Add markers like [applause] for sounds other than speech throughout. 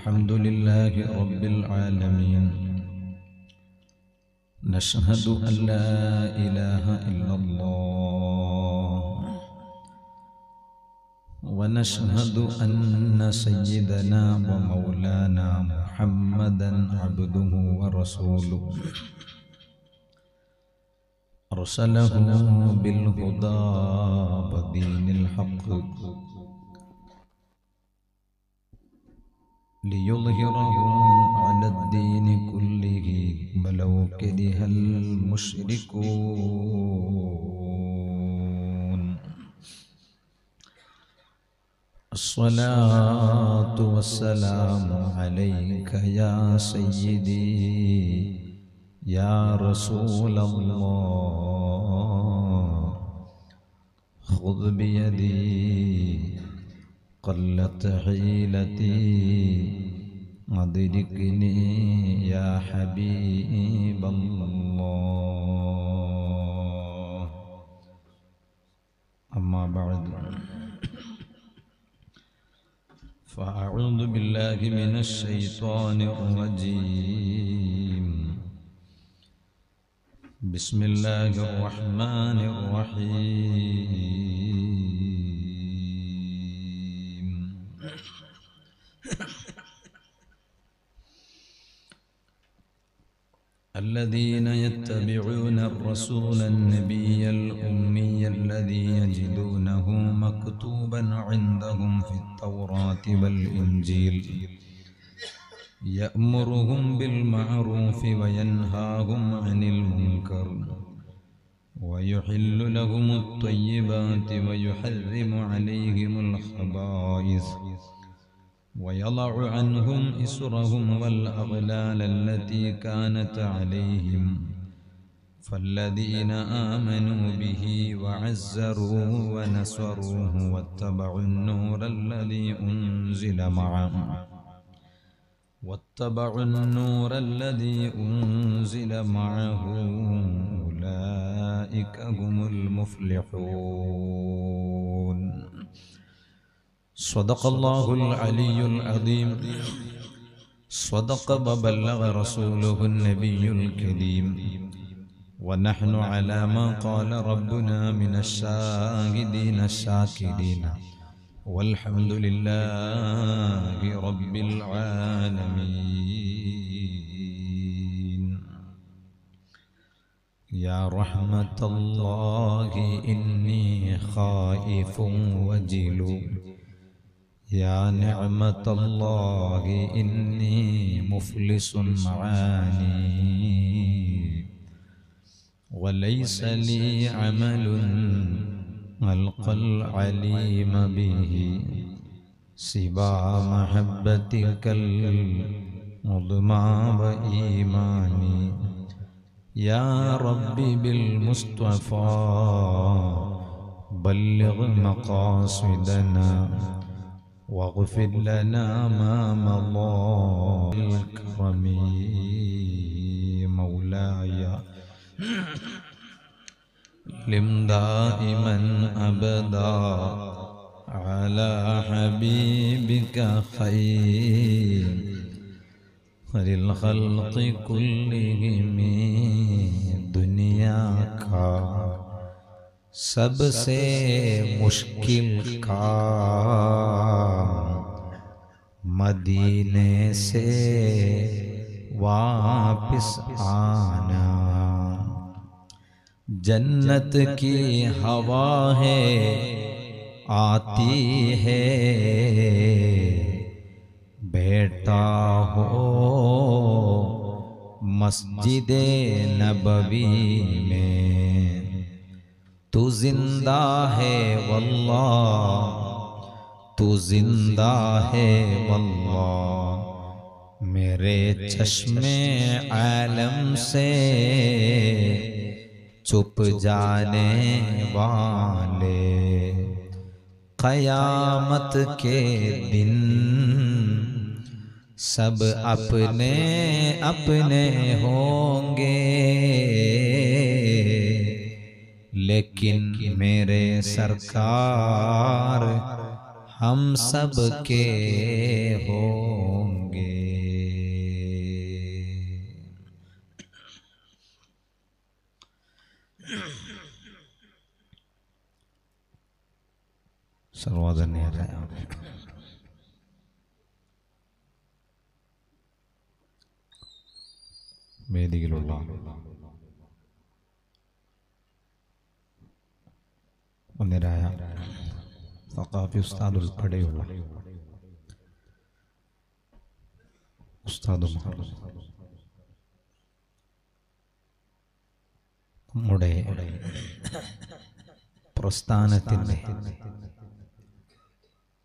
الحمد لله رب العالمين. نشهد أن لا إله إلا الله. ونشهد أن سيدنا ومولانا محمدا عبده ورسوله. أرسله بالهدى ودين الحق. ليظهره على الدين كله ولو كره المشركون. الصلاة والسلام عليك يا سيدي يا رسول الله. خذ بيدي قلت حيلتي أدركني يا حبيب الله. أما بعد فأعوذ بالله من الشيطان الرجيم. بسم الله الرحمن الرحيم. [laughs] الذين يتبعون الرسول النبي الأمي الذي يجدونه مكتوبا عندهم في التوراة والإنجيل. يأمرهم بالمعروف وينهاهم عن المنكر. ويحل لهم الطيبات ويحرم عليهم الخبائث. ويضع عنهم إسرهم والأغلال التي كانت عليهم فالذين آمنوا به وعزروه ونصروه واتبعوا النور الذي أنزل معه واتبعوا النور الذي أنزل معه أولئك هم المفلحون. صدق الله العلي العظيم. صدق وبلغ رسوله النبي الكريم. ونحن على ما قال ربنا من الشاهدين الشاكرين. والحمد لله رب العالمين. يا رحمة الله إني خائف وجل يا نعمة الله إني مفلس معاني. وليس لي عمل ألقى العليم به سوى محبتك العظمى وإيماني يا ربي بالمصطفى بلغ مقاصدنا. واغفر لنا ما مضى الكرم مولاي. لم دائما أبدا على حبيبك خير. الخلق كلهم دنياك सबसे मुश्किल काम मदीने से वापस आना। जन्नत की हवा है, आती है। बैठा हो मस्जिद नबवी में। तू ज़िंदा है वल्लाह। तू ज़िंदा है वल्लाह। मेरे चश्मे आलम से चुप जाने वाले। कयामत के दिन सब अपने अपने होंगे। लेकिन मेरे सरकार हम सब के होंगे സർവോദനീയരായ വേദിയിലുള്ള ഒന്നരായ സഖാഫി ഉസ്താദ് ഉൾപ്പെടെയുള്ള നമ്മുടെ പ്രസ്ഥാനത്തിന്റെ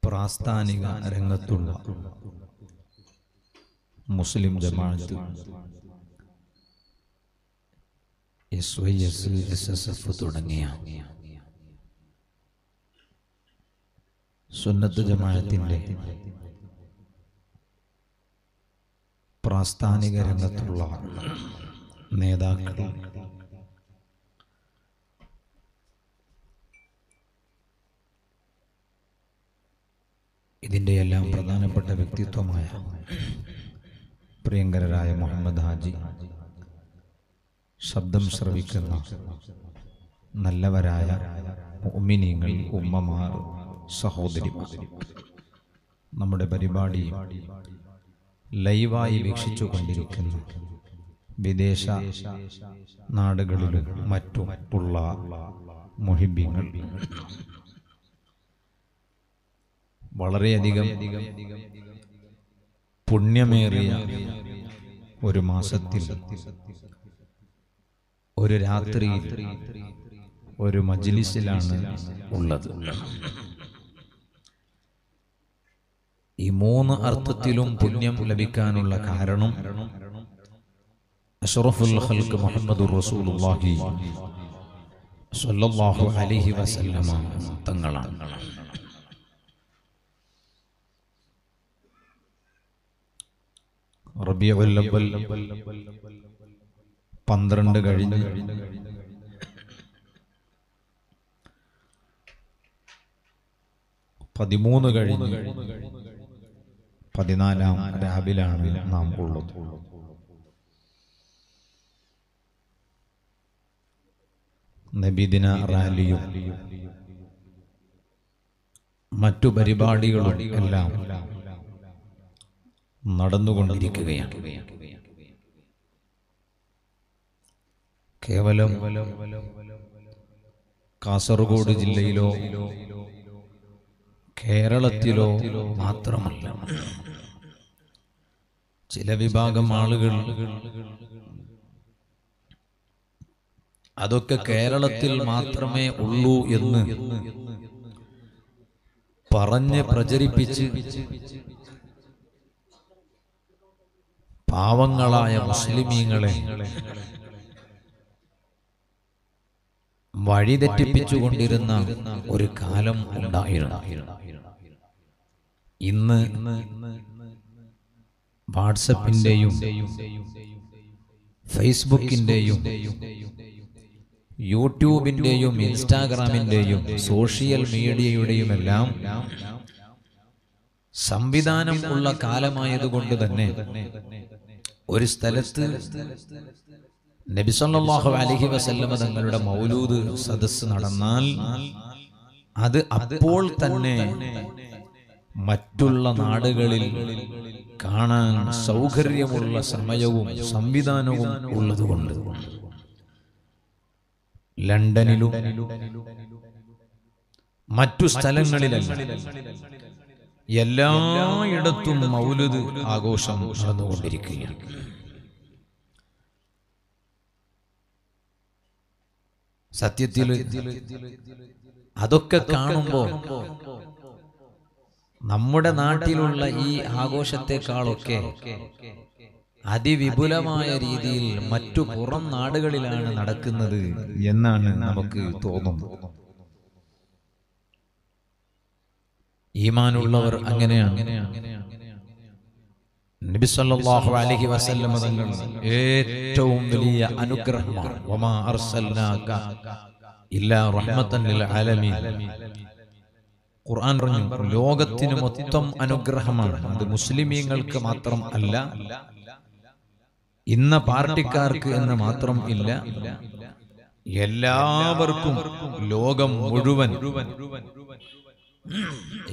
പ്രാസ്ഥാനിക രംഗത്തുള്ള Muslim Jamaat S Y S S S F തുടങ്ങിയ സുന്നത്ത് ജമാഅത്തിന്റെ പ്രാസ്ഥാനിക രംഗത്തുള്ള നേതാക്കൾ ഇതിന്റെ എല്ലാം പ്രധാനപ്പെട്ട വ്യക്തിത്വമായ പ്രിയങ്കരരായ മുഹമ്മദ് ഹാജി ശബ്ദം ശ്രവിക്കുന്ന നല്ലവരായ ഉമ്മിനീങ്ങൾ ഉമ്മമാർ സഹോദരിമാർ നമ്മുടെ പരിപാടി ലൈവായി വീക്ഷിച്ചു കൊണ്ടിരിക്കുന്ന വിദേശ നാടുകളിലും മറ്റും ഉള്ള മുഹിബിങ്ങൾ. വളരെയധികം പുണ്യമേറിയ ഒരു മാസത്തിൽ ഒരു രാത്രിയിൽ ഒരു മജിലിസിലാണ് ഉള്ളത്. ഈ മൂന്ന് അർത്ഥത്തിലും പുണ്യം ലഭിക്കാനുള്ള കാരണം അഷ്റഫുൽ ഖൽക്ക് മുഹമ്മദ് റസൂലുള്ളാഹി അലൈഹി വസല്ലമ തങ്ങളാണ്. റബിയുൽ അവ്വൽ പന്ത്രണ്ട് കഴിഞ്ഞ് പതിമൂന്ന് കഴിഞ്ഞ് പതിനാലാം രാവിലാണ് നാം ഉള്ളത്. നബിദിന റാലിയും മറ്റു പരിപാടികളും എല്ലാം നടന്നുകൊണ്ടിരിക്കുകയാണ്. കേവലം കാസർഗോഡ് ജില്ലയിലോ കേരളത്തിലോ മാത്രമല്ല. ചില വിഭാഗം ആളുകൾ അതൊക്കെ കേരളത്തിൽ മാത്രമേ ഉള്ളൂ എന്ന് പറഞ്ഞ് പ്രചരിപ്പിച്ച് പാവങ്ങളായ മുസ്ലിമീങ്ങളെ വഴിതെറ്റിപ്പിച്ചുകൊണ്ടിരുന്ന ഒരു കാലം ഉണ്ടായിരുന്നു. ഇന്ന് വാട്സപ്പിന്റെയും ഫേസ്ബുക്കിന്റെയും യൂട്യൂബിന്റെയും ഇൻസ്റ്റാഗ്രാമിന്റെയും സോഷ്യൽ മീഡിയയുടെയും എല്ലാം സംവിധാനം ഉള്ള കാലമായതുകൊണ്ട് തന്നെ ഒരു സ്ഥലത്ത് നബിസല്ലാഹു അലഹി വസല്ലമ തങ്ങളുടെ മൗലൂദ് സദസ് നടന്നാൽ അത് അപ്പോൾ തന്നെ മറ്റുള്ള നാടുകളിൽ കാണാൻ സൗകര്യമുള്ള സമയവും സംവിധാനവും ഉള്ളതുകൊണ്ട്. ലണ്ടനിലും മറ്റു സ്ഥലങ്ങളിലല്ല. എല്ലായിടത്തും മൗലുദ് ആഘോഷം നടന്നുകൊണ്ടിരിക്കുകയാണ്. സത്യത്തിൽ അതൊക്കെ കാണുമ്പോ നമ്മുടെ നാട്ടിലുള്ള ഈ ആഘോഷത്തെക്കാളൊക്കെ അതിവിപുലമായ രീതിയിൽ മറ്റു പുറം നാടുകളിലാണ് നടക്കുന്നത് എന്നാണ് നമുക്ക് തോന്നുന്നത്. ഈമാനുള്ളവർ അങ്ങനെയാണ്. നബി സല്ലല്ലാഹു അലൈഹി വസല്ലം തങ്ങൾ ഏറ്റവും വലിയ അനുഗ്രഹമാണ്. വമാ അർസൽനാക ഇല്ലാ റഹ്മത്തൻ ലിൽ ആലമീൻ. ഖുർആൻ പറഞ്ഞു ലോകത്തിന് മൊത്തം അനുഗ്രഹമാണ്. അത് മുസ്ലിമീങ്ങൾക്ക് മാത്രം അല്ല ഇന്ന പാർട്ടിക്കാർക്ക് എന്ന് മാത്രം ഇല്ല. എല്ലാവർക്കും ലോകം മുഴുവൻ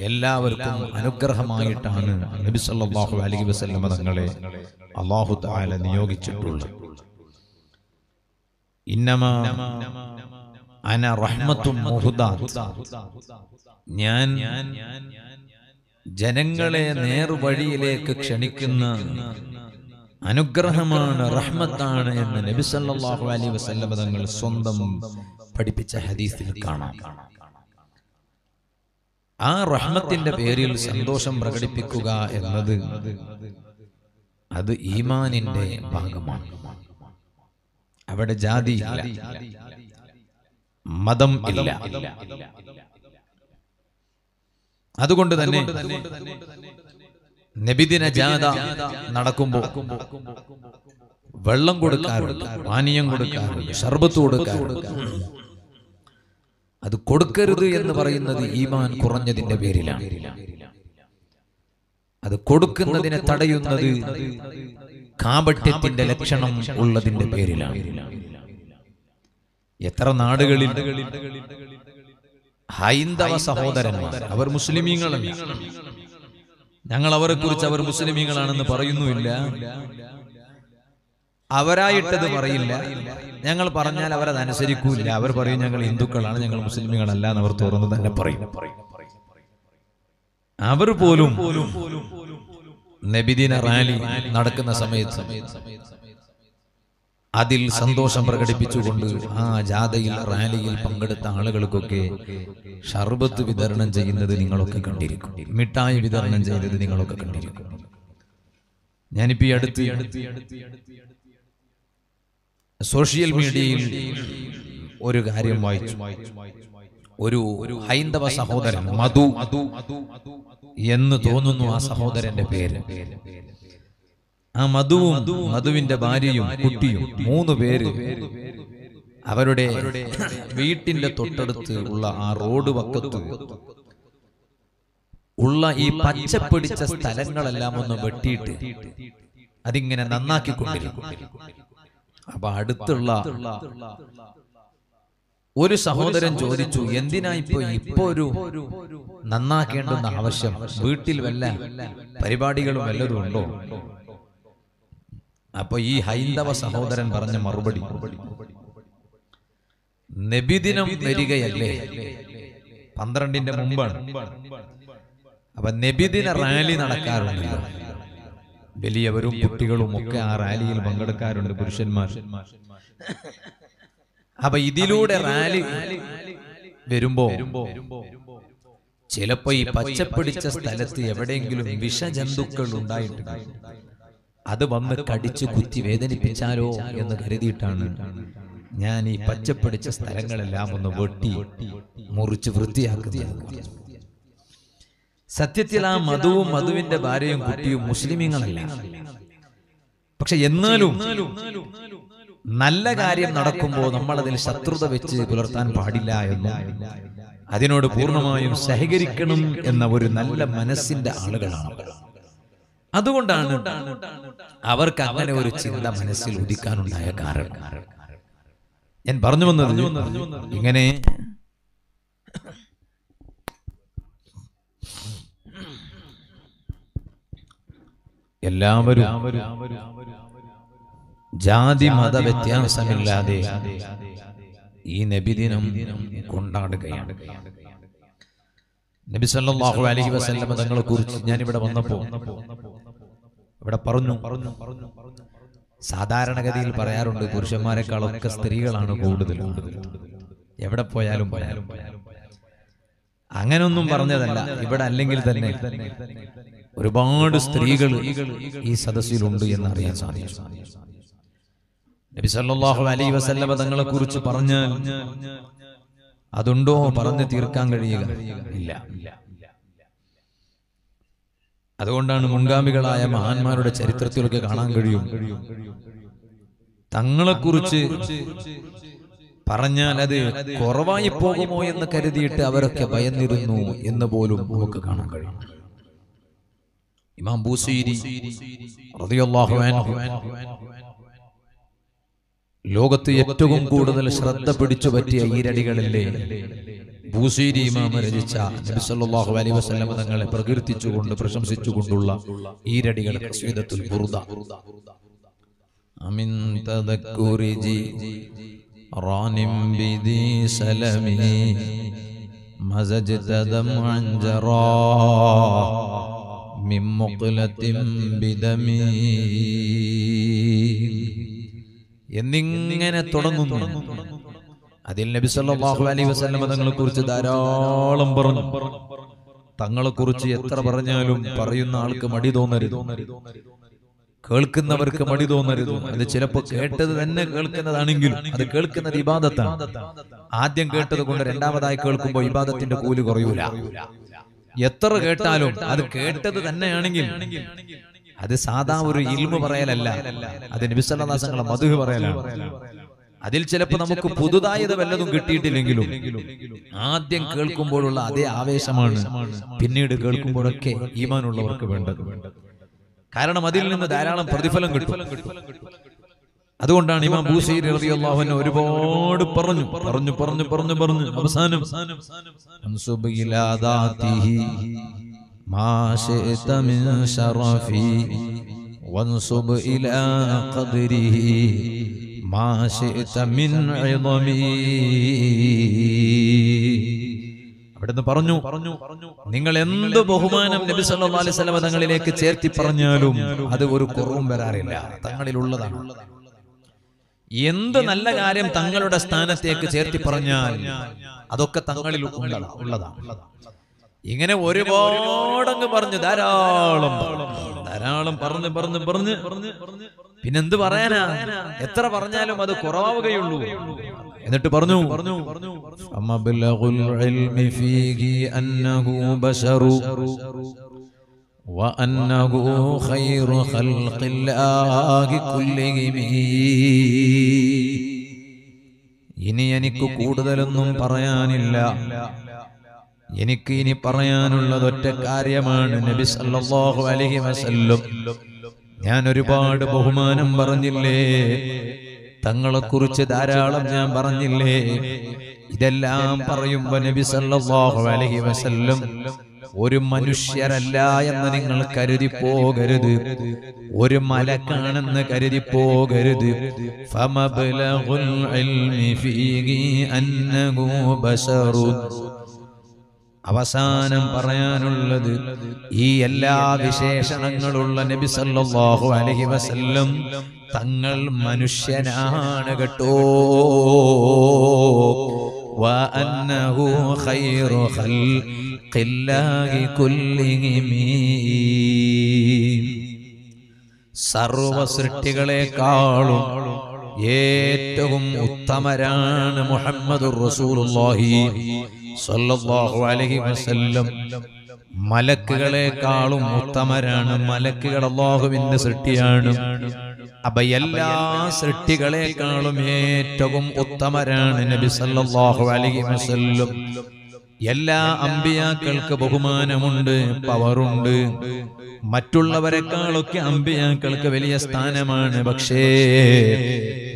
എല്ലാവർക്കും അനുഗ്രഹമായിട്ടാണ് നബി സല്ലല്ലാഹു അലൈഹി വസല്ലം തങ്ങളെ അല്ലാഹു തആല നിയോഗിച്ചിട്ടുള്ളത്. ഇന്നമ അന റഹ്മത്തും മുഹ്ദാത്ത്. ഞാൻ ജനങ്ങളെ നേർവഴിയിലേക്ക് ക്ഷണിക്കുന്ന അനുഗ്രഹമാണ് റഹ്മത്താണ് എന്ന് നബി സല്ലല്ലാഹു അലൈഹി വസല്ലം തങ്ങൾ സ്വന്തം പഠിപ്പിച്ച ഹദീസിൽ കാണാം. ആ റഹ്മത്തിന്റെ പേരിൽ സന്തോഷം പ്രകടിപ്പിക്കുക എന്നത് അത് ഈമാനിന്റെ ഭാഗമാണ്. അവിടെ ജാതി മതം ഇല്ല. അതുകൊണ്ട് തന്നെ നബിദിന ജാഥ നടക്കുമ്പോ വെള്ളം കൊടുക്കാറുണ്ട് പാനീയം കൊടുക്കാറുണ്ട് ഷർബത്ത് കൊടുക്കാറുണ്ട് അത് കൊടുക്കരുത് എന്ന് പറയുന്നത് ഈമാൻ കുറഞ്ഞതിന്റെ പേരിലാണ്. അത് കൊടുക്കുന്നതിനെ തടയുന്നത് കാപട്യത്തിന്റെ ലക്ഷണം ഉള്ളതിന്റെ പേരിലാണ്. എത്ര നാടുകളിൽ ഹൈന്ദവ സഹോദരന്മാർ. അവർ മുസ്ലിമീങ്ങളല്ല. ഞങ്ങൾ അവരെ കുറിച്ച് അവർ മുസ്ലിമീങ്ങളാണെന്ന് പറയുന്നുമില്ല. അവരായിട്ടത് പറയില്ല. ഞങ്ങൾ പറഞ്ഞാൽ അവരത് അനുസരിക്കൂല അവർ പറയും ഞങ്ങൾ ഹിന്ദുക്കളാണ് ഞങ്ങൾ മുസ്ലിമീങ്ങളല്ല എന്ന് അവർ തുറന്നു തന്നെ പറയും. അവർ പോലും നബിദിന റാലി നടക്കുന്ന സമയത്ത് അതിൽ സന്തോഷം പ്രകടിപ്പിച്ചുകൊണ്ട് ആ ജാഥയിൽ റാലിയിൽ പങ്കെടുത്ത ആളുകൾക്കൊക്കെ ഷർബത്ത് വിതരണം ചെയ്യുന്നത് നിങ്ങളൊക്കെ കണ്ടിരിക്കും. മിഠായി വിതരണം ചെയ്തത് നിങ്ങളൊക്കെ കണ്ടിരിക്കും. ഞാനിപ്പോ ഈ അടുത്ത് സോഷ്യൽ മീഡിയയിൽ ഒരു കാര്യം വായിച്ചു. ഒരു ഒരു ഹൈന്ദവ സഹോദരൻ മധു എന്ന് തോന്നുന്നു ആ സഹോദരന്റെ പേര്. ആ മധുവും മധുവിന്റെ ഭാര്യയും കുട്ടിയും മൂന്ന് പേര് അവരുടെ വീട്ടിന്റെ തൊട്ടടുത്ത് ഉള്ള ആ റോഡ് വക്കത്ത് ഉള്ള ഈ പച്ചപ്പിടിച്ച സ്ഥലങ്ങളെല്ലാം ഒന്ന് വെട്ടിയിട്ട് അതിങ്ങനെ നന്നാക്കി നന്നാക്കിക്കൊണ്ടിരിക്കും അപ്പൊ അടുത്തുള്ള ഒരു സഹോദരൻ ചോദിച്ചു എന്തിനാ ഇപ്പൊ ഇപ്പൊ ഒരു നന്നാക്കേണ്ടുന്ന ആവശ്യം? വീട്ടിൽ വല്ല പരിപാടികളും വല്ലതും ഉണ്ടോ? അപ്പൊ ഈ ഹൈന്ദവ സഹോദരൻ പറഞ്ഞ മറുപടി. നബിദിനം വരികയല്ലേ? പന്ത്രണ്ടിന്റെ മുമ്പാണ്. അപ്പൊ നബിദിന റാലി നടക്കാറുണ്ടല്ലോ. വലിയവരും കുട്ടികളും ഒക്കെ ആ റാലിയിൽ പങ്കെടുക്കാറുണ്ട് പുരുഷന്മാർ. അപ്പൊ ഇതിലൂടെ റാലി വരുമ്പോ ചിലപ്പോ ഈ പച്ചപ്പിടിച്ച സ്ഥലത്ത് എവിടെയെങ്കിലും വിഷജന്തുക്കൾ ഉണ്ടായിട്ടുണ്ട്. അത് വന്ന് കടിച്ചു കുത്തി വേദനിപ്പിച്ചാലോ എന്ന് കരുതിയിട്ടാണ്. ഞാൻ ഈ പച്ചപ്പിടിച്ച സ്ഥലങ്ങളെല്ലാം ഒന്ന് വെട്ടി മുറിച്ച് വൃത്തിയാക്കുന്നത് സത്യത്തിൽ ആ മധുവും മധുവിന്റെ ഭാര്യയും കുട്ടിയും മുസ്ലിമീങ്ങളല്ല. പക്ഷെ എന്നാലും നല്ല കാര്യം നടക്കുമ്പോൾ നമ്മൾ അതിൽ ശത്രുത വെച്ച് പുലർത്താൻ പാടില്ല എന്ന് അതിനോട് പൂർണമായും സഹകരിക്കണം എന്ന ഒരു നല്ല മനസ്സിന്റെ ആളുകളാണ് അതുകൊണ്ടാണ് അവർക്ക് അങ്ങനെ ഒരു ചിന്ത മനസ്സിൽ ഉദിക്കാനുണ്ടായ കാരണം. ഞാൻ പറഞ്ഞു വന്നത് ഇങ്ങനെ എല്ലാവരും ജാതി മത വ്യത്യാസമില്ലാതെ ഈ നബിദിനം കൊണ്ടാടുകയാണ്. നബി സല്ലല്ലാഹു അലൈഹി വസല്ലം തങ്ങളെ കുറിച്ച് ഞാൻ ഇവിടെ വന്നപ്പോ ഇവിടെ പറഞ്ഞു. പറഞ്ഞു പറഞ്ഞു പറഞ്ഞു. സാധാരണഗതിയിൽ പറയാറുണ്ട് പുരുഷന്മാരെക്കാളൊക്കെ സ്ത്രീകളാണ് കൂടുതൽ. എവിടെ പോയാലും പോയാലും അങ്ങനൊന്നും പറഞ്ഞതല്ല. ഇവിടെ അല്ലെങ്കിൽ തന്നെ ഒരുപാട് സ്ത്രീകൾ ഈ സദസ്സിലുണ്ട് എന്ന് അറിയാൻ സാധിച്ചു നബി സല്ലല്ലാഹു അലൈഹി വസല്ലമ തങ്ങളെ കുറിച്ച് പറഞ്ഞാൽ അതുണ്ടോ പറഞ്ഞു തീർക്കാൻ കഴിയുക? ഇല്ല. അതുകൊണ്ടാണ് മുൻഗാമികളായ മഹാന്മാരുടെ ചരിത്രത്തിലൊക്കെ കാണാൻ കഴിയും. തങ്ങളെക്കുറിച്ച് പറഞ്ഞാൽ അത് കുറവായി പോകുമോ എന്ന് കരുതിയിട്ട് അവരൊക്കെ ഭയന്നിരുന്നു എന്ന് പോലും നമുക്ക് കാണാൻ കഴിയും. ഇമാം ബൂസീരി റളിയല്ലാഹു അൻഹു ലോകത്ത് ഏറ്റവും കൂടുതൽ ശ്രദ്ധ പിടിച്ചു പറ്റിയ ഈരടികളിലെ ഭൂസീരി ഇമാമ രചിച്ച നബി സല്ലല്ലാഹു അലൈഹി വസല്ലം തങ്ങളെ പ്രകീർത്തിച്ചുകൊണ്ട് പ്രശംസിച്ചുകൊണ്ടുള്ള ഈരടികൾ ഖസീദത്തുൽ ബുർദ അമിൻ തദക്കുരിജി റാനിം ബിദി സലമി മസജ്ത ദംഅൻ ജറാ മിൻ മുഖ്ലത്തിൻ ബിദമി എന്നിങ്ങനെ തുടങ്ങുന്നു. അതിൽ നബി സല്ലല്ലാഹു അലൈഹി വസല്ലം തങ്ങളെ കുറിച്ച് ധാരാളം പറഞ്ഞു. തങ്ങളെ കുറിച്ച് എത്ര പറഞ്ഞാലും പറയുന്ന ആൾക്ക് മടി തോന്നരുത്. കേൾക്കുന്നവർക്ക് മടി തോന്നരുത്. അത് ചിലപ്പോ കേട്ടത് തന്നെ കേൾക്കുന്നതാണെങ്കിലും അത് കേൾക്കുന്നത് ഇബാദത്താണ്. ആദ്യം കേട്ടത് കൊണ്ട് രണ്ടാമതായി കേൾക്കുമ്പോൾ ഇബാദത്തിന്റെ കൂലി കുറയൂല. എത്ര കേട്ടാലും അത് കേട്ടത് തന്നെയാണെങ്കിൽ അത് സാധാ ഒരു ഇൽമു പറയലല്ല. അത് നബിസല്ലാസങ്ങളെ മധു പറയലാണ്. അതിൽ ചിലപ്പോൾ നമുക്ക് പുതുതായത് വല്ലതും കിട്ടിയിട്ടില്ലെങ്കിലും ആദ്യം കേൾക്കുമ്പോഴുള്ള അതേ ആവേശമാണ്. പിന്നീട് കേൾക്കുമ്പോഴൊക്കെ ഈമാനുള്ളവർക്ക് വേണ്ടത്. കാരണം അതിൽ നിന്ന് ധാരാളം പ്രതിഫലം കിട്ടും. അതുകൊണ്ടാണ് ഇമാം ബൂസീർ റളിയല്ലാഹു അൻഹു ഒരുപാട് പറഞ്ഞു പറഞ്ഞു പറഞ്ഞു പറഞ്ഞു പറഞ്ഞു അവസാനം. അൻസുബ് شئت من شرفي وانصب إلى قدره. വൻസുബ് ഇലാ ഖദ്രിഹി عظمي. അവിടുന്ന് പറഞ്ഞു പറഞ്ഞു നിങ്ങൾ എന്ത് ബഹുമാനം നബി സല്ലല്ലാഹു അലൈഹി വസല്ലം തങ്ങളിലേക്ക് ചേർത്തി പറഞ്ഞാലും അത് ഒരു കുറവും വരാറില്ല. തങ്ങളിലുള്ളതാണ്. എന്ത് നല്ല കാര്യം തങ്ങളുടെ സ്ഥാനത്തേക്ക് ചേർത്തി പറഞ്ഞാൽ അതൊക്കെ തങ്ങളിൽ ഉള്ളതാ- ഉള്ളതാണ്. ഇങ്ങനെ ഒരുപാടങ്ങ് പറഞ്ഞു ധാരാളം പറഞ്ഞു. ധാരാളം പറഞ്ഞു പറഞ്ഞു പറഞ്ഞു പിന്നെന്ത് പറയാനാ എത്ര പറഞ്ഞാലും അത് കുറവാവുകയുള്ളൂ എന്നിട്ട് പറഞ്ഞു പറഞ്ഞു ഫമബ്ലഗുൽ ഇൽമി ഫീഹി അന്നഹു ബശറു وأنه خير خلق الله كلهم ഇനി എനിക്ക് കൂടുതലൊന്നും പറയാനില്ല എനിക്ക് ഇനി പറയാനുള്ളത് ഒറ്റ കാര്യമാണ്. നബി സല്ലല്ലാഹു അലൈഹി വസല്ലം ഞാൻ ഒരുപാട് ബഹുമാനം പറഞ്ഞില്ലേ? തങ്ങളെക്കുറിച്ച് ധാരാളം ഞാൻ പറഞ്ഞില്ലേ? ഇതെല്ലാം പറയുമ്പോ നബി സല്ലല്ലാഹു അലൈഹി വസല്ലം ഒരു മനുഷ്യരല്ല എന്ന് നിങ്ങൾ കരുതി പോകരുത് ഒരു മലക്കാണെന്ന് കരുതി പോകരുത് ഫമബ്ലഗുൽ ഇൽമി ഫീഹി അന്നഹു ബശറുൻ അവസാനം പറയാനുള്ളത് ഈ എല്ലാ വിശേഷണങ്ങളുള്ള നബി സല്ലല്ലാഹു അലൈഹി വസല്ലം തങ്ങൾ മനുഷ്യനാണ് കേട്ടോ وأنه خير خلق الله كلهم സർവ സൃഷ്ടികളെക്കാളും ഏറ്റവും ഉത്തമരാണ് മുഹമ്മദ് റസൂലുള്ളാഹി സ്വല്ലല്ലാഹു അലൈഹി വസല്ലം മലക്കുകളെക്കാളും ഉത്തമരാണ്. മലക്കുകൾ അള്ളാഹുവിന്റെ സൃഷ്ടിയാണ്. അപ്പൊ എല്ലാ സൃഷ്ടികളെക്കാളും ഏറ്റവും ഉത്തമരാണ് നബി സല്ലല്ലാഹു അലൈഹി വസല്ലം. എല്ലാ അമ്പിയാക്കൾക്ക് ബഹുമാനമുണ്ട് പവറുണ്ട്. മറ്റുള്ളവരെക്കാളൊക്കെ അമ്പിയാക്കൾക്ക് വലിയ സ്ഥാനമാണ്. പക്ഷേ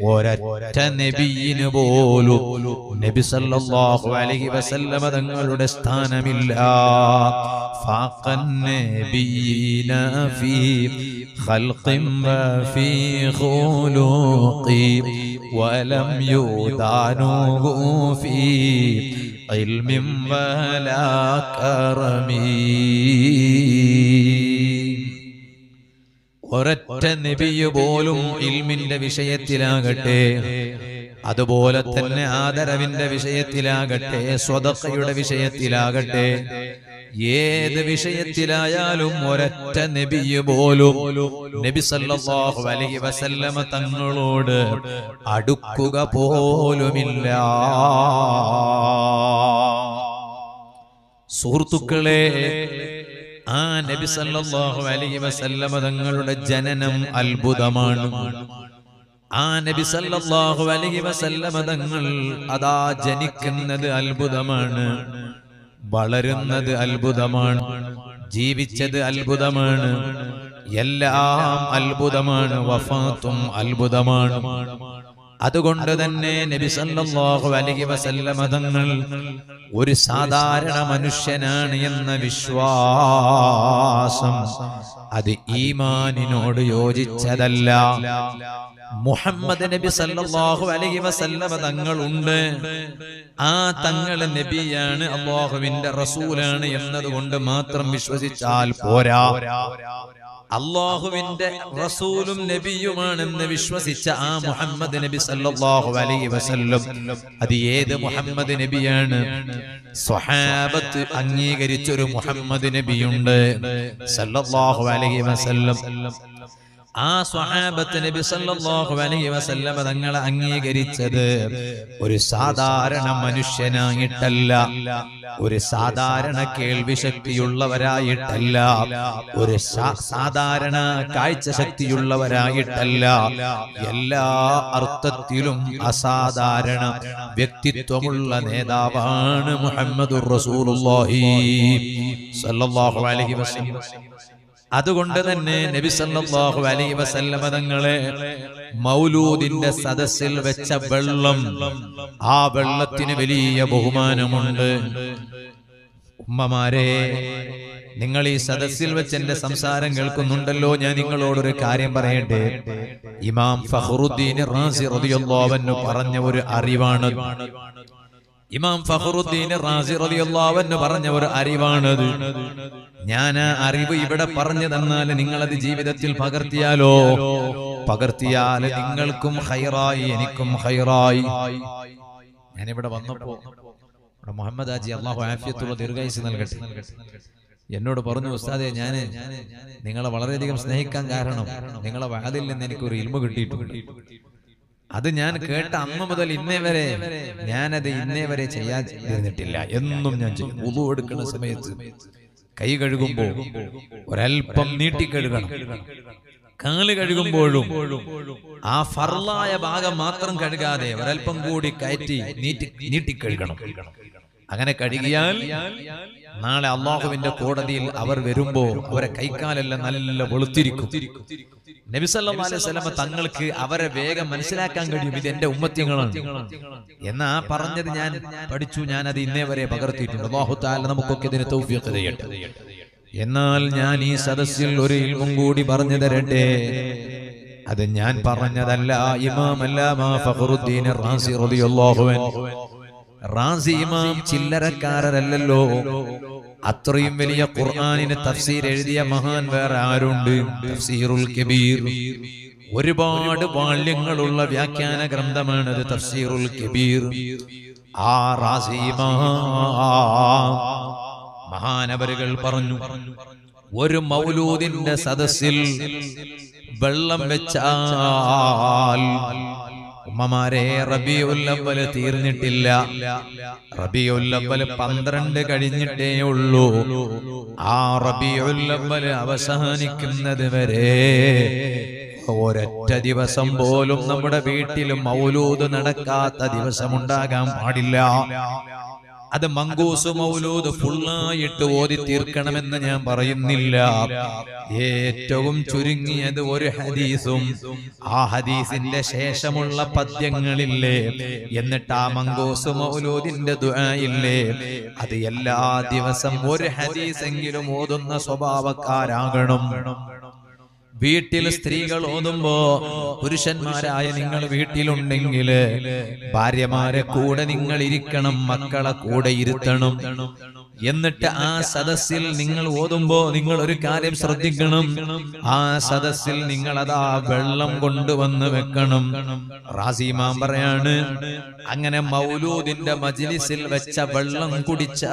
ഒരൊറ്റ നബിയിന് പോലും നബി സല്ലല്ലാഹു അലൈഹി വസല്ലമ തങ്ങളുടെ സ്ഥാനമില്ല. ഫാഖൻ നബിയിന ഫീ ഖൽഖിൻ വഫീ ഖുലൂഖി വലം യുദാനൂ ഫീ علم ولا كرم ഒരൊറ്റ നബിയ് പോലും ഇൽമിന്റെ വിഷയത്തിലാകട്ടെ അതുപോലെ തന്നെ ആദരവിന്റെ വിഷയത്തിലാകട്ടെ സ്വതക്കയുടെ വിഷയത്തിലാകട്ടെ ഏത് വിഷയത്തിലായാലും ഒരൊറ്റ നബിയ് പോലും നബി സല്ലല്ലാഹു അലൈഹി വസല്ലമ തങ്ങളോട് അടുക്കുക പോലുമില്ല. സുഹൃത്തുക്കളെ ആ നബി സല്ലല്ലാഹു അലൈഹി വസല്ലമ തങ്ങളുടെ ജനനം അത്ഭുതമാണ്. ആ നബി സല്ലല്ലാഹു അലൈഹി വസല്ലമ തങ്ങൾ അതാ ജനിക്കുന്നത് അത്ഭുതമാണ്. വളരുന്നത് അത്ഭുതമാണ്. ജീവിച്ചത് അത്ഭുതമാണ്. എല്ലാം അത്ഭുതമാണ്. വഫാത്തും അത്ഭുതമാണ്. അതുകൊണ്ട് തന്നെ നബി സല്ലല്ലാഹു അലൈഹി വസല്ലമ തങ്ങൾ ഒരു സാധാരണ മനുഷ്യനാണ് എന്ന വിശ്വാസം അത് ഈമാനിനോട് യോജിച്ചതല്ല. മുഹമ്മദ് നബി സല്ലല്ലാഹു അലൈഹി വസല്ലമ തങ്ങളുണ്ട്. ആ തങ്ങളെ നബിയാണ് അള്ളാഹുവിന്റെ റസൂലാണ് എന്നതുകൊണ്ട് മാത്രം വിശ്വസിച്ചാൽ പോരാ. അള്ളാഹുവിന്റെ റസൂലും നബിയുമാണെന്ന് വിശ്വസിച്ച ആ മുഹമ്മദ് നബി സല്ലല്ലാഹു അലൈഹി വസല്ലം. അത് ഏത് മുഹമ്മദ് നബിയാണ്? സ്വഹാബത്ത് അംഗീകരിച്ചൊരു മുഹമ്മദ് നബിയുണ്ട്. സല്ലല്ലാഹു അലൈഹി വസല്ലം. ആ സ്വഹാബത്ത് നബി സല്ലല്ലാഹു അലൈഹി വസല്ലമ തങ്ങളെ അംഗീകരിച്ചത് ഒരു സാധാരണ മനുഷ്യനായിട്ടല്ല ഒരു സാധാരണ കേൾവി ശക്തിയുള്ളവരായിട്ടല്ല ഒരു സാധാരണ കാഴ്ച ശക്തിയുള്ളവരായിട്ടല്ല എല്ലാ അർത്ഥത്തിലും അസാധാരണ വ്യക്തിത്വമുള്ള നേതാവാണ് മുഹമ്മദുർ റസൂലുള്ളാഹി സല്ലല്ലാഹു അലൈഹി വസല്ലം. അതുകൊണ്ട് തന്നെ നബി സല്ലല്ലാഹു അലൈഹി വസല്ലമ തങ്ങളെ മൗലൂദിന്റെ സദസ്സിൽ വെച്ച വെള്ളം ആ വെള്ളത്തിന് വലിയ ബഹുമാനമുണ്ട്. ഉമ്മമാരെ നിങ്ങൾ ഈ സദസ്സിൽ വെച്ച് എന്റെ സംസാരം കേൾക്കുന്നുണ്ടല്ലോ. ഞാൻ നിങ്ങളോടൊരു കാര്യം പറയട്ടെ. ഇമാം ഫഹറുദ്ദീൻ റാസി റളിയല്ലാഹു അൻഹു പറഞ്ഞ ഒരു അറിവാണ്. ഇമാം ഫഖറുദ്ദീൻ റാസി റളിയല്ലാഹു പറഞ്ഞ ഒരു അറിവാണത്. ഞാൻ ആ അറിവ് ഇവിടെ പറഞ്ഞു തന്നാൽ നിങ്ങളത് ജീവിതത്തിൽ പകർത്തിയാലോ? പകർത്തിയാൽ നിങ്ങൾക്കും ഹൈറായി എനിക്കും ഹൈറായി. ഞാനിവിടെ വന്നപ്പോ ഇവിടെ മുഹമ്മദ് ആജി അള്ളാഹു ആഫിയത്തുള്ള ദീർഘായുസ് നൽകട്ടെ. എന്നോട് പറഞ്ഞു ഉസ്താദെ ഞാൻ നിങ്ങളെ വളരെയധികം സ്നേഹിക്കാൻ കാരണം നിങ്ങളെ വാതിൽ നിന്ന് എനിക്കൊരു ഇൽമ കിട്ടിയിട്ടുണ്ട്. അത് ഞാൻ കേട്ട അന്ന് മുതൽ ഇന്നേ വരെ ഞാനത് ഇന്നേ വരെ ചെയ്യാൻ ചെയ്തിട്ടില്ല എന്നും ഞാൻ ചെയ്യും. എടുക്കുന്ന സമയത്ത് കൈ കഴുകുമ്പോൾ ഒരൽപ്പം നീട്ടി കഴുകണം. കാൽ കഴുകുമ്പോഴും ആ ഫർലായ ഭാഗം മാത്രം കഴുകാതെ ഒരൽപ്പം കൂടി കയറ്റി നീട്ടി നീട്ടി കഴുകണം. അങ്ങനെ കഴുകിയാൽ നാളെ അള്ളാഹുവിന്റെ കോടതിയിൽ അവർ വരുമ്പോ അവരെ കൈക്കാലെല്ലാം നല്ല വെളുത്തിരിക്കും. നബിസല്ലാ അലൈഹി സ്വലമ തങ്ങൾക്ക് അവരെ വേഗം മനസ്സിലാക്കാൻ കഴിയും. ഇത് എന്റെ ഉമ്മത്യങ്ങളാണ് എന്നാ പറഞ്ഞത് ഞാൻ പഠിച്ചു. ഞാൻ അത് ഇന്നേ വരെ പകർത്തിയിട്ടുണ്ട്. നമുക്കൊക്കെ ഇതിന് ചെയ്യട്ടെ എന്നാൽ ഞാൻ ഈ സദസ്സിൽ ഒരു ഇൽമും കൂടി പറഞ്ഞു തരട്ടെ. അത് ഞാൻ പറഞ്ഞതല്ല. ഇമാം അല്ലാമ ഫഖറുദ്ദീൻ റാസി റളിയല്ലാഹു അൻഹു. റാസി ഇമാം ചില്ലറക്കാരരല്ലല്ലോ അത്രയും വലിയ ഖുർആാനിന് തഫ്സീർ എഴുതിയ മഹാൻ വേറെ ആരുണ്ട്? തഫ്സീറുൽ കബീർ. ഒരുപാട് വാള്യങ്ങളുള്ള വ്യാഖ്യാന ഗ്രന്ഥമാണത് തഫ്സീറുൽ കബീർ. ആ റാസി മഹാനവരുകൾ പറഞ്ഞു ഒരു മൗലൂദിന്റെ സദസ്സിൽ വെള്ളം വെച്ചാൽ ഉമ്മമാരെ റബിയുല്ലവൽ തീർന്നിട്ടില്ല. റബിയുല്ലവൽ പന്ത്രണ്ട് കഴിഞ്ഞിട്ടേ ഉള്ളൂ. ആ റബിയുല്ലവൽ അവസാനിക്കുന്നത് വരെ ഒരൊറ്റ ദിവസം പോലും നമ്മുടെ വീട്ടിൽ മൗലൂദ് നടക്കാത്ത ദിവസമുണ്ടാകാൻ പാടില്ല. അത് മങ്കൂസ് മൗലൂദ് ഫുള്ളായിട്ട് ഓതി തീർക്കണമെന്ന് ഞാൻ പറയുന്നില്ല. ഏറ്റവും ചുരുങ്ങിയത് ഒരു ഹദീസും ആ ഹദീസിന്റെ ശേഷമുള്ള പദ്യങ്ങളില്ലേ? എന്നിട്ട് ആ മങ്കൂസ് മൗലൂദിന്റെ ദുആയില്ലേ? അത് എല്ലാ ദിവസം ഒരു ഹദീസെങ്കിലും ഓതുന്ന സ്വഭാവക്കാരാകണം. വീട്ടിൽ സ്ത്രീകൾ ഓതുമ്പോ പുരുഷന്മാരായ നിങ്ങൾ വീട്ടിലുണ്ടെങ്കിൽ ഭാര്യമാരെ കൂടെ നിങ്ങൾ ഇരിക്കണം മക്കളെ കൂടെ ഇരുത്തണം. എന്നിട്ട് ആ സദസ്സിൽ നിങ്ങൾ ഓതുമ്പോ നിങ്ങൾ ഒരു കാര്യം ശ്രദ്ധിക്കണം. ആ സദസ്സിൽ നിങ്ങൾ അതാ വെള്ളം കൊണ്ടുവന്ന് വെക്കണം. റാസിമാൻ പറയാണ് അങ്ങനെ മൗലൂദിന്റെ മജ്ലിസിൽ വെച്ച വെള്ളം കുടിച്ചാൽ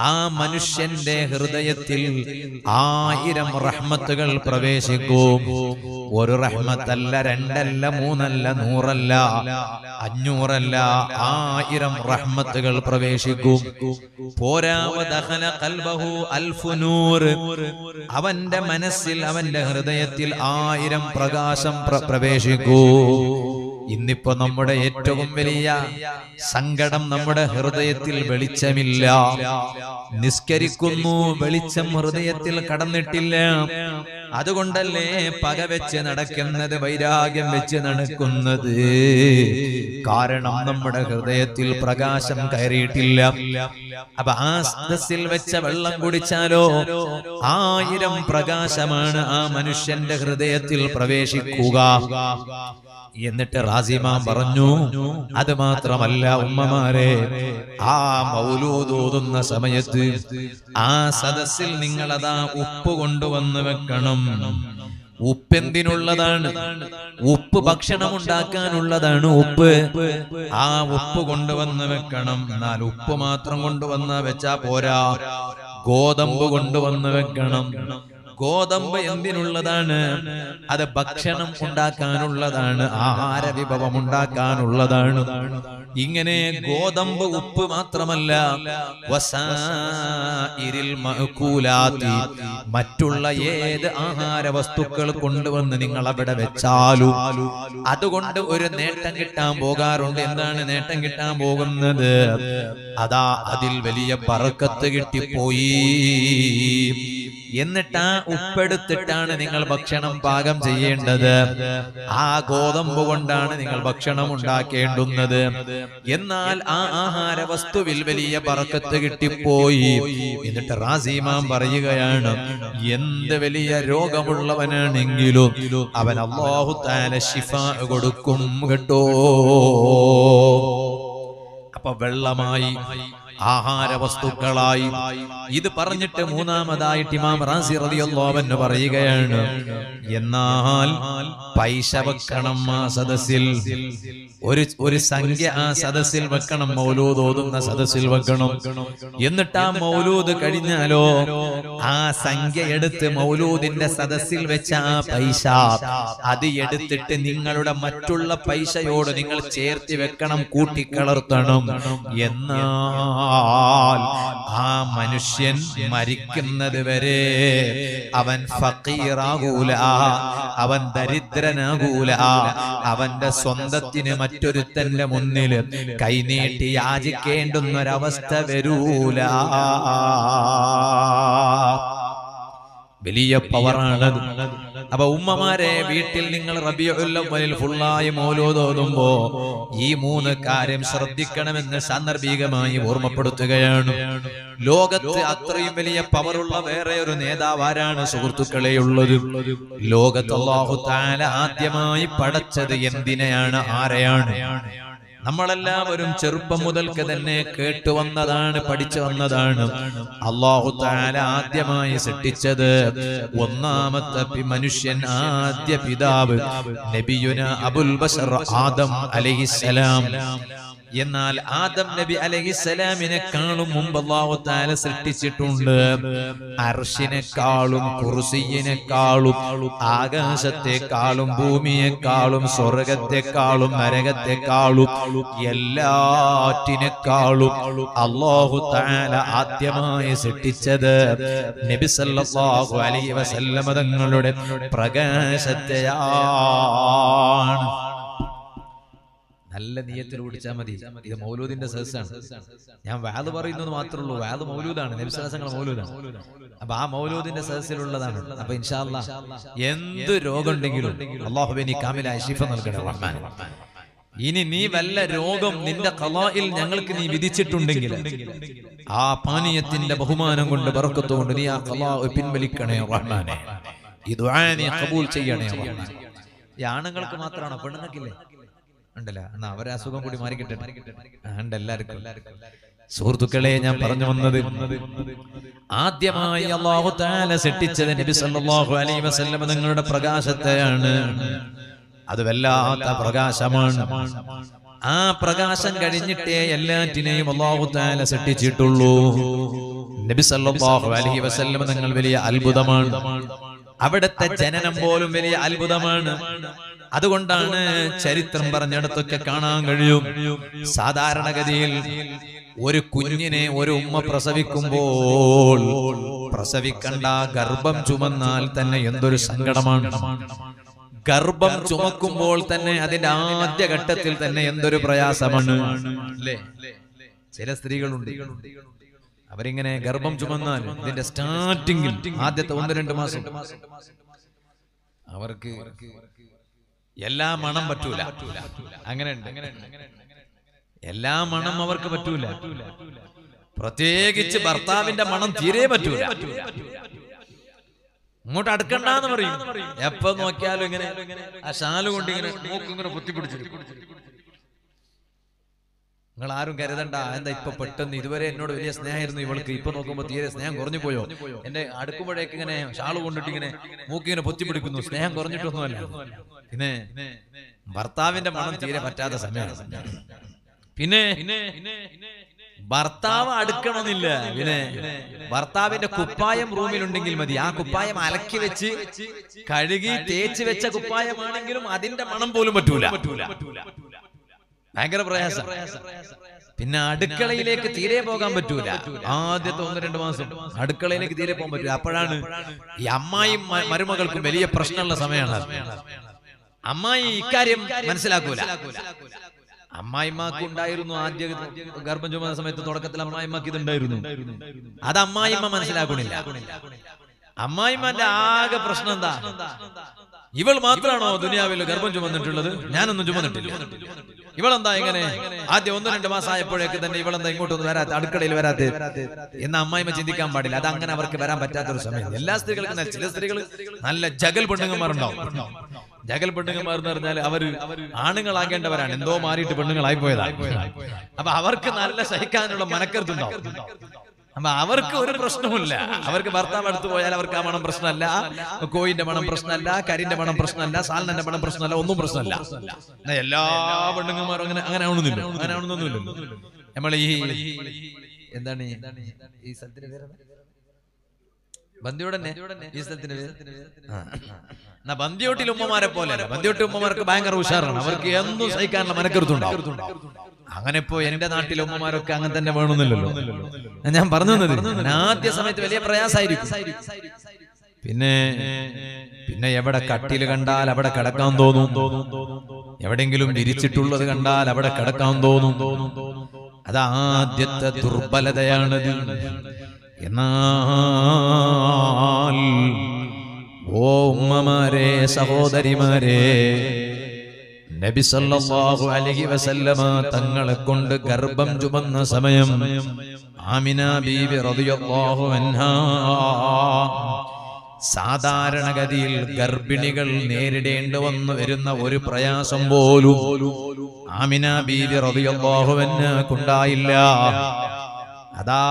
ആ മനുഷ്യന്റെ ഹൃദയത്തിൽ ആയിരം റഹ്മത്തുകൾ പ്രവേശിക്കും. ഒരു റഹ്മത്തല്ല രണ്ടല്ല മൂന്നല്ല നൂറല്ല അഞ്ഞൂറല്ല ആയിരം റഹ്മത്തുകൾ പ്രവേശിക്കും. അവന്റെ മനസ്സിൽ അവന്റെ ഹൃദയത്തിൽ ആയിരം പ്രകാശം പ്ര- പ്രവേശിക്കൂ. ഇന്നിപ്പോ നമ്മുടെ ഏറ്റവും വലിയ സങ്കടം നമ്മുടെ ഹൃദയത്തിൽ വെളിച്ചമില്ല. നിസ്കരിക്കുന്നു വെളിച്ചം ഹൃദയത്തിൽ കടന്നിട്ടില്ല. അതുകൊണ്ടല്ലേ പക വെച്ച് നടക്കുന്നത് വൈരാഗ്യം വെച്ച് നടക്കുന്നത്? കാരണം നമ്മുടെ ഹൃദയത്തിൽ പ്രകാശം കയറിയിട്ടില്ല. അപ്പൊ ആ സദസ്സിൽ വെച്ച വെള്ളം കുടിച്ചാലോ? ആയിരം പ്രകാശമാണ് ആ മനുഷ്യന്റെ ഹൃദയത്തിൽ പ്രവേശിക്കുക. എന്നിട്ട് റാസിമാൻ പറഞ്ഞു അത് മാത്രമല്ല ഉമ്മമാരെ ആ മൗലൂതോതുന്ന സമയത്ത് ആ സദസ്സിൽ നിങ്ങൾ അതാ ഉപ്പ് കൊണ്ടുവന്ന് വെക്കണം. ഉപ്പെന്തിനുള്ളതാണ്? ഉപ്പ് ഭക്ഷണം ഉണ്ടാക്കാനുള്ളതാണ് ഉപ്പ്. ആ ഉപ്പ് കൊണ്ടുവന്ന് വെക്കണം. എന്നാൽ ഉപ്പ് മാത്രം കൊണ്ടുവന്ന് വെച്ചാ പോരാ. ഗോതമ്പ് കൊണ്ടുവന്ന് വെക്കണം. ഗോതമ്പ് എന്തിനുള്ളതാണ്? അത് ഭക്ഷണം ഉണ്ടാക്കാനുള്ളതാണ്. ആഹാര വിഭവം ഉണ്ടാക്കാനുള്ളതാണ്. ഇങ്ങനെ ഗോതമ്പ് ഉപ്പ് മാത്രമല്ല മറ്റുള്ള ഏത് ആഹാര വസ്തുക്കൾ കൊണ്ടുവന്ന് നിങ്ങൾ അവിടെ വെച്ചാലും അതുകൊണ്ട് ഒരു നേട്ടം കിട്ടാൻ പോകാറുണ്ട്. എന്താണ് നേട്ടം കിട്ടാൻ പോകുന്നത്? അതാ അതിൽ വലിയ പറക്കത്ത് കിട്ടിപ്പോയി. എന്നിട്ട് ആ ഉപ്പെടുത്തിട്ടാണ് നിങ്ങൾ ഭക്ഷണം പാകം ചെയ്യേണ്ടത്. ആ ഗോതമ്പ് കൊണ്ടാണ് നിങ്ങൾ ഭക്ഷണം ഉണ്ടാക്കേണ്ടുന്നത്. എന്നാൽ ആ ആഹാര വസ്തുവിൽ വലിയ പറക്കത്ത് കിട്ടിപ്പോയി. എന്നിട്ട് റാസിമാം പറയുകയാണ് എന്ത് വലിയ രോഗമുള്ളവനാണെങ്കിലും അവൻ അള്ളാഹു താല ശിഫ കൊടുക്കും കേട്ടോ. അപ്പൊ വെള്ളമായി ആഹാര വസ്തുക്കളായി ഇത് പറഞ്ഞിട്ട് മൂന്നാമതായിട്ട് ഇമാം റാസി റതിയല്ലോവന് പറയുകയാണ് എന്നാൽ പൈസ വെക്കണം ആ സദസ്സിൽ. ഒരു ഒരു സംഖ്യ ആ സദസ്സിൽ വെക്കണം മൗലൂദ് ഓതുന്ന സദസ്സിൽ വെക്കണം. എന്നിട്ട് ആ മൗലൂദ് കഴിഞ്ഞാലോ ആ സംഖ്യ എടുത്ത് മൗലൂദിന്റെ സദസ്സിൽ വെച്ച ആ പൈസ അത് എടുത്തിട്ട് നിങ്ങളുടെ മറ്റുള്ള പൈസയോട് നിങ്ങൾ ചേർത്തി വെക്കണം കൂട്ടിക്കളർത്തണം എന്നാൽ ആ മനുഷ്യൻ മരിക്കുന്നത് വരെ അവൻ ഫക്കീറാകൂല അവൻ ദരിദ്രനാകൂല അവന്റെ സ്വന്തത്തിന് മറ്റൊരുത്തന്റെ മുന്നിൽ കൈനീട്ടി യാചിക്കേണ്ടുന്നൊരവസ്ഥ വരൂല. വലിയ പവറാണത് അപ്പൊ ഉമ്മമാരെ വീട്ടിൽ നിങ്ങൾ റബിയുല്ലവലിൽ ഫുള്ളായി മൗലോദോതുമ്പോ ഈ മൂന്ന് കാര്യം ശ്രദ്ധിക്കണമെന്ന് സാന്ദർഭികമായി ഓർമ്മപ്പെടുത്തുകയാണ്. ലോകത്ത് അത്രയും വലിയ പവറുള്ള വേറെ ഒരു നേതാവ് ആരാണ് സുഹൃത്തുക്കളെ ഉള്ളത്. ലോകത്ത് അല്ലാഹു താല ആദ്യമായി പടച്ചത് എന്തിനെയാണ്? ആരെയാണ്? നമ്മളെല്ലാവരും ചെറുപ്പം മുതൽക്ക് തന്നെ കേട്ടു വന്നതാണ് പഠിച്ചു വന്നതാണ് അള്ളാഹു താല ആദ്യമായി സൃഷ്ടിച്ചത് ഒന്നാമത്തെ മനുഷ്യൻ ആദ്യ പിതാവ് നബിയുന അബുൽ ബഷർ ആദം അലഹിസലാം എന്നാൽ ആദം നബി അലഹിസലാമിനെക്കാളും മുമ്പ് അള്ളാഹുത്താല സൃഷ്ടിച്ചിട്ടുണ്ട്. അർഷിനെക്കാളും കുറുസിയനെക്കാളും ആകാശത്തെക്കാളും ഭൂമിയെക്കാളും സ്വർഗത്തെക്കാളും നരകത്തെക്കാളും എല്ലാറ്റിനെക്കാളും അള്ളാഹു താല ആദ്യമായി സൃഷ്ടിച്ചത് നബി സല്ലല്ലാഹു അലൈഹി വസല്ലമ തങ്ങളുടെ പ്രകാശത്തെയാണ്. നല്ല നീയത്തിൽ ഓടിച്ചാൽ മതി. ഇത് മൗലൂദിന്റെ സഹസാണ് ഞാൻ വാത് പറയുന്നത് മാത്രമേ ഉള്ളൂ. വാത് മൗലൂദാണ്. നബിസ്വലാസങ്ങൾ മൗലൂദാണ്. അപ്പൊ ആ മൗലൂദിന്റെ സഹസിലുള്ളതാണ് അപ്പൊ ഇൻഷാല്ല എന്ത് രോഗം ഉണ്ടെങ്കിലും അള്ളാഹു നീ കാമിലായ ശിഫ നൽകണേ. റഹ്മാൻ. ഇനി നീ വല്ല രോഗം നിന്റെ കലായിൽ ഞങ്ങൾക്ക് നീ വിധിച്ചിട്ടുണ്ടെങ്കിൽ ആ പാനീയത്തിന്റെ ബഹുമാനം കൊണ്ട് ബർക്കത്ത് കൊണ്ട് നീ ആ കലാ പിൻവലിക്കണേ റഹ്മാനെ. ഈ ദുആ നീ കബൂൽ ചെയ്യണേ ആണുങ്ങൾക്ക് മാത്രമാണോ പെണ്ണുങ്ങൾക്കില്ലേ? ഉണ്ടല്ല. എന്നാ അവരെ അസുഖം കൂടി മാറിക്കിട്ടെ ഉണ്ട് എല്ലാവർക്കും. സുഹൃത്തുക്കളെ ഞാൻ പറഞ്ഞു വന്നത് ആദ്യമായി അള്ളാഹു താല സെട്ടിച്ചത് നബി സല്ലല്ലാഹു അലൈഹി വസല്ലം നിങ്ങളുടെ പ്രകാശത്തെയാണ്. അത് വല്ലാത്ത പ്രകാശമാണ്. ആ പ്രകാശം കഴിഞ്ഞിട്ടേ എല്ലാറ്റിനെയും അള്ളാഹു താല സൃഷ്ടിച്ചിട്ടുള്ളൂ. നബി സല്ലല്ലാഹു അലൈഹി വസല്ലം നിങ്ങൾ വലിയ അത്ഭുതമാണ്. അവിടുത്തെ ജനനം പോലും വലിയ അത്ഭുതമാണ്. അതുകൊണ്ടാണ് ചരിത്രം പറഞ്ഞിടത്തൊക്കെ കാണാൻ കഴിയും. സാധാരണഗതിയിൽ ഒരു കുഞ്ഞിനെ ഒരു ഉമ്മ പ്രസവിക്കുമ്പോൾ പ്രസവിക്കണ്ട ഗർഭം ചുമന്നാൽ തന്നെ എന്തൊരു സങ്കടമാണ്. ഗർഭം ചുമക്കുമ്പോൾ തന്നെ അതിന്റെ ആദ്യ ഘട്ടത്തിൽ തന്നെ എന്തൊരു പ്രയാസമാണ്. ചില സ്ത്രീകളുണ്ട്. അവരിങ്ങനെ ഗർഭം ചുമന്നാൽ ഇതിന്റെ സ്റ്റാർട്ടിംഗിൽ ആദ്യത്തെ ഒന്ന് രണ്ട് മാസം. അവർക്ക് എല്ലാ മണം പറ്റൂല. അങ്ങനെ എല്ലാ മണം അവർക്ക് പറ്റൂല. പ്രത്യേകിച്ച് ഭർത്താവിന്റെ മണം തീരെ പറ്റൂല. ഇങ്ങോട്ട് അടുക്കണ്ടെന്ന് പറയും. എപ്പോ നോക്കിയാലും ഇങ്ങനെ ആ ഷാൽ കൊണ്ട് ഇങ്ങനെ മൂക്ക് ഇങ്ങനെ പൊത്തിപ്പിടിച്ചിരിക്കും. നിങ്ങൾ ആരും കരുതണ്ട. എന്താ ഇപ്പൊ പെട്ടെന്ന് ഇതുവരെ എന്നോട് വലിയ സ്നേഹമായിരുന്നു ഇവൾക്ക്. ഇപ്പൊ നോക്കുമ്പോ തീരെ സ്നേഹം കുറഞ്ഞു പോയോ എന്റെ അടുക്കുമ്പോഴേക്ക് ഇങ്ങനെ ഷാൾ കൊണ്ടിട്ട് ഇങ്ങനെ മൂക്കിങ്ങനെ പൊത്തിപ്പിടിക്കുന്നു സ്നേഹം കുറഞ്ഞിട്ടൊന്നുമല്ല. പിന്നെ ഭർത്താവിന്റെ മണം തീരെ പറ്റാത്ത സമയമാണ്. പിന്നെ ഭർത്താവ് അടുക്കണമെന്നില്ല. പിന്നെ ഭർത്താവിന്റെ കുപ്പായം റൂമിലുണ്ടെങ്കിൽ മതി. ആ കുപ്പായം അലക്കി വെച്ച് കഴുകി തേച്ച് വെച്ച കുപ്പായമാണെങ്കിലും അതിന്റെ മണം പോലും പറ്റൂല. ഭയങ്കര പ്രയാസം. പിന്നെ അടുക്കളയിലേക്ക് തീരെ പോകാൻ പറ്റൂല. ആദ്യത്തെ ഒന്ന് രണ്ട് മാസം. അടുക്കളയിലേക്ക് തീരെ പോകാൻ പറ്റൂല. അപ്പോഴാണ് ഈ അമ്മായും മരുമകൾക്കും വലിയ പ്രശ്നമുള്ള സമയമാണ്. അമ്മായി ഇക്കാര്യം മനസ്സിലാക്കൂല. അമ്മായിമാക്ക് ഉണ്ടായിരുന്നു ആദ്യ ഗർഭം ചുമന്ന സമയത്ത് തുടക്കത്തിൽ അമ്മായിമാക്ക് ഇതുണ്ടായിരുന്നു. അത് അമ്മായിമ്മ മനസ്സിലാക്കണില്ല അമ്മായിമ്മന്റെ ആകെ പ്രശ്നം എന്താ? ഇവൾ മാത്രമാണോ ദുനിയാവിൽ ഗർഭം ചുമന്നിട്ടുള്ളത്? ഞാനൊന്നും ചുമന്നിട്ടില്ല. ഇവളെന്താ ഇങ്ങനെ? ആദ്യം ഒന്ന് രണ്ട് മാസം ആയപ്പോഴേക്ക് തന്നെ ഇവളെന്താ ഇങ്ങോട്ടൊന്നും വരാത്ത അടുക്കളയിൽ വരാത്ത എന്ന അമ്മായിമ്മ ചിന്തിക്കാൻ പാടില്ല. അത് അങ്ങനെ അവർക്ക് വരാൻ പറ്റാത്ത ഒരു സമയം. എല്ലാ സ്ത്രീകൾക്കും ചില സ്ത്രീകൾ നല്ല ജഗൽ പെണ്ണുങ്ങന്മാരുണ്ടാവും. ജഗൽ പെണ്ണുങ്ങന്മാർ എന്ന് പറഞ്ഞാൽ അവർ ആണുങ്ങളാകേണ്ടവരാണ്. എന്തോ മാറിയിട്ട് പെണ്ണുങ്ങളായി പോയതാണ് അപ്പൊ അവർക്ക് നല്ല സഹിക്കാനുള്ള മനക്കരുത്തുണ്ടാവും അപ്പൊ അവർക്ക് ഒരു പ്രശ്നവുമില്ല. അവർക്ക് ഭർത്താവ് അടുത്ത് പോയാൽ അവർക്ക് ആ മണം പ്രശ്നമല്ല കോയിന്റെ മണം പ്രശ്നമല്ല കരിന്റെ മണം പ്രശ്നമല്ല സാലിന്റെ മണം പ്രശ്നമല്ല ഒന്നും പ്രശ്നമല്ല. എല്ലാ പെണ്ണുങ്ങന്മാരും അങ്ങനെ അങ്ങനെ ആവണമെന്നില്ല. അങ്ങനെ ആവണമെന്നൊന്നുമില്ല. നമ്മൾ ഈ എന്താണ് ഈ- സ്ഥലത്തിന്റെ ഈ ബന്ദിയോട്ടിൽ ഉമ്മമാരെ പോലെ ബന്ധിയോട്ടി ഉമ്മമാർക്ക് ഭയങ്കര ഉഷാറാണ്. അവർക്ക് എന്തും സഹിക്കാനുള്ള മനക്കരുത്തുണ്ടാവും അങ്ങനെ ഇപ്പോ എന്റെ നാട്ടിലെ ഉമ്മമാരൊക്കെ അങ്ങനെ തന്നെ വേണമെന്നില്ലല്ലോ. ഞാൻ പറഞ്ഞു തന്നത് ആദ്യ സമയത്ത് വലിയ പ്രയാസമായിരിക്കും. പിന്നെ പിന്നെ എവിടെ കട്ടിൽ കണ്ടാൽ അവിടെ കിടക്കാൻ തോന്നും? എവിടെങ്കിലും വിരിച്ചിട്ടുള്ളത് കണ്ടാൽ അവിടെ കിടക്കാൻ തോന്നും? അത് ആദ്യത്തെ ദുർബലതയാണത്. എന്നാൽ ഓ ഉമ്മമാരെ സഹോദരിമാരെ നബി സല്ലല്ലാഹു അലൈഹി വസല്ലമ തങ്ങളെ കൊണ്ട് ഗർഭം ചുമന്ന സമയം ആമിന ബീവി റളിയല്ലാഹു അൻഹാ. സാധാരണഗതിയിൽ ഗർഭിണികൾ നേരിടേണ്ടി വന്നു വരുന്ന ഒരു പ്രയാസം പോലും ആമിന ബീവി റളിയല്ലാഹു അൻഹാക്കുണ്ടായില്ല അതാ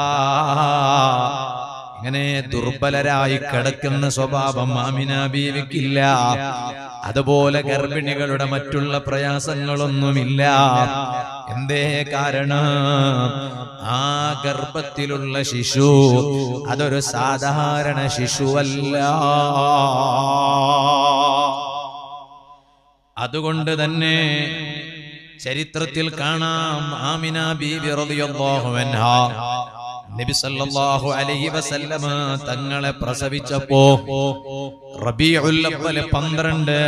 ഇങ്ങനെ ദുർബലരായി കിടക്കുന്ന സ്വഭാവം ആമിന ബീവിക്കില്ല. അതുപോലെ ഗർഭിണികളുടെ മറ്റുള്ള പ്രയാസങ്ങളൊന്നുമില്ല. എന്തേ കാരണം? ആ ഗർഭത്തിലുള്ള ശിശു അതൊരു സാധാരണ ശിശുവല്ല. അതുകൊണ്ട് തന്നെ ചരിത്രത്തിൽ കാണാം ആമിന ബീവി അൻഹാ. നബി സല്ലല്ലാഹു അലൈഹി വസല്ലമ തങ്ങളെ പ്രസവിച്ചപ്പോ റബീഉൽ അവ്വൽ 12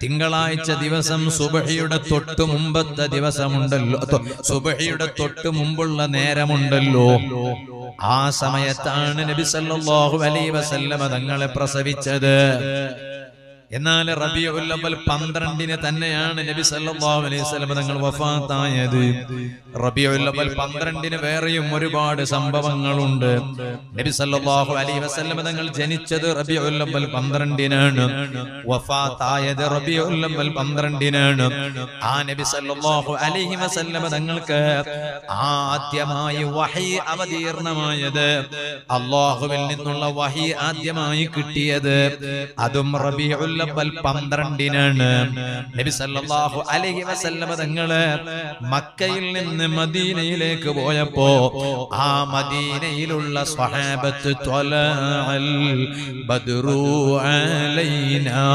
തിങ്കളാഴ്ച ദിവസം സുബഹിയുടെ തൊട്ട് മുമ്പത്തെ ദിവസമുണ്ടല്ലോ. സുബഹിയുടെ തൊട്ട് മുമ്പുള്ള നേരമുണ്ടല്ലോ. ആ സമയത്താണ് നബി സല്ലല്ലാഹു അലൈഹി വസല്ലമ തങ്ങളെ പ്രസവിച്ചത്. എന്നാൽ റബിയുല്ലവൽ പന്ത്രണ്ടിന് തന്നെയാണ് നബി സല്ലല്ലാഹു അലൈഹി വസല്ലം തങ്ങൾ വഫാത്തായത്. റബിയുല്ലവൽ പന്ത്രണ്ടിന് വേറെയും ഒരുപാട് സംഭവങ്ങളുണ്ട്. നബി സല്ലല്ലാഹു അലൈഹി വസല്ലം തങ്ങൾ ജനിച്ചത് റബിയുല്ലവൽ പന്ത്രണ്ടിനാണ്. വഫാത്തായത് റബിയുല്ലവൽ പന്ത്രണ്ടിനാണ്. ആ നബി സല്ലല്ലാഹു അലൈഹി വസല്ലം തങ്ങൾക്ക് ആദ്യമായി വഹി അവതീർണമായത്. അള്ളാഹുവിൽ നിന്നുള്ള വഹി ആദ്യമായി കിട്ടിയത്. അതും റബീഉൽ അവ്വൽ പന്ത്രണ്ടിനാണ് നബി സല്ലല്ലാഹു അലൈഹി വസല്ലമ തങ്ങള് മക്കയിൽ നിന്ന് മദീനയിലേക്ക് പോയപ്പോ ആ മദീനയിലുള്ള സ്വഹാബത്ത് ത്വലഅൽ ബദ്റു അലൈനാ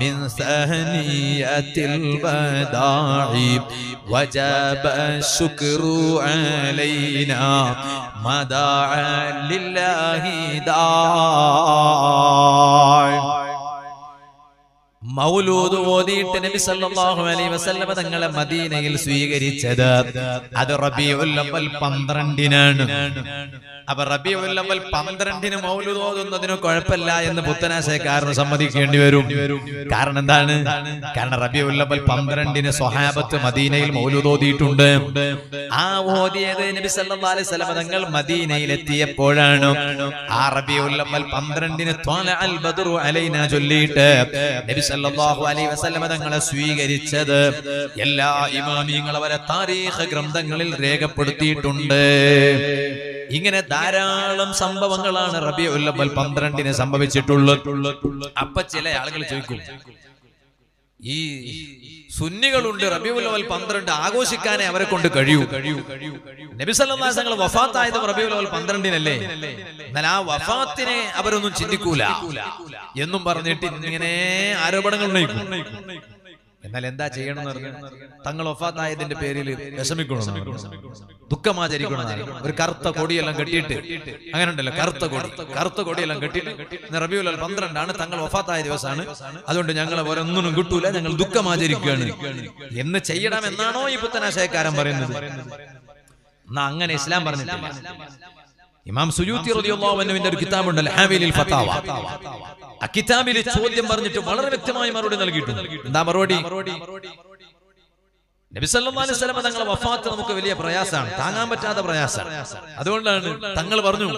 മിൻ സഹനിയത്തിൽ ബദാഇ وجب الشكر علينا ما دعا لله داع മൗലൂദ് ഓതിയിട്ട് നബി സല്ലല്ലാഹു അലൈഹി വസല്ലമ തങ്ങളെ മദീനയിൽ സ്വീകരിച്ചത്. അത് റബീഉൽ അവ്വൽ 12നാണ് അപ്പൊ റബീഉൽ അവ്വൽ 12ന് മൗലൂദ് ഓതുന്നതിന് കുഴപ്പമില്ല എന്ന് പുത്തനാശയക്കാരന് സമ്മതിക്കേണ്ടി വരും. കാരണം എന്താണ്? കാരണം റബീഉൽ അവ്വൽ 12ന് സ്വഹാബത്ത് മദീനയിൽ മൗലൂദ് ഓതിയിട്ടുണ്ട്. ആ ഓതിയത് നബി സല്ലല്ലാഹു അലൈഹി വസല്ലമ തങ്ങൾ മദീനയിൽ എത്തിയപ്പോഴാണ് ആ റബീഉൽ അവ്വൽ 12ന് ത്വലഅൽ ബദ്റു അലൈന ചൊല്ലിയിട്ട് നബി സല്ലല്ലാഹു അലൈഹി വസല്ലമ തങ്ങളെ സ്വീകരിച്ചത്. എല്ലാ ഇമാമിയങ്ങൾ അവരെ താരീഖ് ഗ്രന്ഥങ്ങളിൽ രേഖപ്പെടുത്തിയിട്ടുണ്ട്. ഇങ്ങനെ ധാരാളം സംഭവങ്ങളാണ് റബിയുൽ അവ്വൽ പന്ത്രണ്ടിന് സംഭവിച്ചിട്ടുള്ളത്. അപ്പൊ ചില ആളുകൾ ചോദിക്കും. ഈ സുന്നികളുണ്ട്. റബിയുൽ അവൽ പന്ത്രണ്ട് ആഘോഷിക്കാനേ അവരെ കൊണ്ട് കഴിയൂ. നബി സല്ലല്ലാഹു അലൈഹി വസല്ലം വഫാത്തായത് റബിയുൽ അവൽ പന്ത്രണ്ടിനല്ലേ? എന്നാൽ ആ വഫാത്തിനെ അവരൊന്നും ചിന്തിക്കൂല. എന്നും പറഞ്ഞിട്ട് ഇങ്ങനെ ആരോപണങ്ങൾ ഉന്നയിക്കും. എന്നാൽ എന്താ ചെയ്യണം തങ്ങൾ ഒഫാത്തായതിന്റെ പേരിൽ വിഷമിക്കണം ദുഃഖമാചരിക്കണം ഒരു കറുത്ത കൊടിയെല്ലാം കെട്ടിയിട്ട് അങ്ങനെ ഉണ്ടല്ലോ കറുത്ത കൊടി. കറുത്ത കൊടിയെല്ലാം കെട്ടിയിട്ട് റബിയുൽ പന്ത്രണ്ടാണ് തങ്ങൾ ഒഫാത്തായ ദിവസമാണ്. അതുകൊണ്ട് ഞങ്ങൾ ഒരൊന്നും കിട്ടൂല ഞങ്ങൾ ദുഃഖം ആചരിക്കുകയാണ് എന്ന് ചെയ്യണം എന്നാണോ ഈ പുത്തനാശയക്കാരൻ പറയുന്നത്? എന്നാ അങ്ങനെ ഇസ്ലാം പറഞ്ഞിട്ടില്ല. ഇമാം സുയൂത്തി റളിയല്ലാഹു അൻഹുവിന്റെ ഒരു കിതാബുണ്ട് ഹാവിലിൽ ഫതാവ ആ കിതാബിൽ ചോദ്യം പറഞ്ഞിട്ട് വളരെ വ്യക്തമായി മറുപടി നൽകിയിട്ടുണ്ട്. എന്താ മറുപടി? നബി സല്ലല്ലാഹു അലൈഹി വസല്ലം തങ്ങളെ വഫാത്ത് നമുക്ക് വലിയ പ്രയാസമാണ് താങ്ങാൻ പറ്റാത്ത പ്രയാസമാണ്. അതുകൊണ്ടാണ് തങ്ങൾ പറഞ്ഞു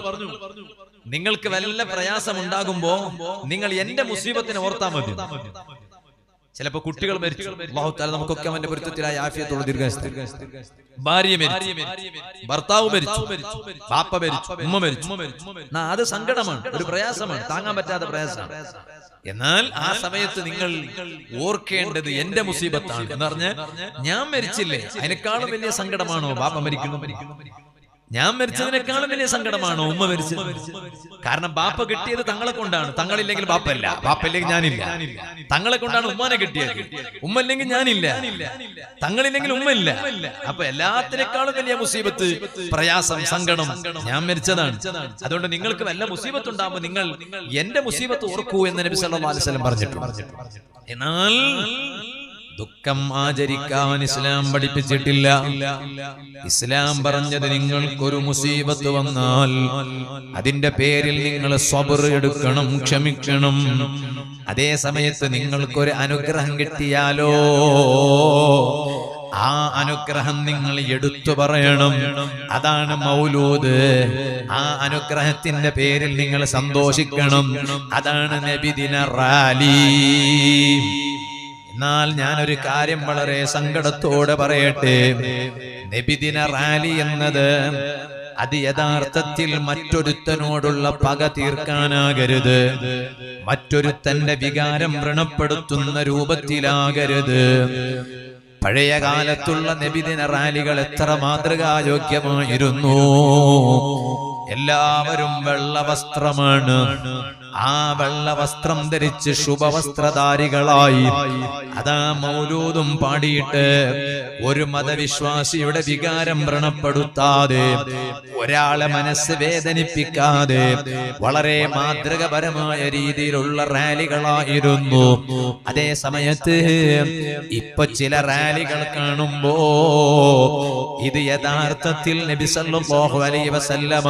നിങ്ങൾക്ക് വല്ല പ്രയാസം ഉണ്ടാകുമ്പോ നിങ്ങൾ എന്റെ മുസീബത്തിനെ ഓർത്താൽ മതി. ചിലപ്പോ കുട്ടികൾ മരിച്ചു. തആല നമുക്കൊക്കെ അവന്റെ പൊരുത്തത്തിലായ ആഫിയത്തോട് ദീർഘാസ്ഥി ഭാര്യ മരിച്ചു. ഭർത്താവ് മരിച്ചു. ബാപ്പ മരിച്ചു. ഉമ്മ മരിച്ചു. അത് സങ്കടമാണ്. ഒരു പ്രയാസമാണ്. താങ്ങാൻ പറ്റാത്ത പ്രയാസമാണ്. എന്നാൽ ആ സമയത്ത് നിങ്ങൾ ഓർക്കേണ്ടത് എന്റെ മുസീബത്താണ്. എന്ന് പറഞ്ഞ് ഞാൻ മരിച്ചില്ലേ? അതിനേക്കാളും വലിയ സങ്കടമാണോ ബാപ്പ മരിക്കുന്നു ഞാൻ മരിച്ചതിനേക്കാളും വലിയ സങ്കടമാണോ ഉമ്മ മരിച്ചത്? കാരണം ബാപ്പ കിട്ടിയത് തങ്ങളെ കൊണ്ടാണ്. തങ്ങളില്ലെങ്കിൽ ബാപ്പല്ല ബാപ്പല്ലെങ്കിൽ ഞാനില്ല. തങ്ങളെ കൊണ്ടാണ് ഉമ്മാനെ കിട്ടിയത്. ഉമ്മ ഇല്ലെങ്കിൽ ഞാനില്ല. തങ്ങളില്ലെങ്കിൽ ഉമ്മ ഇല്ല അപ്പൊ എല്ലാത്തിനേക്കാളും വലിയ മുസീബത്ത് പ്രയാസം സങ്കടം ഞാൻ മരിച്ചതാണ്. അതുകൊണ്ട് നിങ്ങൾക്ക് വല്ല മുസീബത്ത് ഉണ്ടാകുമ്പോൾ നിങ്ങൾ എന്റെ മുസീബത്ത് ഓർക്കൂ എന്ന് നബി സല്ലല്ലാഹു അലൈഹി വസല്ലം പറഞ്ഞിട്ടുണ്ട്. എന്നാൽ ദുഃഖം ആചരിക്കാൻ ഇസ്ലാം പഠിപ്പിച്ചിട്ടില്ല. ഇസ്ലാം പറഞ്ഞത് നിങ്ങൾക്കൊരു മുസീബത്ത് വന്നാൽ അതിന്റെ പേരിൽ നിങ്ങൾ സ്വബർ എടുക്കണം ക്ഷമിക്കണം. അതേ സമയത്ത് നിങ്ങൾക്കൊരു അനുഗ്രഹം കിട്ടിയാലോ? ആ അനുഗ്രഹം നിങ്ങൾ എടുത്തു പറയണം. അതാണ് മൗലൂദ്. ആ അനുഗ്രഹത്തിന്റെ പേരിൽ നിങ്ങൾ സന്തോഷിക്കണം. അതാണ് നബിദിന റാലി. എന്നാൽ ഞാനൊരു കാര്യം വളരെ സങ്കടത്തോടെ പറയട്ടെ. നബിദിന റാലി എന്നത് അത് യഥാർത്ഥത്തിൽ മറ്റൊരുത്തനോടുള്ള പക തീർക്കാനാകരുത്. മറ്റൊരുത്തന്റെ വികാരം വ്രണപ്പെടുത്തുന്ന രൂപത്തിലാകരുത്. പഴയ കാലത്തുള്ള നബിദിന റാലികൾ എത്ര മാതൃകായോഗ്യമായിരുന്നു. എല്ലാവരും വെള്ള വസ്ത്രമാണ്. ആ വെള്ള വസ്ത്രം ധരിച്ച് ശുഭവസ്ത്രധാരികളായി. അതാ മൗലൂദും പാടിയിട്ട് ഒരു മതവിശ്വാസിയുടെ വികാരം വ്രണപ്പെടുത്താതെ ഒരാളെ മനസ്സ് വേദനിപ്പിക്കാതെ വളരെ മാതൃകപരമായ രീതിയിലുള്ള റാലികളായിരുന്നു. അതേ സമയത്ത് ഇപ്പൊ ചില റാലികൾ കാണുമ്പോ ഇത് യഥാർത്ഥത്തിൽ നബി സല്ലല്ലാഹു അലൈഹി വസല്ലമ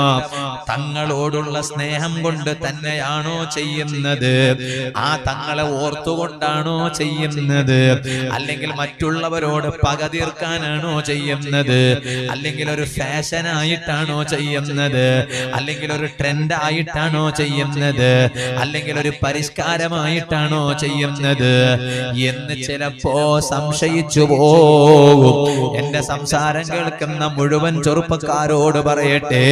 തങ്ങളോടുള്ള സ്നേഹം കൊണ്ട് തന്നെയാണോ ചെയ്യുന്നത്. ആ തങ്ങളെ ഓർത്തുകൊണ്ടാണോ ചെയ്യുന്നത്? അല്ലെങ്കിൽ മറ്റുള്ളവരോട് പക തീർക്കാനാണോ ചെയ്യുന്നത്? അല്ലെങ്കിൽ ഒരു ഫാഷനായിട്ടാണോ ചെയ്യുന്നത്? അല്ലെങ്കിൽ ഒരു ട്രെൻഡ് ആയിട്ടാണോ ചെയ്യുന്നത്? അല്ലെങ്കിൽ ഒരു പരിഷ്കാരമായിട്ടാണോ ചെയ്യുന്നത്? എന്ന് ചിലപ്പോ സംശയിച്ചു പോകും. എന്റെ സംസാരം കേൾക്കുന്ന മുഴുവൻ ചെറുപ്പക്കാരോട് പറയട്ടെ.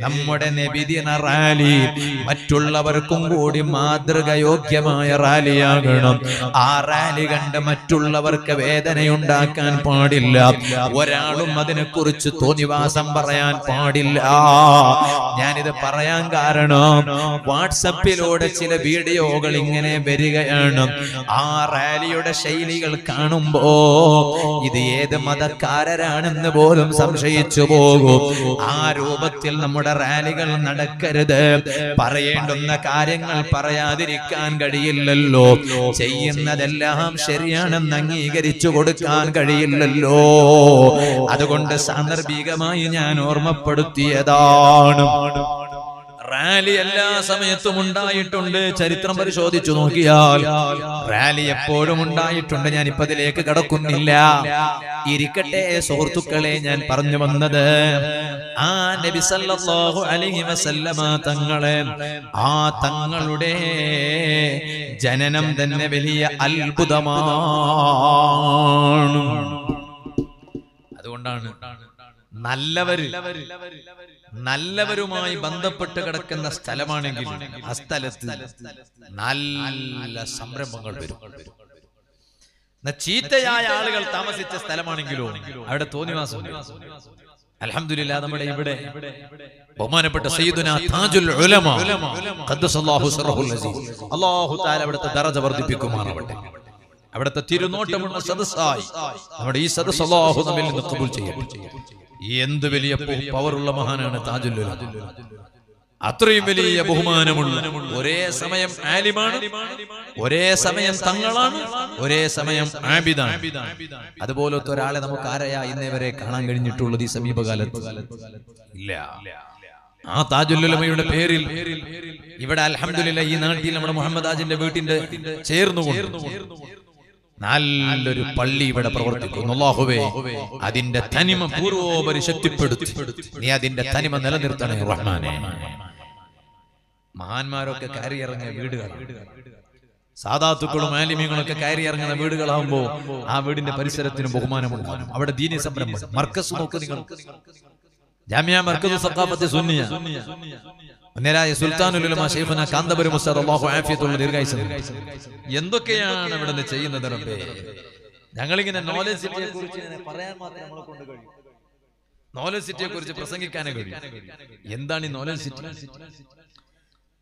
നമ്മുടെ നബിദിന റാലി മറ്റുള്ളവർക്കും കൂടി മാതൃകയോഗ്യമായ റാലിയാകണം. ആ റാലി കണ്ട് മറ്റുള്ളവർക്ക് വേദനയുണ്ടാക്കാൻ പാടില്ല. ഒരാളും അതിനെക്കുറിച്ച് തോന്നിവാസം പറയാൻ പാടില്ല. ഞാനിത് പറയാൻ കാരണം വാട്സപ്പിലൂടെ ചില വീഡിയോകൾ ഇങ്ങനെ വരികയാണ്. ആ റാലിയുടെ ശൈലികൾ കാണുമ്പോ ഇത് ഏത് മതക്കാരരാണെന്ന് പോലും സംശയിച്ചു പോകും. ആ രൂപത്തിൽ നമ്മുടെ റാലികൾ നടക്കരുത്. പറയേണ്ടുന്ന കാര്യങ്ങൾ പറയാതിരിക്കാൻ കഴിയില്ലല്ലോ. ചെയ്യുന്നതെല്ലാം ശരിയാണെന്ന് അംഗീകരിച്ചു കൊടുക്കാൻ കഴിയില്ലല്ലോ. അതുകൊണ്ട് സാന്ദർഭികമായി ഞാൻ ഓർമ്മപ്പെടുത്തിയതാണ്. റാലി എല്ലാ സമയത്തും ഉണ്ടായിട്ടുണ്ട്. ചരിത്രം പരിശോധിച്ചു നോക്കിയാൽ റാലി എപ്പോഴും ഉണ്ടായിട്ടുണ്ട്. ഞാൻ ഇപ്പൊ അതിലേക്ക് കടക്കുന്നില്ല. ഇരിക്കട്ടെ സുഹൃത്തുക്കളെ ഞാൻ പറഞ്ഞു വന്നത്. ആ നബി സല്ലല്ലാഹു അലൈഹി വസല്ലമ തങ്ങളെ ആ തങ്ങളുടെ ജനനം തന്നെ വലിയ അത്ഭുതമാണ്. അതുകൊണ്ടാണ് നല്ലവര് നല്ലവരുമായി ബന്ധപ്പെട്ട് കിടക്കുന്ന സ്ഥലമാണെങ്കിൽ ആ സ്ഥലത്ത് നല്ല സംരംഭങ്ങൾ വരും. ചീത്തയായ ആളുകൾ താമസിച്ച സ്ഥലമാണെങ്കിലോ അവിടെ തോന്നിവാസം അലഹമില്ല നമ്മുടെ ഇവിടെ ബഹുമാനപ്പെട്ട അല്ലാഹു തആല അവിടുത്തെ ദറജ വർദ്ധിപ്പിക്കുമാറാവട്ടെ. അവിടുത്തെ തിരുനോട്ടമുള്ള സദസ്സായി നമ്മുടെ ഈ സദസ് അല്ലാഹു നമ്മിൽ നിന്ന് കബൂൽ ചെയ്യട്ടെ. എന്ത് വലിയ പവറുള്ള മഹാനാണ് താജുൽ അത്രയും വലിയ ബഹുമാനമുള്ള ഒരേ സമയം ആലിമാണ് ഒരേ സമയം തങ്ങളാണ് ഒരേ സമയം ആബിദാണ്. അതുപോലത്തെ ഒരാളെ നമുക്ക് ആരെയാ ഇന്നേ വരെ കാണാൻ കഴിഞ്ഞിട്ടുള്ളത് ഈ സമീപകാലത്ത്? ഇല്ല. ആ താജുല്ലുലമയുടെ പേരിൽ ഇവിടെ അൽഹംദുലില്ലാ ഈ നാട്ടിൽ നമ്മുടെ മുഹമ്മദ് ആജിന്റെ വീട്ടിന്റെ ചേർന്നുകൊണ്ട് നല്ലൊരു പള്ളി ഇവിടെ പ്രവർത്തിക്കുന്നു. അല്ലാഹുവേ അതിന്റെ തനിമ പൂർവോപരി ശക്തിപ്പെടുത്തി നീ അതിന്റെ തനിമ നിലനിർത്തണേ റഹ്മാനെ. മഹാന്മാരൊക്കെ കയറി ഇറങ്ങിയ വീടുകളാണ് സാധാത്തുക്കളും ആലിമ്യങ്ങളൊക്കെ കയറി ഇറങ്ങുന്ന വീടുകളാകുമ്പോ ആ വീടിന്റെ പരിസരത്തിന് ബഹുമാനമുണ്ടാകും. അവിടെ ദീനി സംരംഭം. മർക്കസ് നോക്ക് നിങ്ങൾ. ജാമ്യ മർക്കസ് സഖാഫത്ത് സുന്നിയ. ഒന്നരായ സുൽത്താനുലുലമ ഷെയ്ഖുന കാന്തപുരം അല്ലാഹു ആഫിയത്തുള്ള ദീർഘായുസ് എന്തൊക്കെയാണ് ഇവിടെ ചെയ്യുന്നത് റബ്ബേ? ഞങ്ങളിങ്ങനെ നോളജ് സിറ്റിയെ കുറിച്ച് ഇങ്ങനെ പറയാൻ മാത്രം നമ്മളെ കൊണ്ട് കഴിയും. നോളജ് സിറ്റിയെ കുറിച്ച് പ്രസംഗിക്കാനേ കഴിയും. എന്താണ് ഈ നോളജ് സിറ്റി?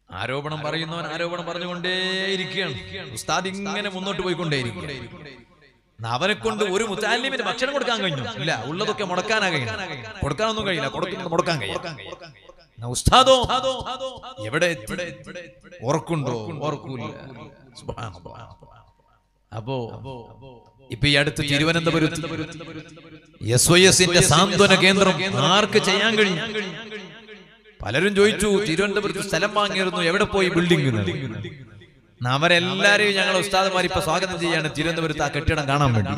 ആരോപണം പറയുന്നവൻ ആരോപണം പറഞ്ഞുകൊണ്ടേയിരിക്കുകയാണ്. ഉസ്താദ് ഇങ്ങനെ മുന്നോട്ട് പോയിക്കൊണ്ടേയിരിക്കും അവനെ കൊണ്ട് ഒരു മുത്താലിമിന് ഭക്ഷണം കൊടുക്കാൻ കഴിഞ്ഞു. ഇല്ല ഉള്ളതൊക്കെ മുടക്കാനാ കഴിയും കൊടുക്കാനൊന്നും കഴിയില്ല. കൊടുക്കുന്നത് മുടക്കാൻ കഴിയും ഉസ്താദോ എവിടെ ഓർക്കുണ്ടോ ഓർക്കൂല അപ്പോ ഇപ്പൊ ഈ അടുത്ത് തിരുവനന്തപുരത്ത് എസ് വൈ എസിന്റെ സാന്ത്വന കേന്ദ്രം ആർക്ക് ചെയ്യാൻ കഴിഞ്ഞു? പലരും ചോദിച്ചു തിരുവനന്തപുരത്ത് സ്ഥലം വാങ്ങിയിരുന്നു എവിടെ പോയി ബിൽഡിംഗ് അവരെല്ലാരെയും ഞങ്ങൾ ഉസ്താദുമാർ ഇപ്പൊ സ്വാഗതം ചെയ്യാണ് തിരുവനന്തപുരത്ത് ആ കെട്ടിടം കാണാൻ വേണ്ടി.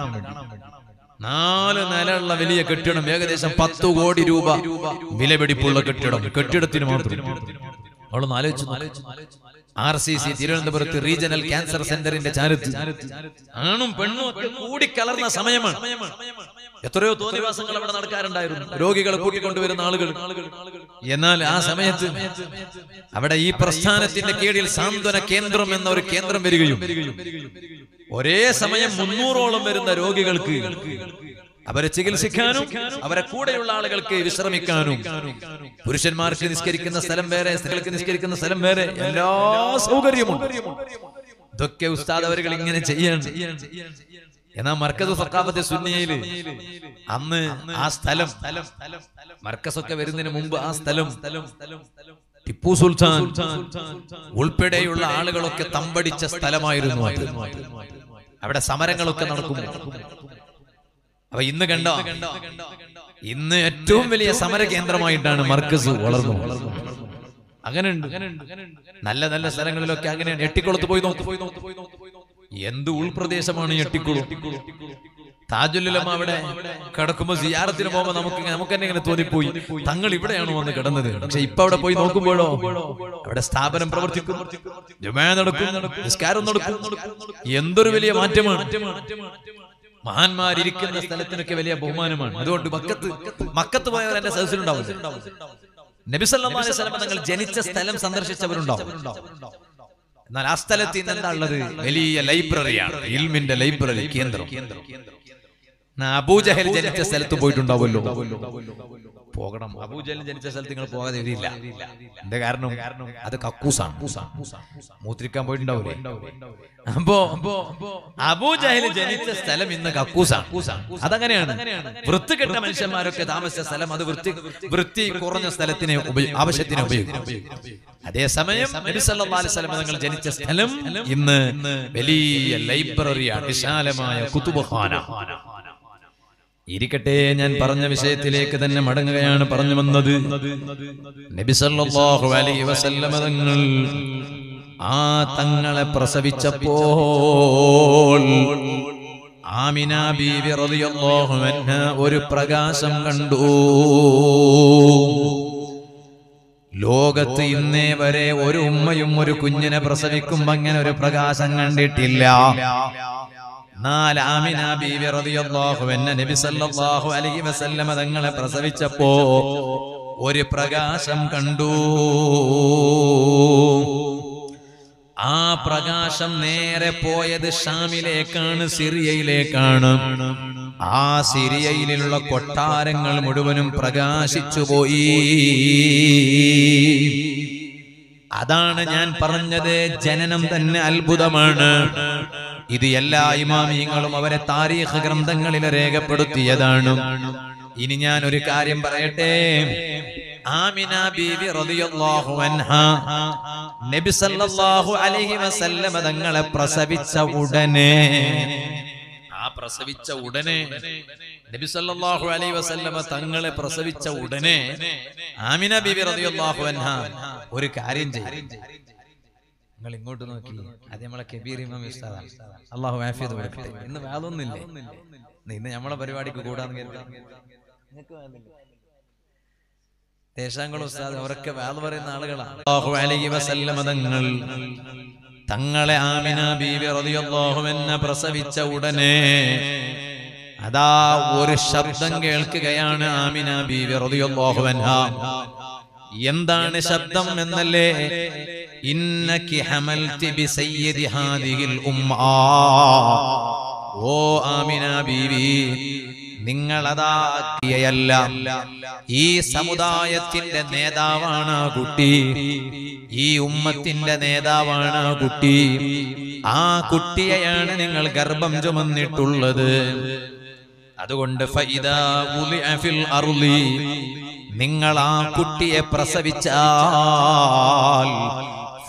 നാല് നിലയുള്ള വലിയ കെട്ടിടം ഏകദേശം പത്ത് കോടി രൂപ വിലപിടിപ്പുള്ള കെട്ടിടം. കെട്ടിടത്തിന് മാത്രം. അവളൊന്ന് ആലോചിച്ചു ആർ സി സി തിരുവനന്തപുരത്ത് റീജിയണൽ ക്യാൻസർ സെന്ററിന്റെ ചാരത്ത് ആണും പെണ്ണും ഒക്കെ കൂടിക്കലർന്ന സമയമാണ്. എത്രയോ തോന്നിവാസങ്ങൾ അവിടെ നടക്കാറുണ്ടായിരുന്നു. രോഗികളെ കൂട്ടിക്കൊണ്ടുവരുന്ന ആളുകൾ. എന്നാൽ ആ സമയത്ത് അവിടെ ഈ പ്രസ്ഥാനത്തിന്റെ കീഴിൽ സാന്ത്വന കേന്ദ്രം എന്ന ഒരു കേന്ദ്രം വരികയും ഒരേ സമയം മുന്നൂറോളം വരുന്ന രോഗികൾക്ക് അവരെ ചികിത്സിക്കാനും അവരെ കൂടെയുള്ള ആളുകൾക്ക് വിശ്രമിക്കാനും പുരുഷന്മാർക്ക് നിസ്കരിക്കുന്ന സ്ഥലം വേറെ സ്ത്രീകൾക്ക് നിസ്കരിക്കുന്ന സ്ഥലം വേറെ എല്ലാ സൗകര്യമുണ്ട്. ഇതൊക്കെ ഉസ്താദ് അവരുകൾ ഇങ്ങനെ ചെയ്യാണ്. എന്നാ മർക്കസ് സക്കാബത്തെ സുന്നിയയിൽ അന്ന് ആ സ്ഥലം മർക്കസൊക്കെ വരുന്നതിന് മുമ്പ് ആ സ്ഥലം ടിപ്പു സുൽത്താൻ ഉൾപ്പെടെയുള്ള ആളുകളൊക്കെ തമ്പടിച്ച സ്ഥലമായിരുന്നു അത്. അവിടെ സമരങ്ങളൊക്കെ നടക്കും അപ്പൊ ഇന്ന് കണ്ടോ? ഇന്ന് ഏറ്റവും വലിയ സമര കേന്ദ്രമായിട്ടാണ് മർക്കസ് വളർന്നു അങ്ങനെയുണ്ട്. നല്ല നല്ല സ്ഥലങ്ങളിലൊക്കെ അങ്ങനെയാണ് എട്ടിക്കുളത്ത് പോയി നോക്കും. എന്ത് ഉൾപ്രദേശമാണ് എട്ടിക്കുളം താജുലുലമ അവിടെ കിടക്കുമ്പോ സിയാറത്തിന് പോകുമ്പോ നമുക്ക് നമുക്ക് തന്നെ ഇങ്ങനെ തോന്നിപ്പോയി. തങ്ങൾ ഇവിടെയാണ് വന്ന് കിടന്നത്? പക്ഷെ ഇപ്പൊ അവിടെ പോയി നോക്കുമ്പോഴോ? അവിടെ സ്ഥാപനം പ്രവർത്തിക്കും. ജുമാ നടക്കും നിസ്കാരം നടക്കും. എന്തൊരു വലിയ മാറ്റമാണ്. മഹാന്മാരിക്കുന്ന സ്ഥലത്തിനൊക്കെ വലിയ ബഹുമാനമാണ്. അതുകൊണ്ട് മക്കത്ത് മക്കത്ത് പോയവർ എന്റെ സദസ്സിലുണ്ടാവും നബി സല്ലല്ലാഹു അലൈഹി തങ്ങൾ ജനിച്ച സ്ഥലം സന്ദർശിച്ചവരുണ്ടാവും. എന്നാൽ ആ സ്ഥലത്ത് ഇന്ന് എന്താ ഉള്ളത്? വലിയ ലൈബ്രറിയാണ്. ഇൽമിന്റെ ലൈബ്രറി കേന്ദ്രം. അബൂജഹൽ ജനിച്ച സ്ഥലത്ത് പോയിട്ടുണ്ടാവുമല്ലോ. പോകണം. അബൂജഹൽ ജനിച്ച സ്ഥലത്ത് നിങ്ങൾ പോകാതെ വരില്ല. എന്താ കാരണം അത് കക്കൂസാണ്. മൂത്രിക്കാൻ പോയിട്ടുണ്ടാവില്ലേ അപ്പോ അബൂജഹൽ ജനിച്ച സ്ഥലം ഇന്ന് കക്കൂസാണ്. അതങ്ങനെയാണ്. വൃത്തികെട്ട മനുഷ്യന്മാരൊക്കെ താമസിച്ച സ്ഥലം അത് വൃത്തി വൃത്തി കുറഞ്ഞ സ്ഥലത്തിന് ആവശ്യത്തിന് ഉപയോഗിക്കും അതേസമയം നബി സല്ലല്ലാഹു അലൈഹി തങ്ങൾ ജനിച്ച സ്ഥലം ഇന്ന് വലിയ ലൈബ്രറിയാണ്. വിശാലമായ കുതുബഖാന ഇരിക്കട്ടെ ഞാൻ പറഞ്ഞ വിഷയത്തിലേക്ക് തന്നെ മടങ്ങുകയാണ് പറഞ്ഞു വന്നത്. നബി സല്ലല്ലാഹു അലൈഹി വസല്ലമ ആ തങ്ങളെ പ്രസവിച്ചപ്പോൾ ആമിന ബീവി റളിയല്ലാഹു ഒരു പ്രകാശം കണ്ടു. ലോകത്ത് ഇന്നേ വരെ ഒരു ഉമ്മയും ഒരു കുഞ്ഞിനെ പ്രസവിക്കുമ്പോ അങ്ങനെ ഒരു പ്രകാശം കണ്ടിട്ടില്ല. എന്നാൽ ആമിന ബീവി റളിയല്ലാഹു അൻഹ നബി സല്ലല്ലാഹു അലൈഹി വസല്ലമ തങ്ങളെ പ്രസവിച്ചപ്പോ ഒരു പ്രകാശം കണ്ടു. ആ പ്രകാശം നേരെ പോയത് ഷാമിലേക്കാണ് സിറിയയിലേക്കാണ്. ആ സിറിയയിലുള്ള കൊട്ടാരങ്ങൾ മുഴുവനും പ്രകാശിച്ചു പോയി അതാണ് ഞാൻ പറഞ്ഞത്. ജനനം തന്നെ അത്ഭുതമാണ്. ഇത് എല്ലാ ഇമാമിയങ്ങളും അവരെ താരീഖ് ഗ്രന്ഥങ്ങളിൽ രേഖപ്പെടുത്തിയതാണ്. ഇനി ഞാൻ ഒരു കാര്യം പറയട്ടെ. ആമിന ബീവി റളിയല്ലാഹു അൻഹ. നബി സല്ലല്ലാഹു അലൈഹി വസല്ലമ തങ്ങളെ പ്രസവിച്ച ഉടനെ ആ പ്രസവിച്ച ഉടനെ നബി സല്ലല്ലാഹു അലൈഹി വസല്ലമ തങ്ങളെ പ്രസവിച്ച ഉടനെ ആമിന ബിബി റളിയല്ലാഹു അൻഹ ഒരു കാര്യം ചെയ്യും. നിങ്ങൾ ഇങ്ങോട്ട് നോക്കി. അത് നമ്മളെ കബീർ ഇമാം ഉസ്താദാണ്. അള്ളാഹു ആഫിയത് കൊടുക്കട്ടെ. ഇന്ന് വേദമൊന്നുമില്ലേ ഇന്ന് നമ്മളെ പരിപാടിക്ക് കൂടാന്ന് കരുതി ദേശാങ്കുളം ഉസ്താദ് അവരൊക്കെ വേദ പറയുന്ന ആളുകളാണ്. അല്ലാഹു അലൈഹി വസല്ലമ തങ്ങൾ തങ്ങളെ ആമിന ബീവി റളിയല്ലാഹു അൻഹ പ്രസവിച്ച ഉടനെ അതാ ഒരു ശബ്ദം കേൾക്കുകയാണ് ആമിന ബീവി റളിയല്ലാഹു അൻഹ. എന്താണ് ശബ്ദം എന്നല്ലേ? ഇന്നക്കി ഹമൽതി ബി സയ്യിദി ഉമ്മ. ഓ ആമിന ബീവി നിങ്ങളതാക്കിയല്ല ഈ സമുദായത്തിന്റെ നേതാവാണ് കുട്ടി. ഈ ഉമ്മത്തിന്റെ നേതാവാണ് കുട്ടി. ആ കുട്ടിയെയാണ് നിങ്ങൾ ഗർഭം ചുമന്നിട്ടുള്ളത്. അതുകൊണ്ട് നിങ്ങൾ ആ കുട്ടിയെ പ്രസവിച്ചാൽ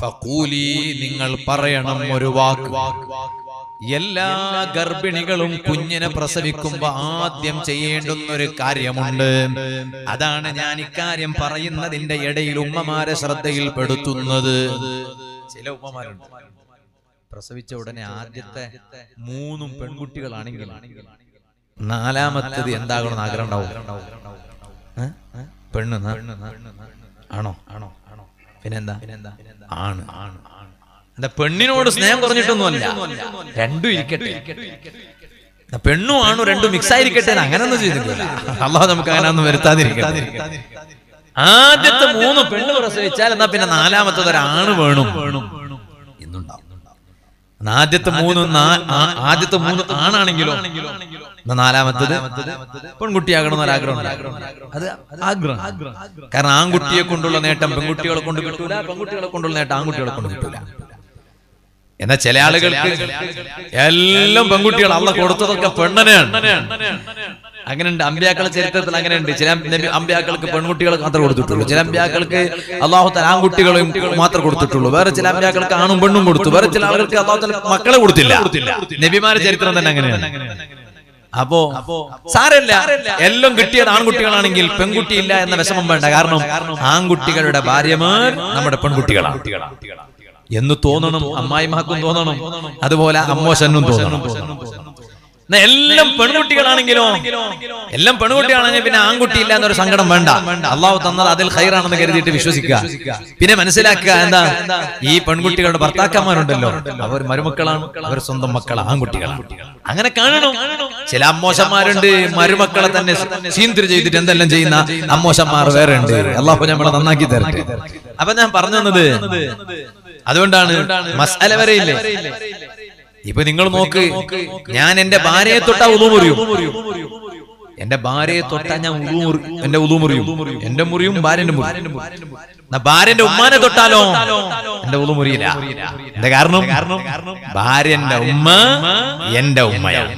ഫഖൂലി നിങ്ങൾ പറയണം ഒരു വാക്ക്. എല്ലാ ഗർഭിണികളും കുഞ്ഞിനെ പ്രസവിക്കുമ്പോ ആദ്യം ചെയ്യേണ്ടുന്നൊരു കാര്യമുണ്ട്. അതാണ് ഞാൻ ഇക്കാര്യം പറയുന്നതിന്റെ ഇടയിൽ ഉമ്മമാരെ ശ്രദ്ധയിൽപ്പെടുത്തുന്നത്. ചില ഉമ്മമാരുണ്ട്. പ്രസവിച്ച ഉടനെ ആദ്യത്തെ മൂന്നും പെൺകുട്ടികളാണെങ്കിൽ നാലാമത്തത് എന്താകണമെന്ന് ആഗ്രഹം ഉണ്ടാവും? പെണ്ണ് ആണോ? ആണോ? ആണോ? പിന്നെന്താ പിന്നെന്താ? ആണ്. ആണ്. ആണ്. എന്താ പെണ്ണിനോട് സ്നേഹം കുറഞ്ഞിട്ടൊന്നുമല്ല. രണ്ടും ഇരിക്കട്ടെ. പെണ്ണു ആണും രണ്ടും മിക്സ് ആയിരിക്കട്ടെ അങ്ങനൊന്നും ചെയ്തിട്ടില്ല. അള്ളാഹ് നമുക്ക് അങ്ങനെ ഒന്നും വരുത്താതിരിക്കട്ടെ. ആദ്യത്തെ മൂന്ന് പെണ്ണ് പ്രസവിച്ചാൽ എന്നാ പിന്നെ നാലാമത്തത് ഒരാണ് വേണം. എന്നുണ്ടാവും എന്നാ ആദ്യത്തെ മൂന്ന് ആദ്യത്തെ മൂന്ന് ആണാണെങ്കിലോ? നാലാമത്തത്? പെൺകുട്ടിയാകണം എന്നൊരാഗ്രഹം അത് ആഗ്രഹം. കാരണം ആൺകുട്ടിയെ കൊണ്ടുള്ള നേട്ടം പെൺകുട്ടികളെ കൊണ്ട് കിട്ടൂല. പെൺകുട്ടികളെ കൊണ്ടുള്ള നേട്ടം ആൺകുട്ടികളെ കൊണ്ട് കിട്ടൂല. എന്നാൽ ചില ആളുകൾക്ക് എല്ലാം പെൺകുട്ടികൾ അള്ള കൊടുത്തതൊക്കെ പെണ്ണനെയാണ്. അങ്ങനെയുണ്ട്. അമ്പ്യാക്കളെ ചരിത്രത്തിൽ അങ്ങനെയുണ്ട്. ചില അമ്പ്യാക്കൾക്ക് പെൺകുട്ടികളെ മാത്രമേ കൊടുത്തിട്ടുള്ളൂ. ചില അമ്പ്യാക്കൾക്ക് അള്ളാഹു തല ആൺകുട്ടികളെയും മാത്രമേ കൊടുത്തിട്ടുള്ളൂ. വേറെ ചില അമ്പ്യാക്കൾക്ക് ആണും പെണ്ണും കൊടുത്തു. വേറെ ചില ആളുകൾക്ക് അള്ളാഹു തല മക്കളെ കൊടുത്തില്ല. നബിമാരെ ചരിത്രം തന്നെ അങ്ങനെയാണ്. അപ്പോ സാരല്ല എല്ലാം കിട്ടിയത് ആൺകുട്ടികളാണെങ്കിൽ പെൺകുട്ടിയില്ല എന്ന വിഷമം വേണ്ട. കാരണം ആൺകുട്ടികളുടെ ഭാര്യമാർ നമ്മുടെ പെൺകുട്ടികളാണ്. എന്ന് തോന്നണം അമ്മായിമാക്കും തോന്നണം അതുപോലെ അമ്മോശനും തോന്നണം. എല്ലാം പെൺകുട്ടികളാണെങ്കിലോ? എല്ലാം പെൺകുട്ടിയാണെങ്കിൽ പിന്നെ ആൺകുട്ടി ഇല്ല എന്നൊരു സങ്കടം വേണ്ട. അള്ളാഹു തന്നത് അതിൽ ഹൈറാണെന്ന് കരുതിയിട്ട് വിശ്വസിക്കുക. പിന്നെ മനസ്സിലാക്കുക എന്താ? ഈ പെൺകുട്ടികളുടെ ഭർത്താക്കന്മാരുണ്ടല്ലോ. അവർ മരുമക്കളാണ്. അവർ സ്വന്തം മക്കളാണ്. ആൺകുട്ടികളാണ്. അങ്ങനെ കാണണം. ചില അമ്മോശന്മാരുണ്ട്. മരുമക്കളെ തന്നെ സീന്തിരി ചെയ്തിട്ട് എന്തെല്ലാം ചെയ്യുന്ന അമ്മോശന്മാർ വേറെ ഉണ്ട് അള്ളാഹു നമ്മളെ നന്നാക്കി തരട്ടെ. അപ്പൊ ഞാൻ പറഞ്ഞത് അതുകൊണ്ടാണ് മസാല വരെയില്ലേ? ഇപ്പൊ നിങ്ങൾ നോക്ക് ഞാൻ എന്റെ ഭാര്യയെ തൊട്ടാ ഉതു മുറിയും. എന്റെ ഭാര്യയെ തൊട്ടാ ഞാൻ എന്റെ ഉതു മുറിയും. എന്റെ മുറിയും ഭാര്യന്റെ മുറിയും ഭാര്യന്റെ ഉമ്മാനെ തൊട്ടാലോ? എന്റെ ഉതു മുറിയില്ല എന്താ കാരണം? ഭാര്യന്റെ ഉമ്മ എന്റെ ഉമ്മയാണ്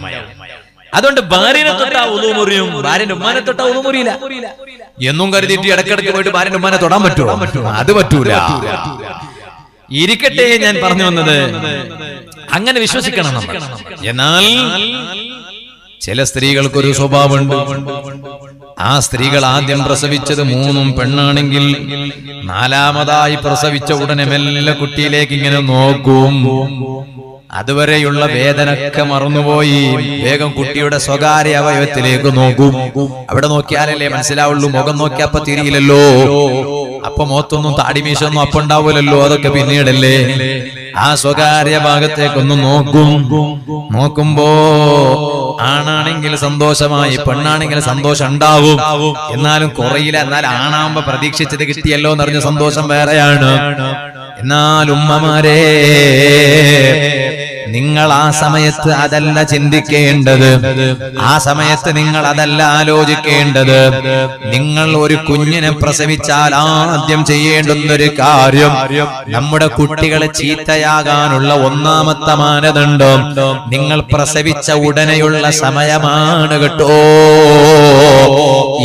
അതുകൊണ്ട് ഭാര്യനെ തൊട്ടാ ഉതു മുറിയും ഭാര്യന്റെ ഉമ്മാനെ തൊട്ടാ ഉതു മുറിയില്ല. എന്നും കരുതിയിട്ട് ഇടക്കിടക്ക് പോയിട്ട് ഭാര്യന്റെ ഉമ്മാനെ തൊടാൻ പറ്റുമോ? അത് പറ്റൂല. ഇരിക്കട്ടെ ഞാൻ പറഞ്ഞു വന്നത്. അങ്ങനെ വിശ്വസിക്കണം നമ്മൾ. എന്നാൽ ചില സ്ത്രീകൾക്കൊരു സ്വഭാവമുണ്ട്. ആ സ്ത്രീകൾ ആദ്യം പ്രസവിച്ചത് മൂന്നും പെണ്ണാണെങ്കിൽ നാലാമതായി പ്രസവിച്ച ഉടനെ മെല്ലെ കുട്ടിയിലേക്ക് ഇങ്ങനെ നോക്കും. അതുവരെയുള്ള വേദനൊക്കെ മറന്നുപോയി. വേഗം കുട്ടിയുടെ സ്വകാര്യ അവയവത്തിലേക്ക് നോക്കും. അവിടെ നോക്കിയാലല്ലേ മനസ്സിലാവുള്ളൂ മുഖം നോക്കിയപ്പ തിരിയില്ലല്ലോ. അപ്പൊ മോത്തൊന്നും താടിമീശൊന്നും അപ്പൊ ഉണ്ടാവൂലല്ലോ അതൊക്കെ പിന്നീടല്ലേ? ആ സ്വകാര്യ ഭാഗത്തേക്കൊന്ന് നോക്കും. നോക്കുമ്പോ ആണാണെങ്കിൽ സന്തോഷമായി പെണ്ണാണെങ്കിൽ സന്തോഷം ഉണ്ടാവും. എന്നാലും കുറയില്ല എന്നാൽ ആണാവുമ്പോ പ്രതീക്ഷിച്ചത് കിട്ടിയല്ലോ എന്നറിഞ്ഞ സന്തോഷം വേറെയാണ്. എന്നാൽ ഉമ്മമാരെ നിങ്ങൾ ആ സമയത്ത് അതല്ല ചിന്തിക്കേണ്ടത്. ആ സമയത്ത് നിങ്ങൾ അതല്ല ആലോചിക്കേണ്ടത്. നിങ്ങൾ ഒരു കുഞ്ഞിനെ പ്രസവിച്ചാൽ ആദ്യം ചെയ്യേണ്ടുന്ന ഒരു കാര്യം നമ്മുടെ കുട്ടികളെ ചീത്തയാകാനുള്ള ഒന്നാമത്തെ മാനദണ്ഡം നിങ്ങൾ പ്രസവിച്ച ഉടനെയുള്ള സമയമാണ് കേട്ടോ.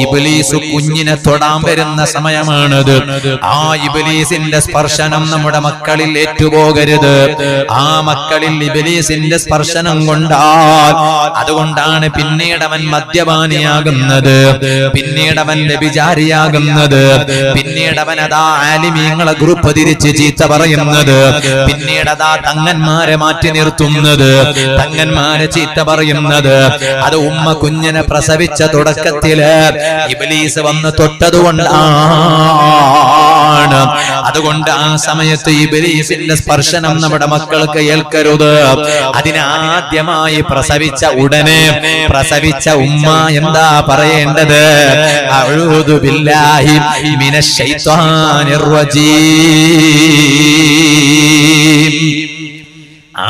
ഇബിലീസ് കുഞ്ഞിനെ തൊടാൻ വരുന്ന സമയമാണത്. ആ ഇബിലീസിന്റെ സ്പർശനം നമ്മുടെ മക്കളിൽ ഏറ്റുപോകരുത്. ആ മക്കളിൽ ഇബിലീസിന്റെ സ്പർശനം കൊണ്ടാൽ അതുകൊണ്ടാണ് പിന്നീട് അവൻ മദ്യപാനിയാകുന്നത്. പിന്നീട് അവൻ വ്യഭിചാരിയാകുന്നത്. പിന്നീട് അവൻ അതാ ആലിമീങ്ങളെ ഗ്രൂപ്പ് തിരിച്ച് ചീത്ത പറയുന്നത്. പിന്നീട് അതാ തങ്ങന്മാരെ മാറ്റി നിർത്തുന്നത്. തങ്ങന്മാരെ ചീത്ത പറയുന്നത്. അത് ഉമ്മ കുഞ്ഞിനെ പ്രസവിച്ച തുടക്കത്തിൽ ഇബലീസ് വന്ന് തൊട്ടതുകൊണ്ടാണ് അതുകൊണ്ട് ആ സമയത്ത് ഈ ബലീഫിന്റെ സ്പർശനം നമ്മുടെ മക്കൾക്ക് ഏൽക്കരുത്. അതിനാദ്യമായി പ്രസവിച്ച ഉടനെ പ്രസവിച്ച ഉമ്മ എന്താ പറയേണ്ടത്? ബില്ലാഹി മിനശ്ശൈത്വാനിർ റജീം.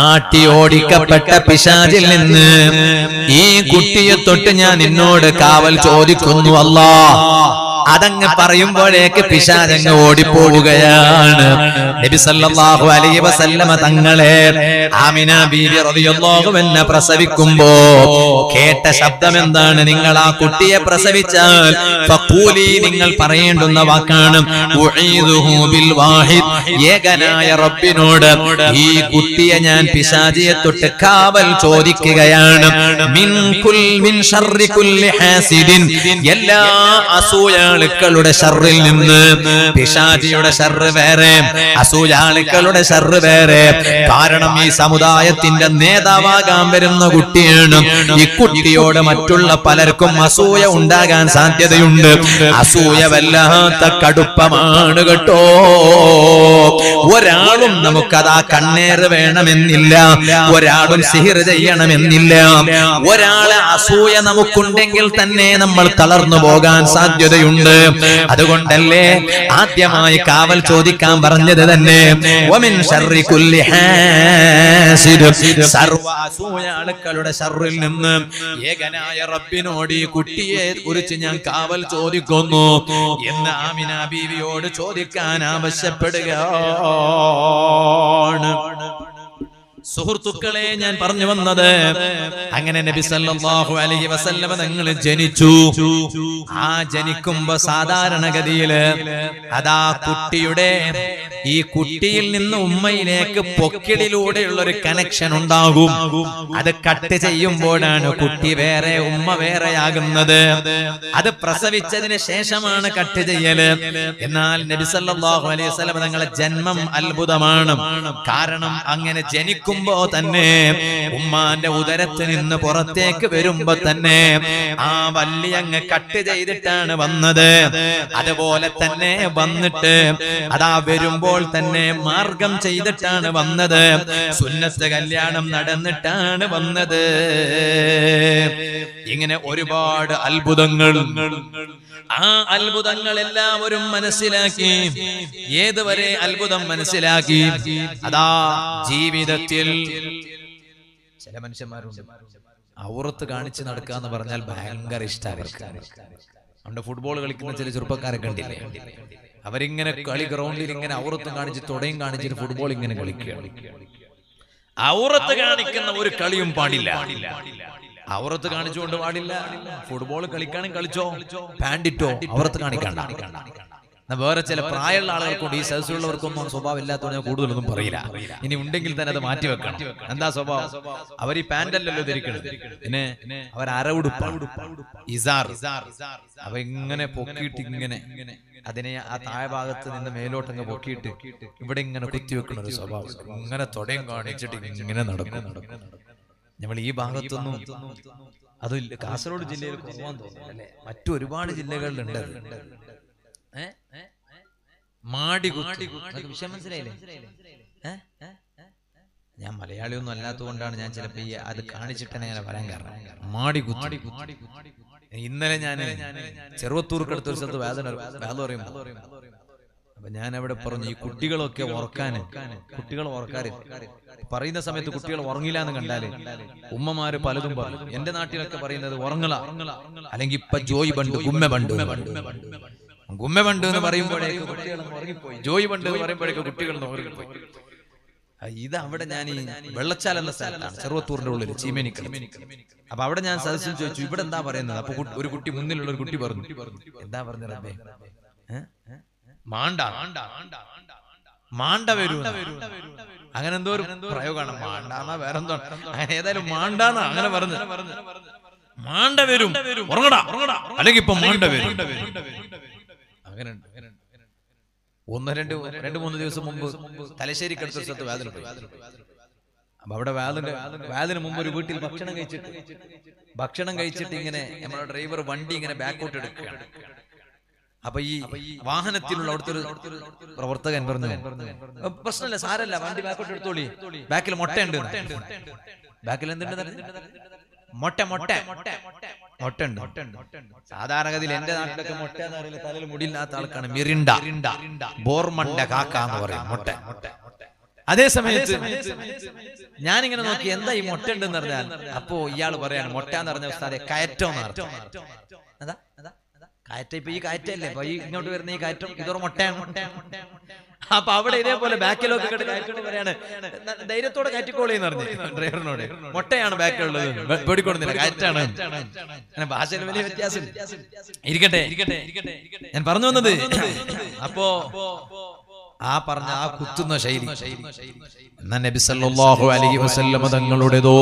ആട്ടി ഓടിക്കപ്പെട്ട പിശാചിൽ നിന്ന് ഈ കുട്ടിയെ തൊട്ട് ഞാൻ നിന്നോട് കാവൽ ചോദിക്കുന്നു അല്ലാ. അതങ്ങ് പറയുമ്പോഴേക്ക് പിശാചങ്ങ് ഓടിപ്പോവുകയാണ്. നബി സല്ലല്ലാഹു അലൈഹി വസല്ലമ തങ്ങളെ ആമിന ബീബി റളിയല്ലാഹു അൻഹ പ്രസവിക്കുമ്പോ കേട്ട ശബ്ദം എന്താണ് നിങ്ങൾ ആ കുട്ടിയെ പ്രസവിച്ചാൽ ഫഖൂലി നിങ്ങൾ പറയേണ്ടുന്ന വാക്കാണ് ഉഈദുഹു ബിൽ വാഹിദ്. ഏകനായ റബ്ബിനോട് ഈ കുട്ടിയെ ഞാൻ പിശാചിയെ തൊട്ട് കാവൽ ചോദിക്കുകയാണ്. മിൻ കുൽ മിൻ കുല്ലി ഹാസിദിൻ. എല്ലാ അസൂയാളുക്കളുടെ ഷർറിൽ നിന്ന് പിശാചിയുടെ ഷർറ് വേറെ അസൂയാളുക്കളുടെ ഷർറ് വേറെ. കാരണം ഈ സമുദായത്തിന്റെ നേതാവാകാൻ വരുന്ന കുട്ടിയാണ്. ഈ കുട്ടിയോട് മറ്റുള്ള പലർക്കും അസൂയ ഉണ്ടാകാൻ സാധ്യതയുണ്ട്. അസൂയ വല്ലാത്ത കടുപ്പമാണ് കേട്ടോ. ഒരാളും നമുക്കതാ കണ്ണേറ് വേണമെന്നില്ല. ഒരാളും സിഹിർ ചെയ്യണമെന്നില്ല. ഒരാളെ അസൂയ നമുക്കുണ്ടെങ്കിൽ തന്നെ നമ്മൾ തളർന്നു പോകാൻ സാധ്യതയുണ്ട്. അതുകൊണ്ടല്ലേ ആദ്യമായി കാവൽ ചോദിക്കാൻ പറഞ്ഞത് തന്നെ. വമിൻ ശർരി കുല്ലി ഹാസിദ്. ഷറിൽ നിന്ന് ഏകനായ റബ്ബിനോട് ഈ കുട്ടിയെ കുറിച്ച് ഞാൻ കാവൽ ചോദിക്കുന്നു. എന്ന് ആമിന ബീവിയോട് ചോദിക്കാൻ ആവശ്യപ്പെടുകയാണ്. സുഹൃത്തുക്കളെ ഞാൻ പറഞ്ഞു വന്നത് അങ്ങനെ നബി സല്ലല്ലാഹു അലൈഹി വസല്ലമ തങ്ങൾ ജനിച്ചു. ആ ജനിക്കുമ്പോ സാധാരണഗതിയിൽ അതാ കുട്ടിയുടെ ഈ കുട്ടിയിൽ നിന്ന് ഉമ്മയിലേക്ക് പൊക്കിടിലൂടെയുള്ള ഒരു കണക്ഷൻ ഉണ്ടാകും. അത് കട്ട് ചെയ്യുമ്പോഴാണ് കുട്ടി വേറെ ഉമ്മ വേറെയാകുന്നത്. അത് പ്രസവിച്ചതിന് ശേഷമാണ് കട്ട് ചെയ്യൽ. എന്നാൽ നബി സല്ലല്ലാഹു അലൈഹി വസല്ലമ തങ്ങളുടെ ജന്മം അത്ഭുതമാണ്. കാരണം അങ്ങനെ ജനിക്കുമ്പോ തന്നെ ഉമ്മാന്റെ ഉദരത്തിൽ നിന്ന് പുറത്തേക്ക് വരുമ്പോ തന്നെ ആ വള്ളി അങ്ങ് കട്ട് ചെയ്തിട്ടാണ് വന്നത്. അതുപോലെ തന്നെ വന്നിട്ട് അതാ വരുമ്പോൾ തന്നെ മാർഗം ചെയ്തിട്ടാണ് വന്നത്. സുന്നത്ത് കല്യാണം നടന്നിട്ടാണ് വന്നത്. ഇങ്ങനെ ഒരുപാട് അത്ഭുതങ്ങൾ ആ അത്ഭുതങ്ങളെല്ലാം ഒരു മനസ്സിലാക്കി. ഏതുവരെ അത്ഭുതം മനസ്സിലാക്കി? അതാ ജീവിതത്തിൽ. ചില മനുഷ്യന്മാരുണ്ട്. ഔറത്ത് കാണിച്ച് നടക്കുക എന്ന് പറഞ്ഞാൽ ഭയങ്കര ഇഷ്ടമാണ് നമ്മുടെ ഫുട്ബോൾ കളിക്കുന്ന ചില ചെറുപ്പക്കാരെ കണ്ടില്ലേ? അവരിങ്ങനെ കളി ഗ്രൗണ്ടിൽ ഇങ്ങനെ ഔറത്ത് കാണിച്ച് തുടയും കാണിച്ചിട്ട് ഫുട്ബോൾ ഇങ്ങനെ കളിക്കുക ഔറത്ത് കാണിക്കുന്ന ഒരു കളിയും പാടില്ല. ഔറത്ത് കാണിച്ചുകൊണ്ട് പാടില്ല. ഫുട്ബോൾ കളിക്കാനും കളിച്ചോ? പാൻഡിറ്റോ അവറത്ത് കാണിക്കണ്ട. വേറെ ചില പ്രായമുള്ള ആളുകൾക്കുണ്ട്. ഈ സദസ്സുള്ളവർക്കൊന്നും സ്വഭാവം ഇല്ലാത്തതുകൊണ്ട് ഞാൻ കൂടുതലൊന്നും പറയില്ല. ഇനി ഉണ്ടെങ്കിൽ തന്നെ അത് മാറ്റി വെക്കണം. എന്താ സ്വഭാവം? അവർ ഈ പാന്റല്ലല്ലോ ധരിക്കണത്. പിന്നെ അവർ അരവുടുപ്പ് ഇസാർ. അവ ഇങ്ങനെ പൊക്കിയിട്ട് ഇങ്ങനെ അതിനെ ആ താഴെ ഭാഗത്ത് നിന്ന് മേലോട്ടങ്ങ് പൊക്കിയിട്ട് ഇവിടെ ഇങ്ങനെ കുത്തി കുത്തിവെക്കുന്ന ഒരു സ്വഭാവം. ഇങ്ങനെ തൊടയും കാണിച്ചിട്ട് ഇങ്ങനെ നടക്കും. നമ്മൾ ഈ ഭാഗത്തൊന്നും അത് കാസർഗോഡ് ജില്ലയിൽ കുറവാന്ന് തോന്നുന്നു മറ്റൊരുപാട് ജില്ലകളിലുണ്ട്? മാടി. വിഷയം മനസ്സിലായില്ലേ? ഞാൻ മലയാളിയൊന്നും അല്ലാത്തതുകൊണ്ടാണ് ഞാൻ ചിലപ്പോ ഈ അത് കാണിച്ചിട്ട് അങ്ങനെ പറയാൻ കാരണം. മാടി കുത്തി. ഇന്നലെ ഞാൻ ചെറുവത്തൂർക്കടുത്ത ഒരു സ്ഥലത്ത് വേദന വേദന പറയുമ്പോ അപ്പൊ ഞാൻ അവിടെ പറഞ്ഞു ഈ കുട്ടികളൊക്കെ ഉറക്കാന് കുട്ടികൾ ഉറക്കാറ് പറയുന്ന സമയത്ത് കുട്ടികൾ ഉറങ്ങില്ല എന്ന് കണ്ടാൽ? ഉമ്മമാര് പലതും പറയും. എന്റെ നാട്ടിലൊക്കെ പറയുന്നത് ഉറങ്ങല. അല്ലെങ്കിൽ ഇപ്പൊ ജോയി ബണ്ട് ഗുമ്മ ബണ്ട് ഗുമ്മ ബണ്ട് എന്ന് പറയുമ്പോഴേക്ക് കുട്ടികൾ ഉറങ്ങിപ്പോയി. ജോയി ബണ്ട് എന്ന് പറയുമ്പോഴേക്ക് കുട്ടികൾ ഉറങ്ങിപ്പോയി. ഇത് അവിടെ ഞാൻ ഈ വെള്ളച്ചാൽ എന്ന സ്ഥലത്താണ് ചെറുവത്തൂറിന്റെ ഉള്ളിൽ ചീമേനിക്കൽ അപ്പൊ അവിടെ ഞാൻ സദസ്സിൽ ചോദിച്ചു ഇവിടെ എന്താ പറയുന്നത്? അപ്പൊ ഒരു കുട്ടി മുന്നിലുള്ള ഒരു കുട്ടി പറഞ്ഞു. എന്താ പറഞ്ഞത് റബ്ബേ? മാണ്ട. മാണ്ട വരൂ അങ്ങനെ എന്തോ ഒരു പ്രയോഗമാണ്. മാണ്ടാന്ന വേറെന്തോ അങ്ങനെ ഏതായാലും മാണ്ടാന്ന അങ്ങനെ പറഞ്ഞു മാണ്ട വരും. ഉറങ്ങടാ. അല്ലെങ്കിൽ ഇപ്പൊ മാണ്ട വരും. അങ്ങനെ ഒന്ന് രണ്ട് രണ്ട് മൂന്ന് ദിവസം മുമ്പ് തലശ്ശേരിക്കടുത്ത സ്ഥലത്ത് വേദന അപ്പൊ അവിടെ വേദന വേദന മുമ്പ് ഒരു വീട്ടിൽ ഭക്ഷണം കഴിച്ചിട്ട് ഭക്ഷണം കഴിച്ചിട്ട് ഇങ്ങനെ നമ്മുടെ ഡ്രൈവർ വണ്ടി ഇങ്ങനെ ബാക്കോട്ട് എടുക്കുകയാണ്. അപ്പൊ ഈ വാഹനത്തിലുള്ള അവിടുത്തെ ഒരു പ്രവർത്തകൻ പറഞ്ഞു പ്രശ്നമല്ല സാരല്ല വണ്ടി ബാക്കോട്ട് എടുത്തോളി. ബാക്കിൽ മുട്ടയുണ്ട് ബാക്കിൽ എന്തുണ്ട് മുട്ട മുട്ട. മുട്ടുണ്ട് സാധാരണഗതിയിൽ എന്റെ നാട്ടിലൊക്കെ മുട്ട എന്ന് പറയുന്നത് തലയിൽ മുടിയില്ലാത്ത ആൾക്കാണ്. മിറിണ്ട ബോർമണ്ട കാക്ക എന്ന് പറയും. മുട്ട. അതേ സമയത്ത് ഞാനിങ്ങനെ നോക്കി എന്താ ഈ മുട്ട ഉണ്ടെന്ന് പറഞ്ഞാൽ അപ്പോ ഇയാൾ പറയാണ് മുട്ട എന്ന് പറഞ്ഞ ഉസ്താദെ കയറ്റം അതാ അതാ. കയറ്റം ഇപ്പൊ ഈ കാറ്റല്ലേ ഇപ്പൊ ഈ ഇങ്ങോട്ട് വരുന്ന ഈ കാറ്റും ഇതൊരു മുട്ടയാണ്. അപ്പൊ അവിടെ ഇതേപോലെ ബാക്കിലൊക്കെ കയറ്റിട്ട് പറയാണ്. "ന- ധൈര്യത്തോടെ കാറ്റിക്കോളിന്ന് പറഞ്ഞു ഡ്രൈവറിനോട്. മുട്ടയാണ് ബാക്കിലുള്ളത് പേടിക്കൊടുന്നില്ല കാറ്റാണ് അങ്ങനെ ഭാഷയിൽ വലിയ വ്യത്യാസം. ഇരിക്കട്ടെ. ഇരിക്കട്ടെ. ഞാൻ പറഞ്ഞു വന്നത്. അപ്പോ ആ പറഞ്ഞ ആ കുത്തുന്ന ശൈലി. എന്നാ നബി സല്ലല്ലാഹു അലൈഹി വസല്ലമ തങ്ങളുടേതോ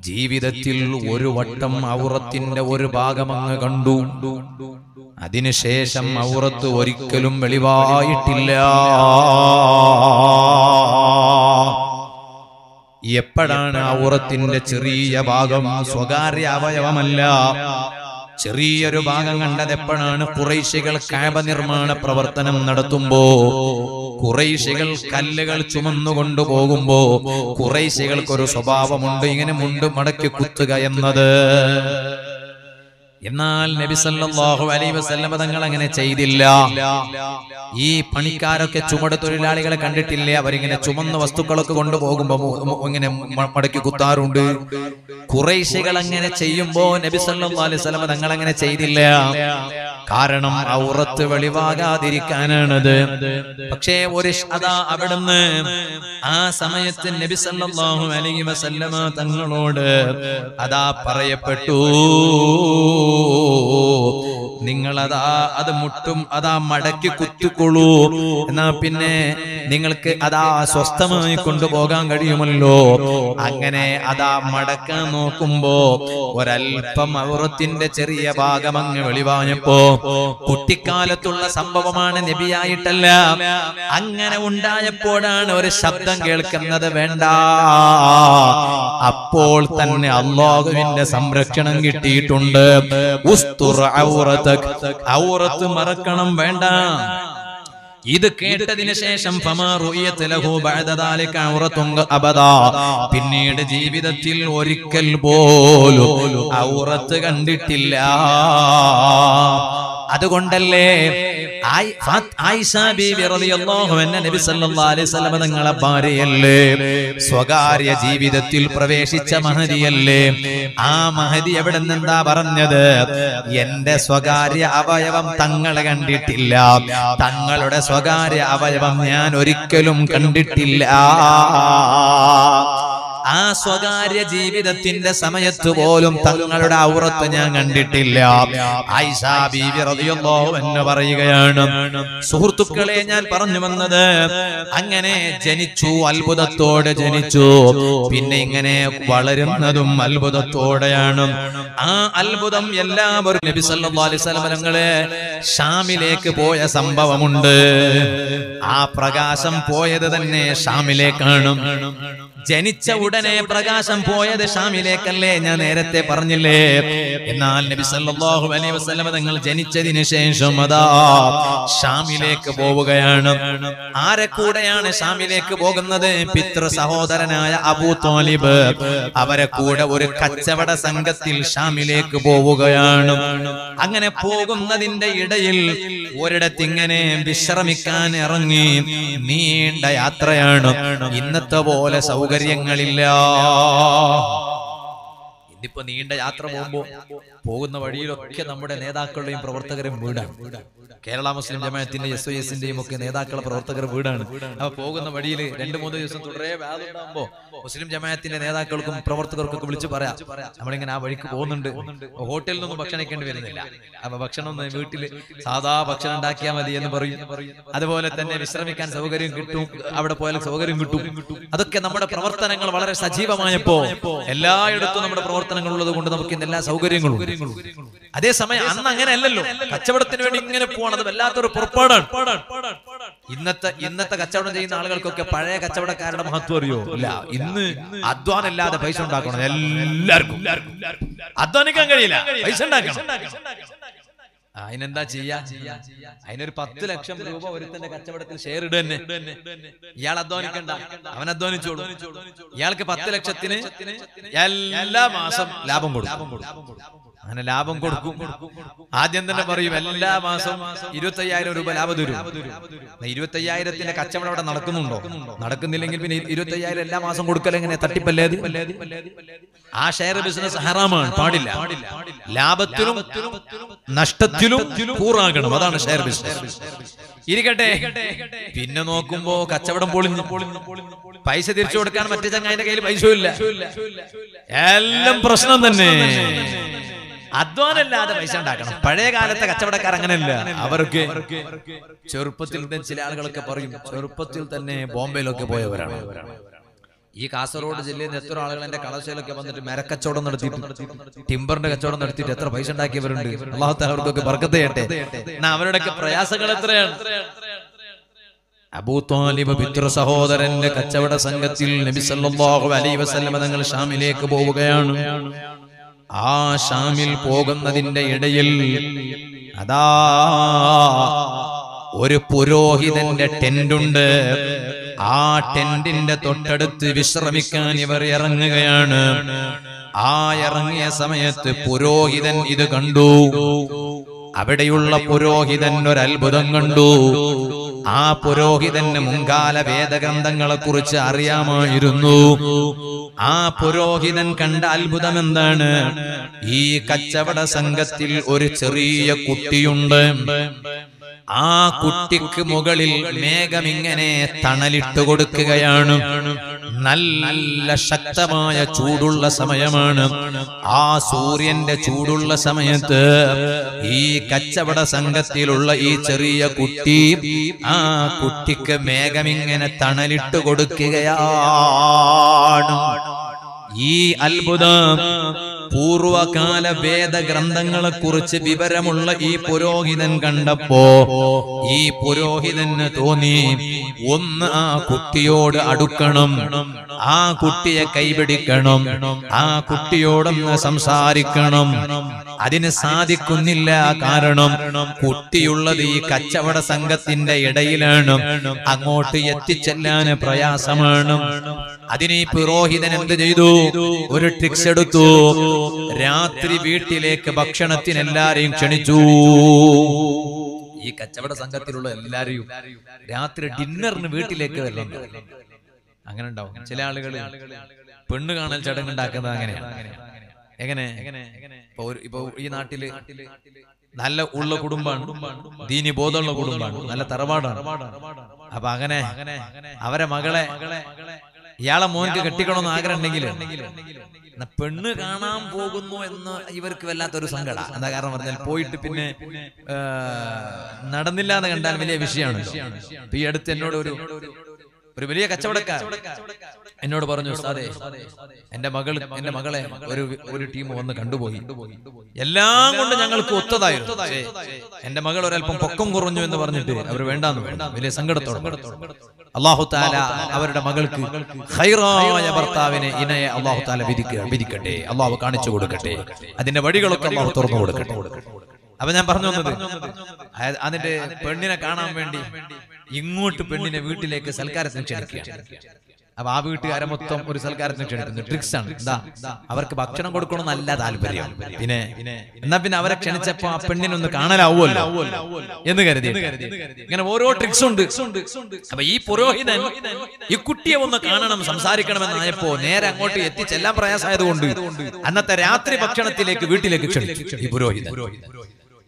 ജീവിതത്തിൽ ഒരു വട്ടം ഔറത്തിന്റെ ഒരു ഭാഗമങ്ങ് കണ്ടു. അതിനുശേഷം ഔറത്ത് ഒരിക്കലും വെളിവായിട്ടില്ല. എപ്പോഴാണ് ഔറത്തിന്റെ ചെറിയ ഭാഗം സ്വകാര്യ അവയവമല്ല? ചെറിയൊരു ഭാഗം കണ്ടത് എപ്പോഴാണ് കുറൈശികൾ കാബ നിർമ്മാണ പ്രവർത്തനം നടത്തുമ്പോ? കുറൈശികൾ കല്ലുകൾ ചുമന്നുകൊണ്ടു പോകുമ്പോ കുറൈശികൾക്കൊരു സ്വഭാവമുണ്ട്. ഇങ്ങനെ മുണ്ട് മടക്കി കുത്തുക എന്നത്. എന്നാൽ നബി സല്ലല്ലാഹു അലൈഹി തങ്ങൾ അങ്ങനെ ചെയ്തില്ല. ഈ പണിക്കാരൊക്കെ ചുമട് തൊഴിലാളികളെ കണ്ടിട്ടില്ലേ? അവരിങ്ങനെ ചുമന്ന വസ്തുക്കളൊക്കെ കൊണ്ടുപോകുമ്പോ ഇങ്ങനെ മടക്കി കുത്താറുണ്ട്. കുറേശികൾ അങ്ങനെ ചെയ്യുമ്പോ നബി സല്ലല്ലാഹു അലൈഹി വസല്ലമ തങ്ങൾ അങ്ങനെ ചെയ്തില്ല. കാരണം ഔറത്ത് വെളിവാകാതിരിക്കാനാണത്. പക്ഷേ ഒരു അതാ അവിടുന്ന് ആ സമയത്ത് നബി സല്ലല്ലാഹു അലൈഹി വസല്ലമ തങ്ങളോട് അതാ പറയപ്പെട്ടു. നിങ്ങളതാ അത് മുട്ടും അതാ മടക്കി കുത്തിക്കൊള്ളൂ. എന്നാ പിന്നെ നിങ്ങൾക്ക് അതാ സ്വസ്ഥമായി കൊണ്ടുപോകാൻ കഴിയുമല്ലോ. അങ്ങനെ അതാ മടക്കാൻ നോക്കുമ്പോ ഒരൽപ്പം അവറത്തിന്റെ ചെറിയ ഭാഗം അങ്ങ് വെളിവാഞ്ഞപ്പോ കുട്ടിക്കാലത്തുള്ള സംഭവമാണ് നബിയായിട്ടല്ല. അങ്ങനെ ഉണ്ടായപ്പോഴാണ് ഒരു ശബ്ദം കേൾക്കുന്നത് വേണ്ട. അപ്പോൾ തന്നെ അള്ളാഹുവിന്റെ സംരക്ഷണം കിട്ടിയിട്ടുണ്ട്. ഔറത്ത് മറക്കണം വേണ്ട. ഇത് കേട്ടതിന് ശേഷം പിന്നീട് ജീവിതത്തിൽ ഒരിക്കൽ പോലും ഔറത്ത് കണ്ടിട്ടില്ല. അതുകൊണ്ടല്ലേ സ്വകാര്യ ജീവിതത്തിൽ പ്രവേശിച്ച മഹതിയല്ലേ? ആ മഹതി എവിടെ നിന്നാ പറഞ്ഞത്? എന്റെ സ്വകാര്യ അവയവം തങ്ങളെ കണ്ടിട്ടില്ല. തങ്ങളുടെ സ്വകാര്യ അവയവം ഞാൻ ഒരിക്കലും കണ്ടിട്ടില്ല. ആ സ്വകാര്യ ജീവിതത്തിന്റെ സമയത്ത് പോലും തങ്ങളുടെ ഔറത്ത് ഞാൻ കണ്ടിട്ടില്ല. ആയിഷാ ബീവി എന്ന് പറയുകയാണ് സുഹൃത്തുക്കളെ ഞാൻ പറഞ്ഞു വന്നത് അങ്ങനെ ജനിച്ചു അത്ഭുതത്തോടെ ജനിച്ചു പിന്നെ ഇങ്ങനെ വളരുന്നതും അത്ഭുതത്തോടെയാണ്. ആ അത്ഭുതം എല്ലാവരും നബി സല്ലല്ലാഹു അലൈഹി ഷാമിലേക്ക് പോയ സംഭവമുണ്ട്. ആ പ്രകാശം പോയത് തന്നെ ഷാമിലേക്കാണ്. ജനിച്ച ഉടനെ പ്രകാശം പോയത് ഷാമിലേക്കല്ലേ? ഞാൻ നേരത്തെ പറഞ്ഞില്ലേ? എന്നാൽ നബി സല്ലല്ലാഹു അലൈഹി വസല്ലം തങ്ങൾ ജനിച്ചതിന് ശേഷം അതാ ഷാമിലേക്ക് പോവുകയാണ്. ആരെ കൂടെയാണ് ഷാമിലേക്ക് പോകുന്നത്? പിതൃ സഹോദരനായ അബൂ തോലിബ് അവരെ കൂടെ ഒരു കച്ചവട സംഘത്തിൽ ഷാമിലേക്ക് പോവുകയാണ്. അങ്ങനെ പോകുന്നതിന്റെ ഇടയിൽ ഒരിടത്ത് ഇങ്ങനെ വിശ്രമിക്കാൻ ഇറങ്ങി നീണ്ട യാത്രയാണ്. ഇന്നത്തെ പോലെ സൗകര്യങ്ങളില്ല ഇന്നിപ്പോ നീണ്ട യാത്ര പോകുമ്പോ പോകുന്ന വഴിയിലൊക്കെ നമ്മുടെ നേതാക്കളുടെയും പ്രവർത്തകരും വീടാണ്. കേരള മുസ്ലിം ജമാഅത്തിന്റെ എസ് ഒ എസിന്റെയും ഒക്കെ നേതാക്കളുടെ പ്രവർത്തകർ വീടാണ്. അപ്പൊ പോകുന്ന വഴിയിൽ രണ്ടു മൂന്ന് ദിവസം തുടരെ വ്യാതുണ്ടാകുമ്പോ മുസ്ലിം ജമാഅത്തിന്റെ നേതാക്കൾക്കും പ്രവർത്തകർക്കൊക്കെ വിളിച്ചു പറയാം. നമ്മളിങ്ങനെ ആ വഴിക്ക് പോകുന്നുണ്ട്. ഹോട്ടലിൽ നിന്നും ഭക്ഷണം കഴിക്കേണ്ടി വരുന്നില്ല. അപ്പൊ ഭക്ഷണം വീട്ടിൽ സാധാ ഭക്ഷണം ഉണ്ടാക്കിയാൽ മതി എന്ന് പറയും. അതുപോലെ തന്നെ വിശ്രമിക്കാൻ സൗകര്യം കിട്ടും. അവിടെ പോയാൽ സൗകര്യം കിട്ടും. അതൊക്കെ നമ്മുടെ പ്രവർത്തനങ്ങൾ വളരെ സജീവമായപ്പോ എല്ലായിടത്തും നമ്മുടെ പ്രവർത്തനങ്ങൾ ഉള്ളത് കൊണ്ട് നമുക്ക് ഇന്ന് എല്ലാ സൗകര്യങ്ങളും ഉണ്ട്. അതേസമയം അന്ന് അങ്ങനെയല്ലല്ലോ. കച്ചവടത്തിന് വേണ്ടി ഇങ്ങനെ പോകണത് വല്ലാത്തൊരു പുറപ്പാടാണ്. ഇന്നത്തെ ഇന്നത്തെ കച്ചവടം ചെയ്യുന്ന ആളുകൾക്കൊക്കെ പഴയ കച്ചവടക്കാരുടെ മഹത്വം അറിയോ? ഇല്ല. ഇന്ന് അധ്വാനം ഇല്ലാതെ പൈസ ഉണ്ടാക്കണം. എല്ലാവർക്കും. അധ്വാനിക്കാൻ കഴിയില്ല. പൈസ ഉണ്ടാക്കണം. അതിനെന്താ ചെയ്യാ? അതിനൊരു പത്ത് ലക്ഷം രൂപ ഒരുത്തന്റെ കച്ചവടത്തിൽ ഷെയർ ഇടുക തന്നെ ഇയാൾ അധ്വാനിക്കണ്ട. അവൻ അധ്വാനിച്ചോളൂ. ഇയാൾക്ക് പത്ത് ലക്ഷത്തിന് എല്ലാ മാസം ലാഭം കൊടുക്കും. അങ്ങനെ ലാഭം കൊടുക്കും. ആദ്യം തന്നെ പറയും എല്ലാ മാസം ഇരുപത്തി അയ്യായിരം രൂപ ലാഭം തരും. ഇരുപത്തി അയ്യായിരത്തിന്റെ കച്ചവടം അവിടെ നടക്കുന്നുണ്ടോ? നടക്കുന്നില്ലെങ്കിൽ പിന്നെ ഇരുപത്തി അയ്യായിരം എല്ലാ മാസം കൊടുക്കൽ എങ്ങനെ തട്ടിപ്പല്ലേ? ആ ഷെയർ ബിസിനസ് ഹറാമാണ് പാടില്ല. ലാഭത്തിലും നഷ്ടത്തിലും കൂറാകണം. അതാണ് ഷെയർ ബിസിനസ് ഇരിക്കട്ടെ. പിന്നെ നോക്കുമ്പോ കച്ചവടം പൊളിഞ്ഞു. പൈസ തിരിച്ചു കൊടുക്കാൻ മറ്റേ ചങ്ങായിന്റെ കയ്യിൽ പൈസ ഇല്ല. എല്ലാം പ്രശ്നം തന്നെ. അധ്വാനല്ലാതെ പൈസ ഉണ്ടാക്കണം. പഴയ കാലത്തെ കച്ചവടക്കാർ അങ്ങനെയല്ല. അവർക്ക് ചെറുപ്പത്തിൽ ചില ആളുകളൊക്കെ പറയും ചെറുപ്പത്തിൽ തന്നെ ബോംബെയിലൊക്കെ പോയവരാണ്. ഈ കാസർഗോഡ് ജില്ലയിൽ നിന്ന് എത്ര ആളുകൾ എന്റെ കളശയിലൊക്കെ വന്നിട്ട് മരക്കച്ചവടം നടത്തിയിട്ട് ടിമ്പറിന്റെ കച്ചവടം നടത്തിയിട്ട് എത്ര പൈസ ഉണ്ടാക്കിയവരുണ്ട്? അള്ളാഹത്തെ അവർക്കൊക്കെ ബർക്കത്ത് ചെയ്യട്ടെ. എന്നാ അവരുടെയൊക്കെ പ്രയാസങ്ങൾ എത്രയാണ്? അബൂ താലിബ് പിതൃ സഹോദരന്റെ കച്ചവട സംഘത്തിൽ നബി സല്ലല്ലാഹു അലൈഹി വസല്ലം തങ്ങൾ ഷാമിലേക്ക് പോവുകയാണ്. ആ ഷാമിൽ പോകുന്നതിന്റെ ഇടയിൽ അതാ ഒരു പുരോഹിതന്റെ ടെന്റുണ്ട് ആ ടെന്റിന്റെ തൊട്ടടുത്ത് വിശ്രമിക്കാൻ ഇവർ ഇറങ്ങുകയാണ്. ആ ഇറങ്ങിയ സമയത്ത് പുരോഹിതൻ ഇത് കണ്ടു. അവിടെയുള്ള പുരോഹിതൻ ഒരു അത്ഭുതം കണ്ടു. ആ പുരോഹിതന് മുൻകാല വേദഗ്രന്ഥങ്ങളെ കുറിച്ച് അറിയാമായിരുന്നു. ആ പുരോഹിതൻ കണ്ട അത്ഭുതം എന്താണ് ഈ കച്ചവട സംഘത്തിൽ ഒരു ചെറിയ കുട്ടിയുണ്ട്. ആ കുട്ടിക്ക് മുകളിൽ മേഘമിങ്ങനെ തണലിട്ട് കൊടുക്കുകയാണ്. നല്ല ശക്തമായ ചൂടുള്ള സമയമാണ്. ആ സൂര്യന്റെ ചൂടുള്ള സമയത്ത് ഈ കച്ചവട സംഘത്തിലുള്ള ഈ ചെറിയ കുട്ടി ആ കുട്ടിക്ക് മേഘമിങ്ങനെ തണലിട്ട് കൊടുക്കുകയാണ്. ഈ അത്ഭുതം പൂർവകാല വേദഗ്രന്ഥങ്ങളെ കുറിച്ച് വിവരമുള്ള ഈ പുരോഹിതൻ കണ്ടപ്പോ ഈ പുരോഹിതന് തോന്നി ഒന്ന് ആ കുട്ടിയോട് അടുക്കണം ആ കുട്ടിയെ കൈപിടിക്കണം ആ കുട്ടിയോടൊന്ന് സംസാരിക്കണം. അതിന് സാധിക്കുന്നില്ല കാരണം കുട്ടിയുള്ളത് ഈ കച്ചവട സംഘത്തിന്റെ ഇടയിലാണ്. അങ്ങോട്ട് എത്തിച്ചെല്ലാൻ പ്രയാസമാണ്. അതിന് പുരോഹിതൻ എന്ത് ചെയ്തു? ഒരു ട്രിക്സ് എടുത്തു. രാത്രി വീട്ടിലേക്ക് ഭക്ഷണത്തിന് എല്ലാരെയും ക്ഷണിച്ചു. ഈ കച്ചവട സംഘത്തിലുള്ള എല്ലാരെയും രാത്രി ഡിന്നറിന് വീട്ടിലേക്ക് വരണം അങ്ങനെ ഉണ്ടാവും ചില ആളുകൾ പെണ്ണ് കാണൽ ചടങ്ങ് ഉണ്ടാക്കുന്നത് അങ്ങനെയാണ് എങ്ങനെ? ഇപ്പൊ ഇപ്പൊ ഈ നാട്ടിൽ നല്ല ഉള്ള കുടുംബമാണ്. ദീനി ബോധമുള്ള കുടുംബമാണ്. നല്ല തറവാടാണ്. അപ്പൊ അങ്ങനെ അവരെ മകളെ ഇയാളെ മോനക്ക് കെട്ടിക്കണമെന്ന് ആഗ്രഹം ഉണ്ടെങ്കിൽ പെണ്ണ് കാണാൻ പോകുന്നു എന്ന് ഇവർക്ക് വല്ലാത്തൊരു സങ്കട. എന്താ കാരണം പറഞ്ഞാൽ പോയിട്ട് പിന്നെ നടന്നില്ല എന്ന് കണ്ടാൽ വലിയ വിഷയമാണ് ഈ അടുത്ത് എന്നോട് ഒരു ഒരു വലിയ കച്ചവടക്കാർ. എന്നോട് പറഞ്ഞു ഉസ്താദേ എന്റെ മകൾ എന്റെ മകളെ ഒരു ഒരു ടീം വന്ന് കണ്ടുപോയി. എല്ലാം കൊണ്ട് ഞങ്ങൾക്ക് ഒത്തതായിരുന്നു. എന്റെ മകൾ ഒരല്പം പൊക്കം കുറഞ്ഞു എന്ന് പറഞ്ഞിട്ട് അവർ വേണ്ടാന്ന് വേണ്ട വലിയ സങ്കടത്തോടെ അള്ളാഹു താല അവരുടെ മകൾക്ക് ഹൈറായ ഭർത്താവിനെ ഇനയെ അള്ളാഹു താല വിധിക്കട്ടെ. അള്ളാഹു കാണിച്ചു കൊടുക്കട്ടെ. അതിന്റെ വഴികളൊക്കെ അള്ളാഹു തുറന്നു കൊടുക്കട്ടെ. അപ്പൊ ഞാൻ പറഞ്ഞു വന്നത് അതിന്റെ പെണ്ണിനെ കാണാൻ വേണ്ടി ഇങ്ങോട്ട് പെണ്ണിനെ വീട്ടിലേക്ക് സൽക്കാരത്തിന് ക്ഷണിക്കുകയാണ് അപ്പൊ ആ വീട്ടുകാരെ മൊത്തം ഒരു സൽക്കാരത്തിന് ക്ഷണിക്കുന്നു ട്രിക്സ് ആണ്. എന്താ അവർക്ക് ഭക്ഷണം കൊടുക്കണം നല്ല താല്പര്യം. പിന്നെ എന്നാ പിന്നെ അവരെ ക്ഷണിച്ചപ്പോ ആ പെണ്ണിനൊന്ന് കാണലാവുമല്ലോ എന്ന് കരുതി. ഇങ്ങനെ ഓരോ ട്രിക്സ് ഉണ്ട്. അപ്പൊ ഈ പുരോഹിതൻ ഈ കുട്ടിയെ ഒന്ന് കാണണം സംസാരിക്കണമെന്നായപ്പോ നേരെ അങ്ങോട്ട് എത്തിച്ചെല്ലാൻ പ്രയാസമായതുകൊണ്ട് അന്നത്തെ രാത്രി ഭക്ഷണത്തിലേക്ക് വീട്ടിലേക്ക് ക്ഷണിച്ചു ഈ പുരോഹിതൻ.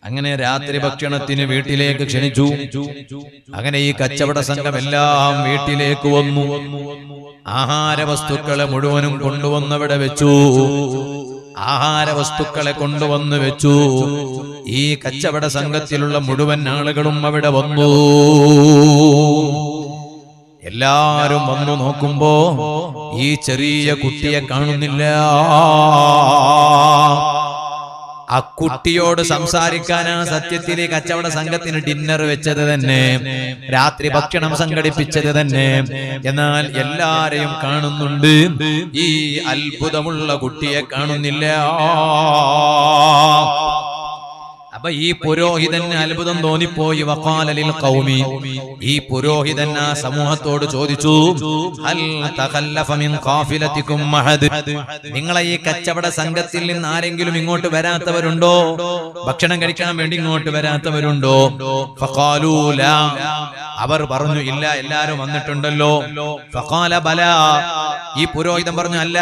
അങ്ങനെ രാത്രി ഭക്ഷണത്തിന് വീട്ടിലേക്ക് ക്ഷണിച്ചു. അങ്ങനെ ഈ കച്ചവട സംഘം എല്ലാം വീട്ടിലേക്ക് വന്നു. ആഹാര വസ്തുക്കളെ മുഴുവനും കൊണ്ടുവന്നവിടെ വെച്ചു. ആഹാര വസ്തുക്കളെ കൊണ്ടുവന്ന് വെച്ചു. ഈ കച്ചവട സംഘത്തിലുള്ള മുഴുവൻ ആളുകളും അവിടെ വന്നു. എല്ലാരും വന്നു നോക്കുമ്പോ ഈ ചെറിയ കുട്ടിയെ കാണുന്നില്ല. ആ കുട്ടിയോട് സംസാരിക്കാനാണ് സത്യത്തിലെ കച്ചവട സംഘത്തിന് ഡിന്നർ വെച്ചത് തന്നെ. രാത്രി ഭക്ഷണം സംഘടിപ്പിച്ചത് തന്നെ. എന്നാൽ എല്ലാരെയും കാണുന്നുണ്ട്. ഈ അത്ഭുതമുള്ള കുട്ടിയെ കാണുന്നില്ല. അപ്പൊ ഈ പുരോഹിതന് അത്ഭുതം തോന്നിപ്പോയി. വക്കാലലിൽ കൗമി ഈ പുരോഹിതൻ ആ സമൂഹത്തോട് ചോദിച്ചു നിങ്ങളെ ഈ കച്ചവട സംഘത്തിൽ നിന്ന് ആരെങ്കിലും ഇങ്ങോട്ട് വരാത്തവരുണ്ടോ? ഭക്ഷണം കഴിക്കാൻ വേണ്ടി ഇങ്ങോട്ട് വരാത്തവരുണ്ടോ? അവർ പറഞ്ഞു ഇല്ല എല്ലാരും വന്നിട്ടുണ്ടല്ലോ. ഫഖാല ബല. ഈ പുരോഹിതൻ പറഞ്ഞു അല്ല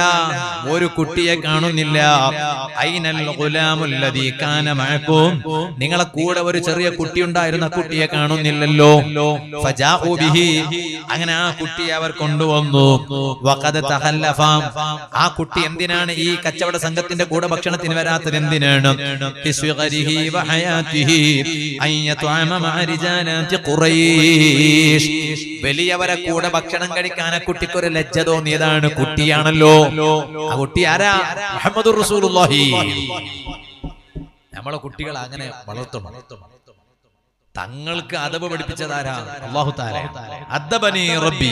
ഒരു കുട്ടിയെ കാണുന്നില്ല. ഐനൽ ഗുലാമുല്ലദീ കാന മഅക്കും. നിങ്ങളെ കൂടെ ഒരു ചെറിയ കുട്ടി ഉണ്ടായിരുന്ന കുട്ടിയെ കാണുന്നില്ലല്ലോ. അങ്ങനെ ആ കുട്ടിയെ അവർ കൊണ്ടുവന്നു. ആ കുട്ടി എന്തിനാണ് ഈ കച്ചവട സംഘത്തിന്റെ കൂടെ ഭക്ഷണത്തിന് വരാത്തത് എന്തിനാണ്? വലിയവരെ കൂടെ ഭക്ഷണം കഴിക്കാൻ ആ കുട്ടിക്ക് ഒരു ലജ്ജ തോന്നിയതാണ് കുട്ടിയാണല്ലോ. ആ കുട്ടി ആരാ? മുഹമ്മദ് റസൂലുള്ളാഹി. നമ്മളെ കുട്ടികൾ അങ്ങനെ വളർത്തണം. തങ്ങൾക്ക് അതവ് പഠിപ്പിച്ചതാരാ? അള്ളാഹു അദ്ദബനി റബ്ബി.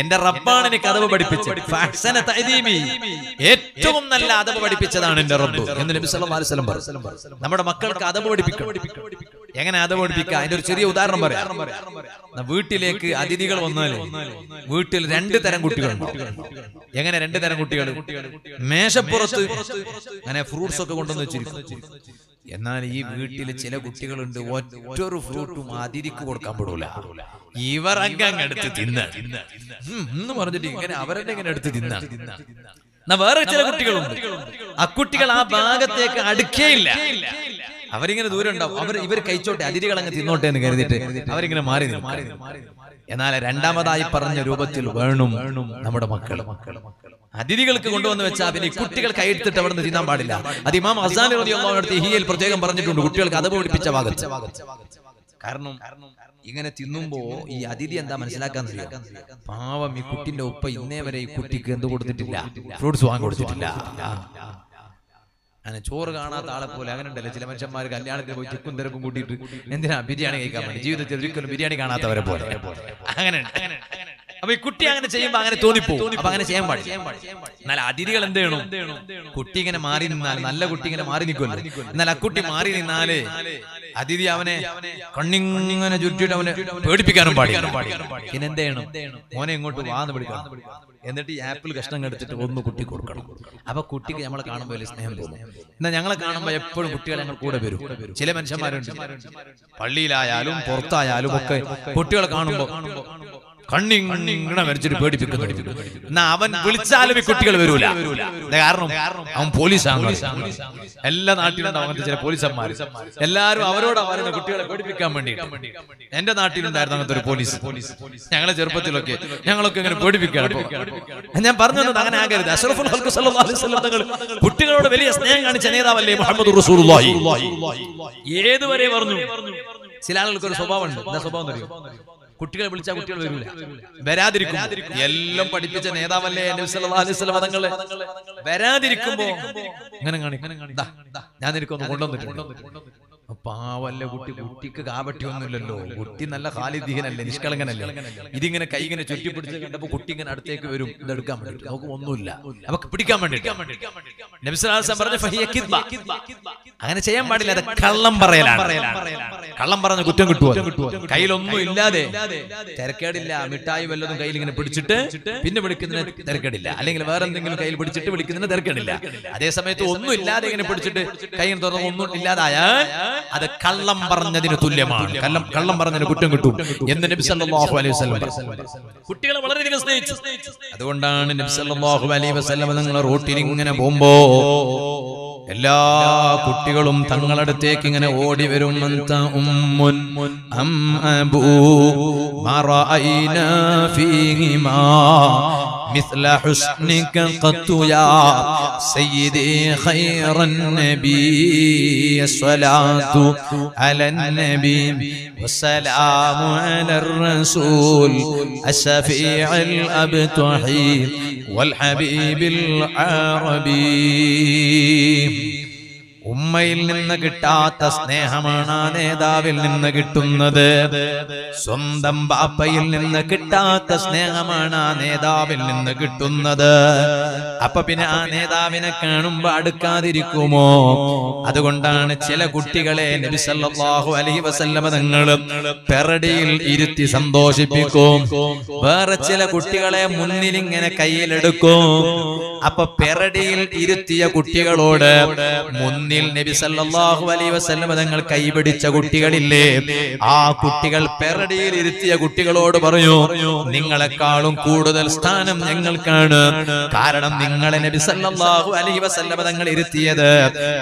എന്റെ റബ്ബാണ് എനിക്ക് അതവ് പഠിപ്പിച്ചത്. ഏറ്റവും നല്ല അതവ് പഠിപ്പിച്ചതാണ് എന്റെ റബ്ബ് എന്ന് നബി സല്ലല്ലാഹു അലൈഹി വസല്ലം പറഞ്ഞു. നമ്മുടെ മക്കൾക്ക് അതവ് പഠിപ്പിക്കണം. എങ്ങനെ അത് പഠിപ്പിക്കാം? അതിന്റെ ഒരു ചെറിയ ഉദാഹരണം പറയാം. വീട്ടിലേക്ക് അതിഥികൾ വന്നാൽ വീട്ടിൽ രണ്ട് തരം കുട്ടികളുണ്ട് എങ്ങനെ രണ്ട് തരം കുട്ടികൾ? മേശപ്പുറത്ത് അങ്ങനെ ഫ്രൂട്ട്സ് ഒക്കെ കൊണ്ടുവന്ന് വെച്ചിരിക്കും. എന്നാൽ ഈ വീട്ടിൽ ചില കുട്ടികളുണ്ട്. ഒറ്റൊരു ഫ്രൂട്ടും അതിരിക്ക് കൊടുക്കാൻ പെടൂല ഇവർ അങ്ങ് എടുത്ത് തിന്ന എന്ന് പറഞ്ഞിട്ട് ഇങ്ങനെ അവരെന്നെ ഇങ്ങനെ എടുത്ത് തിന്ന എന്നാ വേറെ ചില കുട്ടികളുണ്ട്. ആ കുട്ടികൾ ആ ഭാഗത്തേക്ക് അടുക്കേയില്ല. അവരിങ്ങനെ ദൂരം ഉണ്ടാവും. അവർ ഇവർ കഴിച്ചോട്ടെ അതിരുകൾ അങ്ങ് തിന്നോട്ടെ എന്ന് കരുതിയിട്ട് അവരിങ്ങനെ മാറി. എന്നാൽ രണ്ടാമതായി പറഞ്ഞ രൂപത്തിൽ വേണം നമ്മുടെ മക്കൾ അതിഥികൾക്ക് കൊണ്ടുവന്ന് വെച്ചാൽ പിന്നെ കുട്ടികൾ കൈയെടുത്തിട്ട് അവിടെ നിന്ന് തിന്നാൻ പാടില്ല. അത് ഇമാം അസാൻ അടുത്ത് ഹിയയിൽ പ്രത്യേകം പറഞ്ഞിട്ടുണ്ട്. കുട്ടികൾക്ക് അത് പഠിപ്പിച്ച ഭാഗത്ത്. കാരണം ഇങ്ങനെ തിന്നുമ്പോ ഈ അതിഥി എന്താ മനസ്സിലാക്കാൻ പാവം ഈ കുട്ടിന്റെ ഉപ്പ ഇന്നേ വരെ ഈ കുട്ടിക്ക് എന്ത് കൊടുത്തിട്ടില്ല? ഫ്രൂട്ട്സ് വാങ്ങി കൊടുത്തിട്ടില്ല. അങ്ങനെ ചോറ് കാണാത്ത ആളെ പോലെ അങ്ങനെ ഉണ്ടല്ലോ. ചില മനുഷ്യന്മാർ കല്യാണത്തിൽ പോയി ചുക്കും തിരക്കും കൂട്ടിയിട്ട് എന്തിനാ ബിരിയാണി കഴിക്കാൻ വേണ്ടി? ജീവിതത്തിൽ ഒരിക്കലും ബിരിയാണി കാണാത്തവരെ പോലെ. അങ്ങനെ. അപ്പൊ ഈ കുട്ടി അങ്ങനെ ചെയ്യുമ്പോ അങ്ങനെ തോന്നിപ്പോ അപ്പൊ അങ്ങനെ ചെയ്യാൻ പാടില്ല. എന്നാൽ അതിഥികൾ എന്ത് ചെയ്യണം? കുട്ടി ഇങ്ങനെ മാറി നിന്നാൽ നല്ല കുട്ടി ഇങ്ങനെ മാറി നിൽക്കുമല്ലോ എന്നാൽ ആ കുട്ടി മാറി നിന്നാൽ അതിഥി അവനെ കണ്ണിങ്ങനെ ചുറ്റിട്ട് അവനെ പേടിപ്പിക്കാനും പാടില്ല. പിന്നെ എന്ത് ചെയ്യണം? മോനെ ഇങ്ങോട്ട് വാന്ന് പിടിക്കണം എന്നിട്ട് ഈ ആപ്പിൾ കഷ്ണം എടുത്തിട്ട് ഒന്ന് കുട്ടി കൊടുക്കണം. അപ്പൊ കുട്ടിക്ക് നമ്മളെ കാണുമ്പോൾ വലിയ സ്നേഹം തോന്നും. എന്നാൽ ഞങ്ങളെ കാണുമ്പോൾ എപ്പോഴും കുട്ടികൾ ഞങ്ങൾ കൂടെ വരും. ചില മനുഷ്യന്മാരുണ്ട്. പള്ളിയിലായാലും പുറത്തായാലും ഒക്കെ കുട്ടികളെ കാണുമ്പോൾ കണ്ണിങ്ങനെ വരച്ചിട്ട് പേടിപ്പിക്കുന്നു. എന്നാ അവൻ വിളിച്ചാലും ഈ കുട്ടികൾ വരൂല. കാരണം? അവൻ പോലീസാണ് എല്ലാ നാട്ടിലുണ്ടാവും അങ്ങനത്തെ ചില പോലീസന്മാർ എല്ലാരും അവരോട് അവരുടെ കുട്ടികളെ പേടിപ്പിക്കാൻ വേണ്ടി എന്റെ നാട്ടിലുണ്ടായിരുന്നു അങ്ങനത്തെ ഒരു പോലീസ്. ഞങ്ങളെ ചെറുപ്പത്തിലൊക്കെ ഞങ്ങളൊക്കെ ഇങ്ങനെ പേടിപ്പിക്കുകയാണ് ഞാൻ പറഞ്ഞു തന്നത് അങ്ങനെ ആകരുത്. അഷ്റഫുൽ തങ്ങൾ കുട്ടികളോട് വലിയ സ്നേഹം കാണിച്ച നേതാവല്ലേ മുഹമ്മദ് ഏതുവരെ പറഞ്ഞു ചില ആളുകൾക്ക് ഒരു സ്വഭാവം ഉണ്ട് എന്താ സ്വഭാവം അറിയോ? കുട്ടികളെ വിളിച്ചാൽ കുട്ടികൾ വരില്ല വരാതിരിക്കും. എല്ലാം പഠിപ്പിച്ച നേതാവല്ലേ നബി സല്ലല്ലാഹു അലൈഹി വസല്ലം തങ്ങൾ വരാതിരിക്കുമ്പോ ഇങ്ങനെ ഞാൻ എനിക്കൊന്ന് കൊണ്ടുവന്നിട്ടുണ്ട് പാവല്ല കുട്ടി കുട്ടിക്ക് കാപട്യൊന്നുമില്ലല്ലോ കുട്ടി നല്ല ഖാലിദീഹനല്ലേ നിഷ്കളങ്കനല്ലേ? ഇതിങ്ങനെ കൈ ഇങ്ങനെ ചുറ്റിപ്പിടിച്ച് കണ്ടപ്പോ കുട്ടി ഇങ്ങനെ അടുത്തേക്ക് വരും. ഇതെടുക്കാൻ വേണ്ടി നമുക്ക് ഒന്നുമില്ല അവക്ക് പിടിക്കാൻ ഫഹിയ അങ്ങനെ ചെയ്യാൻ പാടില്ല അത് കള്ളം പറയലാണ്. കള്ളം പറഞ്ഞ കുറ്റം കിട്ടുമോ കയ്യിലൊന്നും ഇല്ലാതെ തിരക്കേടില്ല മിഠായി വല്ലതും കയ്യിൽ ഇങ്ങനെ പിടിച്ചിട്ട് പിന്നെ വിളിക്കുന്നതിന് തിരക്കേടില്ല. അല്ലെങ്കിൽ വേറെ എന്തെങ്കിലും കയ്യിൽ പിടിച്ചിട്ട് വിളിക്കുന്നതിന് തിരക്കേടില്ല. അതേ സമയത്ത് ഒന്നും ഇല്ലാതെ ഇങ്ങനെ പിടിച്ചിട്ട് കൈ തുറന്ന് ഒന്നും ഇല്ലാതായാൽ അത് കള്ളം പറഞ്ഞതിന് തുല്യമാണ്. കള്ളം കള്ളം പറഞ്ഞതിന് കുറ്റം കിട്ടും. എന്ന് നബി സല്ലല്ലാഹു അലൈഹി വസല്ലം. കുട്ടികളെ വളരെയധികം സ്നേഹിച്ചു. അതുകൊണ്ടാണ് നബി സല്ലല്ലാഹു അലൈഹി വസല്ലം നിങ്ങൾ റോട്ടിൽ ഇങ്ങനെ പോകുമ്പോ എല്ലാ കുട്ടികളും തങ്ങളടുത്തേക്ക് ഇങ്ങനെ ഓടി വരും അന്ത ഉമ്മുൻ അം അബൂ മറഅയ്നാ ഫീഹിമാ مثل حسنك قط يا سيدي خير النبي الصلاة على النبي والسلام على الرسول الشفيع الأبتحي والحبيب العربي ഉമ്മയിൽ നിന്ന് കിട്ടാത്ത സ്നേഹമാണ് ആ നേതാവിൽ നിന്ന് കിട്ടുന്നത്. സ്വന്തം ബാപ്പയിൽ നിന്ന് കിട്ടാത്ത സ്നേഹമാണ് ആ നേതാവിൽ നിന്ന് കിട്ടുന്നത്. അപ്പൊ പിന്നെ ആ നേതാവിനെ കാണുമ്പോ അടുക്കാതിരിക്കുമോ? അതുകൊണ്ടാണ് ചില കുട്ടികളെ നബിസല്ലാഹു അലഹി വസല്ലമ തങ്ങൾ പെറടിയിൽ ഇരുത്തി സന്തോഷിപ്പിക്കും. വേറെ ചില കുട്ടികളെ മുന്നിൽ ഇങ്ങനെ കയ്യിലെടുക്കും. അപ്പൊ പെറടിയിൽ ഇരുത്തിയ കുട്ടികളോട് മുന്നിൽ നബി സല്ലല്ലാഹു അലൈഹി വസല്ലം തങ്ങൾ കൈപിടിച്ച കുട്ടികളില്ലേ? ആ കുട്ടികൾ പെരടിയിൽ ഇരുത്തിയ കുട്ടികളോട് പറഞ്ഞു നിങ്ങളെക്കാളും കൂടുതൽ സ്ഥാനം ഞങ്ങൾക്കാണ്. കാരണം നിങ്ങളെ നബി സല്ലല്ലാഹു അലൈഹി വസല്ലം തങ്ങൾ ഇരുത്തിയത്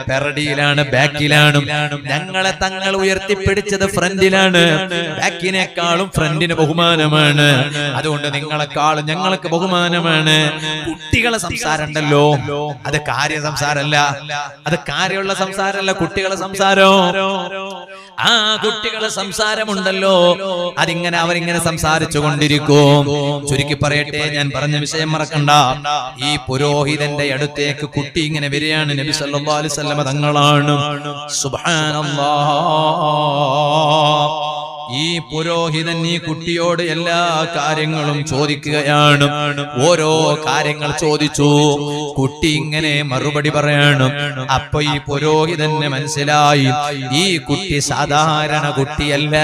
പെരടിയിലാണ് ബാക്കിലാണ്. ഞങ്ങളെ തങ്ങൾ ഉയർത്തിപ്പിടിച്ചത് ഫ്രണ്ടിലാണ്. ബാക്കിനേക്കാളും ഫ്രണ്ടിന് ബഹുമാനമാണ്. അതുകൊണ്ട് നിങ്ങളെക്കാളും ഞങ്ങൾക്ക് ബഹുമാനമാണ്. കുട്ടികളെ സംസാരം ഉണ്ടല്ലോ അത് കാര്യ സംസാരമല്ല അത് കാര്യമുള്ള സംസാരമല്ല കുട്ടികളെ സംസാരോ. ആ കുട്ടികളെ സംസാരമുണ്ടല്ലോ. അതിങ്ങനെ അവരിങ്ങനെ സംസാരിച്ചു കൊണ്ടിരിക്കും. ചുരുക്കി പറയട്ടെ ഞാൻ പറഞ്ഞ വിഷയം മറക്കണ്ട. ഈ പുരോഹിതന്റെ അടുത്തേക്ക് കുട്ടി ഇങ്ങനെ വരികയാണ്. നബി സല്ലല്ലാഹു അലൈഹി വസല്ലം തങ്ങളാണ്. സുബ്ഹാനല്ലാഹ്. ഈ പുരോഹിതൻ ഈ കുട്ടിയോട് എല്ലാ കാര്യങ്ങളും ചോദിക്കുകയാണ്. ഓരോ കാര്യങ്ങൾ ചോദിച്ചു. കുട്ടി ഇങ്ങനെ മറുപടി പറയാണ്. അപ്പൊ ഈ പുരോഹിതന് മനസ്സിലായി. ഈ കുട്ടി സാധാരണ കുട്ടിയല്ല.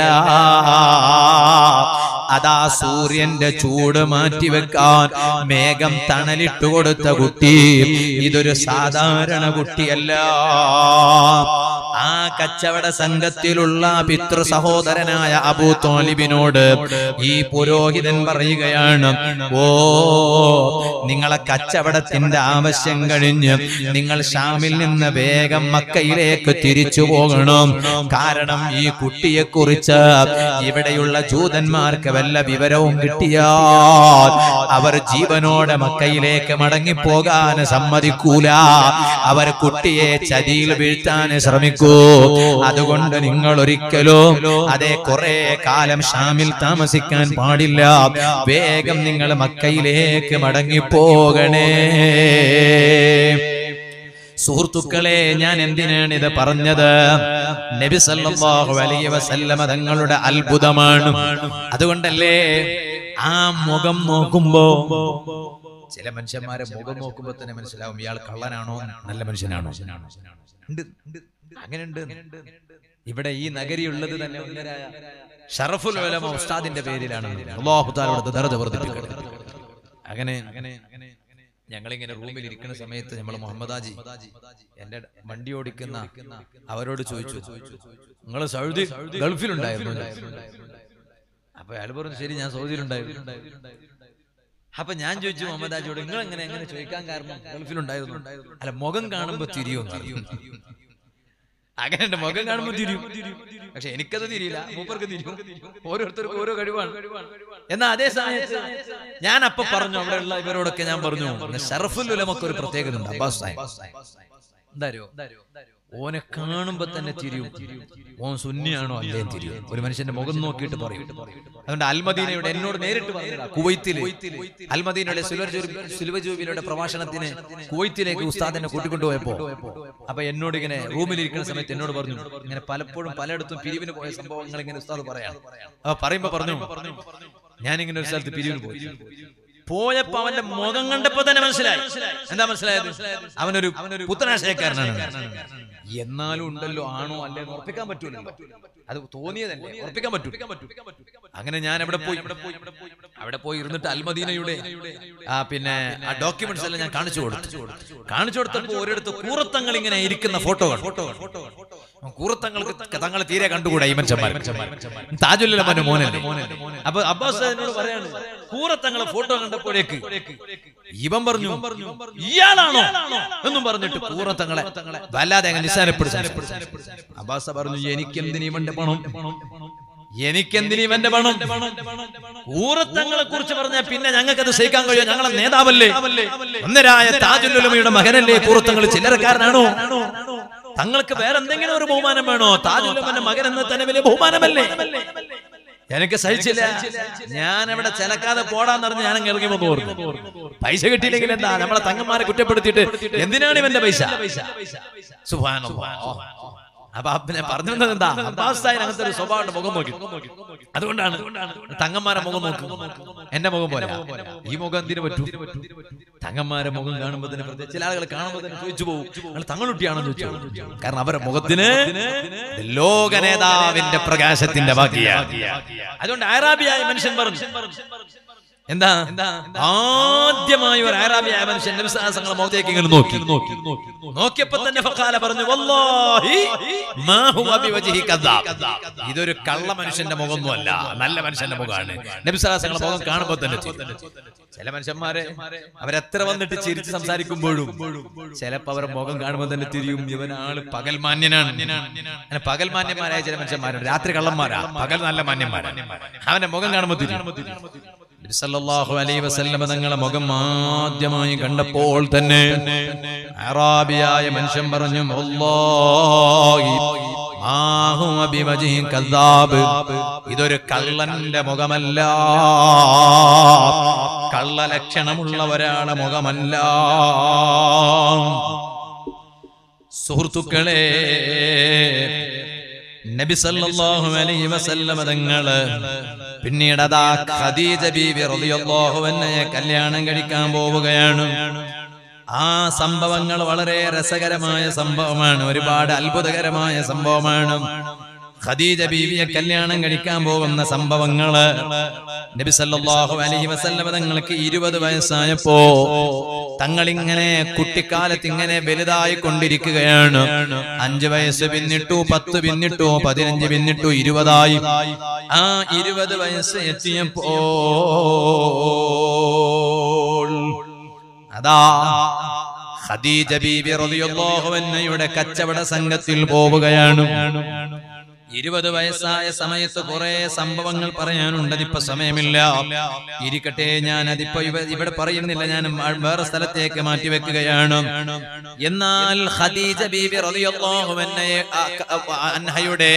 അതാ സൂര്യന്റെ ചൂട് മാറ്റിവെക്കാൻ മേഘം തണലിട്ട് കൊടുത്ത കുട്ടി. ഇതൊരു സാധാരണ കുട്ടിയല്ല. ആ കച്ചവട സംഘത്തിലുള്ള പിതൃ സഹോദരനായ അബൂ തോലിബിനോട് ഈ പുരോഹിതൻ പറയുകയാണ് ഓ നിങ്ങളെ കച്ചവടത്തിന്റെ ആവശ്യം കഴിഞ്ഞ് നിങ്ങൾ ഷാമിൽ നിന്ന് വേഗം മക്കയിലേക്ക് തിരിച്ചു പോകണം. കാരണം ഈ കുട്ടിയെ കുറിച്ച് ഇവിടെയുള്ള ജൂതന്മാർക്ക് വല്ല വിവരവും കിട്ടിയാൽ അവർ ജീവനോടെ മക്കയിലേക്ക് മടങ്ങിപ്പോകാൻ സമ്മതിക്കൂല. അവർ കുട്ടിയെ ചതിയിൽ വീഴ്ത്താൻ ശ്രമിക്കൂ. അതുകൊണ്ട് നിങ്ങൾ ഒരിക്കലും അതെ കുറെ കാലം ഷാമിൽ താമസിക്കാൻ പാടില്ല. വേഗം നിങ്ങൾ മക്കയിലേക്ക് മടങ്ങിപ്പോകണേ. സുഹൃത്തുക്കളെ ഞാൻ എന്തിനാണ് ഇത് പറഞ്ഞത്? നബി സല്ലല്ലാഹു അലൈഹി വസല്ലമ തങ്ങളുടെ അത്ഭുതമാണ്. അതുകൊണ്ടല്ലേ ആ മുഖം നോക്കുമ്പോ ചില മനുഷ്യന്മാരെ മുഖം നോക്കുമ്പോ തന്നെ മനസ്സിലാവും ഇയാൾ കള്ളനാണോ? നല്ല മനുഷ്യനാണോ? അങ്ങനെയുണ്ട്. ഇവിടെ ഈ നഗരി ഉള്ളത് തന്നെ ഷറഫുൽ ഉലമ ഉസ്താദിന്റെ പേരിലാണ് വർദ്ധിപ്പിക്കട്ടെ അങ്ങനെ അങ്ങനെ. ഞങ്ങളിങ്ങനെ റൂമിൽ ഇരിക്കുന്ന സമയത്ത് നമ്മൾ മുഹമ്മദാജി എന്റെ വണ്ടി ഓടിക്കുന്ന അവരോട് ചോദിച്ചു. നിങ്ങൾ സൗദി ഗൾഫിലുണ്ടായിരുന്നു. അപ്പൊ അയാൾ പറഞ്ഞു ശരി ഞാൻ സൗദിയിലുണ്ടായിരുന്നു. അപ്പൊ ഞാൻ ചോദിച്ചു മുഹമ്മദാജിയോട് നിങ്ങൾ എങ്ങനെ എങ്ങനെ ചോദിക്കാൻ കാരണം ഗൾഫിലുണ്ടായിരുന്നു? അല്ല മുഖം കാണുമ്പോ തിരിയോ പറഞ്ഞു അങ്ങനെ എന്റെ മുഖം കാണുമ്പോ തിരിയും. പക്ഷെ എനിക്കത് തിരിയില്ല മൂപ്പർക്ക് തിരിയും. ഓരോരുത്തർക്കും ഓരോ കഴിവാണ്. എന്നാ അതേ സമയത്ത് ഞാൻ അപ്പൊ പറഞ്ഞു അവിടെയുള്ള ഇവരോടൊക്കെ ഞാൻ പറഞ്ഞു. ഷറഫുൽ ഉലമക്ക് ഒരു പ്രത്യേകത ഉണ്ട് അബ്ബാസ് എന്താ ഓനെ കാണുമ്പോ തന്നെ തിരിയും. ഓൻ സുന്നിയാണോ അല്ലേ തിരിയും. ഒരു മനുഷ്യന്റെ മുഖം നോക്കിയിട്ട് പറയും. അതുകൊണ്ട് അൽമദീനയുടെ എന്നോട് നേരിട്ട് കുവൈത്തിൽ. അൽമദീനയുടെ സുലുവജൂബിയുടെ പ്രഭാഷണത്തിന് കുവൈത്തിലേക്ക് ഉസ്താദിനെ കൂട്ടിക്കൊണ്ടുപോയപ്പോ അപ്പൊ എന്നോട് ഇങ്ങനെ റൂമിൽ ഇരിക്കുന്ന സമയത്ത് എന്നോട് പറഞ്ഞു ഇങ്ങനെ പലപ്പോഴും പലയിടത്തും പിരിവിന് പോയ സംഭവങ്ങൾ ഇങ്ങനെ ഉസ്താദ് പറയാം. അപ്പൊ പറയുമ്പോ പറഞ്ഞു ഞാനിങ്ങനെ ഒരു സ്ഥലത്ത് പിരിവിന് പോയി. പോയപ്പോ അവന്റെ മുഖം കണ്ടപ്പോ തന്നെ മനസ്സിലായി. എന്താ മനസ്സിലായത്? അവനൊരു പുത്തനാശയക്കാരനാണ്. എന്നാലും ഉണ്ടല്ലോ ആണോ അല്ലേ ഉറപ്പിക്കാൻ പറ്റൂലല്ലോ. അത് തോന്നിയതല്ലേ? ഉറപ്പിക്കാൻ പറ്റൂ അങ്ങനെ ഞാൻ അവിടെ പോയി. അവിടെ പോയി. ഇരുന്നിട്ട് അൽമദീനയുടെ ആ പിന്നെ ആ ഡോക്യുമെന്റ്സ് എല്ലാം ഞാൻ കാണിച്ചു കൊടുത്തു. കാണിച്ചു കൊടുത്തപ്പോ ഒരിടത്ത് കൂറത്തങ്ങൾ ഇങ്ങനെ ഇരിക്കുന്ന ഫോട്ടോകൾ. കൂറത്തങ്ങൾക്ക് തങ്ങളെ തീരെ കണ്ടുകൂടാ ഈ മനുഷ്യന്മാർ മോനെ അപ്പൊ അബ്ബാസ് എന്നോട് പറയാണ് കൂറത്തങ്ങളെ ഫോട്ടോ കണ്ടപ്പോഴേക്ക് ഇവൻ പറഞ്ഞു ഇയാളാണോ എന്നും പറഞ്ഞിട്ട് കൂറത്തങ്ങളെ വല്ലാതെ അബാസ നിസ്സാരപ്പെടുത്തി പറഞ്ഞു എനിക്കെന്തിന് ഇവന്റെ പണം? എനിക്കെന്തിന് ഇവന്റെ പണം? ഊറത്തങ്ങളെ കുറിച്ച് പറഞ്ഞാൽ പിന്നെ ഞങ്ങൾക്ക് അത് സഹിക്കാൻ കഴിയോ? ഞങ്ങളെ നേതാവല്ലേ? ഒന്നരായ താജുല്ലുലമയുടെ മകനല്ലേ? കൂറത്തങ്ങൾ ചില്ലറക്കാരനാണോ തങ്ങൾക്ക് വേറെന്തെങ്കിലും ഒരു ബഹുമാനം വേണോ? താജുല്ലുമന്റെ മകൻ എന്ന തന്നെ വലിയ ബഹുമാനമല്ലേ? എനിക്ക് സഹിച്ചില്ല. ഞാൻ അവിടെ ചിലക്കാതെ പോടാന്ന് പറഞ്ഞ് ഞാൻ ഇറങ്ങി ഓർന്നു പൈസ കിട്ടിയില്ലെങ്കിൽ എന്താ? നമ്മളെ തങ്ങന്മാരെ കുറ്റപ്പെടുത്തിയിട്ട് എന്തിനാണ് ഇവന്റെ പൈസ? സുബ്ഹാനല്ലാഹ്. അപ്പൊ പറഞ്ഞു വന്നത് എന്താ? അബ്ബാസായിന് അങ്ങനത്തെ ഒരു സ്വഭാവം മുഖം നോക്കി. അതുകൊണ്ടാണ് തങ്ങന്മാരെ മുഖം നോക്കും. എന്റെ മുഖം പോലെ ഈ മുഖം എന്തിനു പറ്റൂ? തങ്ങന്മാരെ മുഖം കാണുമ്പോ തന്നെ ചില ആളുകൾ കാണുമ്പോ തന്നെ ചോദിച്ചു പോകും നിങ്ങൾ തങ്ങളുട്ടിയാണെന്ന് ചോദിച്ചു കാരണം അവരുടെ മുഖത്തിന് ലോക നേതാവിന്റെ പ്രകാശത്തിന്റെ ബാക്കിയാണ് അതുകൊണ്ട് ആരാബിയായ മനുഷ്യൻ പറഞ്ഞു. എന്താ? ആദ്യമായി ഒരു ആറാബിയായ മനുഷ്യൻ നബിസാസങ്ങളെ മുഖത്തേക്ക് ഇങ്ങനെ നോക്കി. നോക്കി. നോക്കിയപ്പോ തന്നെ ഫഖാല പറഞ്ഞു വല്ലാഹി മാ ഹുവ ബിവജ്ഹി കദ്ദാബ്. ഇതൊരു കള്ള മനുഷ്യന്റെ മുഖമൊന്നുമല്ല നല്ല മനുഷ്യന്റെ മുഖമാണ് നബിസാസങ്ങളെ മുഖം കാണുമ്പോൾ തന്നെ ചില മനുഷ്യന്മാരെ അവരെത്ര വന്നിട്ട് ചിരിച്ച് സംസാരിക്കുമ്പോഴും ചിലപ്പോ അവരുടെ മുഖം കാണുമ്പോൾ തന്നെ തിരിയും ഇവനാൾ പകൽ മാന്യനാണ്. അങ്ങനെ പകൽ മാന്യന്മാരായ ചില മനുഷ്യന്മാരും രാത്രി കള്ളന്മാരാ. പകൽ നല്ല മാന്യന്മാരാണ്. അവന്റെ മുഖം കാണുമ്പോൾ തിരിയും. നബി സല്ലല്ലാഹു അലൈഹി വസല്ലമ തങ്ങളെ മുഖം ആദ്യമായി കണ്ടപ്പോൾ തന്നെ അറാബിയായ മനുഷ്യൻ പറഞ്ഞു "വല്ലാഹി മാ ഹുവ ബിവജ്ഹി ഇതൊരു കള്ളന്റെ മുഖമല്ല. കള്ള ലക്ഷണമുള്ള മുഖമല്ല. സുഹൃത്തുക്കളെ നബി സല്ലല്ലാഹു അലൈഹി വസല്ലമ തങ്ങൾ പിന്നീട് അതാ ഖദീജ ബീവി റളിയല്ലാഹു അൻഹയെ കല്യാണം കഴിക്കാൻ പോവുകയാണ്. ആ സംഭവങ്ങൾ വളരെ രസകരമായ സംഭവമാണ്. ഒരുപാട് അത്ഭുതകരമായ സംഭവമാണ്. ഖദീജ ബീവിയെ കല്യാണം കഴിക്കാൻ പോകുന്ന സംഭവങ്ങൾ നബി സല്ലല്ലാഹു അലൈഹി വസല്ലമ തങ്ങൾക്ക് ഇരുപത് വയസ്സായപ്പോ തങ്ങളിങ്ങനെ കുട്ടിക്കാലത്ത് ഇങ്ങനെ വലുതായി കൊണ്ടിരിക്കുകയാണ്. അഞ്ചു വയസ്സ് പിന്നിട്ടു പത്ത് പിന്നിട്ടു പതിനഞ്ച് പിന്നിട്ടു ഇരുപതായി. ആ ഇരുപത് വയസ്സ് എത്തിയപ്പോ അതാ ഖദീജ ബീബി റളിയല്ലാഹു അൻഹയുടെ കച്ചവട സംഘത്തിൽ പോവുകയാണ്. ഇരുപത് വയസ്സായ സമയത്ത് കുറെ സംഭവങ്ങൾ പറയാനുണ്ട് അതിപ്പോ സമയമില്ല. ഇരിക്കട്ടെ ഞാൻ അതിപ്പോ ഇവിടെ പറയുന്നില്ല. ഞാൻ വേറെ സ്ഥലത്തേക്ക് മാറ്റി വെക്കുകയാണ് എന്നാൽ ഖദീജ അൻഹയുടെ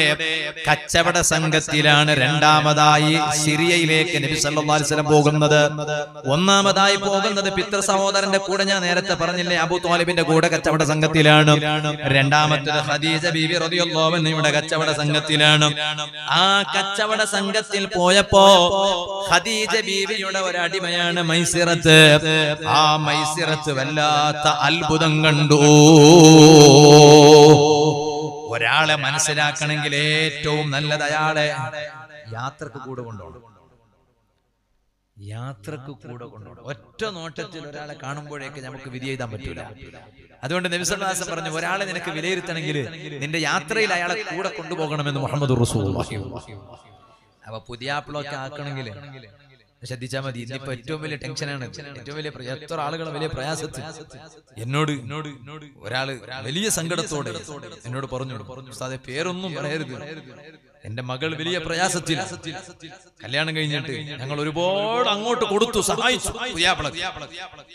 കച്ചവട സംഘത്തിലാണ് രണ്ടാമതായി സിറിയയിലേക്ക് നബി സല്ലല്ലാഹു അലൈഹി വസല്ലം പോകുന്നത്. ഒന്നാമതായി പോകുന്നത് പിതൃ സഹോദരന്റെ കൂടെ ഞാൻ നേരത്തെ പറഞ്ഞില്ലേ അബു താലിബിന്റെ കൂടെ കച്ചവട സംഘത്തിലാണ്. രണ്ടാമത്തേത് ഖദീജ ബീബി റളിയല്ലാഹു അൻഹയുടെ കച്ചവട സംഘത്തിലാണ്. ആ കച്ചവട സംഘത്തിൽ പോയപ്പോ ഖദീജ ബീവിയുടെ ഒരു അടിമയാണ് മൈസിറത്ത്. ആ മൈസിറത്ത് വല്ലാത്ത അത്ഭുതം കണ്ടു. ഒരാളെ മനസ്സിലാക്കണമെങ്കിൽ ഏറ്റവും നല്ലത് അയാളെ യാത്രയ്ക്ക് കൂടെ കൊണ്ടുപോകണം. യാത്രയ്ക്ക് കൂടെ കൊണ്ടുപോകണം. ഒറ്റ നോട്ടത്തിൽ ഒരാളെ കാണുമ്പോഴേക്ക് നമുക്ക് വിധി എഴുതാൻ പറ്റൂല. അതുകൊണ്ട് നബിസ്വല്ലാസം പറഞ്ഞു ഒരാളെ നിനക്ക് വിലയിരുത്തണമെങ്കിൽ നിന്റെ യാത്രയിൽ അയാളെ കൂടെ കൊണ്ടുപോകണമെന്ന് മുഹമ്മദ് അപ്പൊ പുതിയാപ്പിളൊക്കെ ആക്കണമെങ്കിൽ ശ്രദ്ധിച്ചാൽ മതി. ഇന്നിപ്പോ ഏറ്റവും വലിയ ടെൻഷനാണ്. ഏറ്റവും വലിയ എത്ര ആളുകൾ വലിയ പ്രയാസത്തിൽ എന്നോട് എന്നോട് ഒരാൾ വലിയ സങ്കടത്തോടെ എന്നോട് പറഞ്ഞു പറഞ്ഞു പേരൊന്നും പറയരുത്. എന്റെ മകൾ വലിയ പ്രയാസത്തിൽ കല്യാണം കഴിഞ്ഞിട്ട് ഞങ്ങൾ ഒരുപാട് അങ്ങോട്ട് കൊടുത്തു സഹായിച്ചു.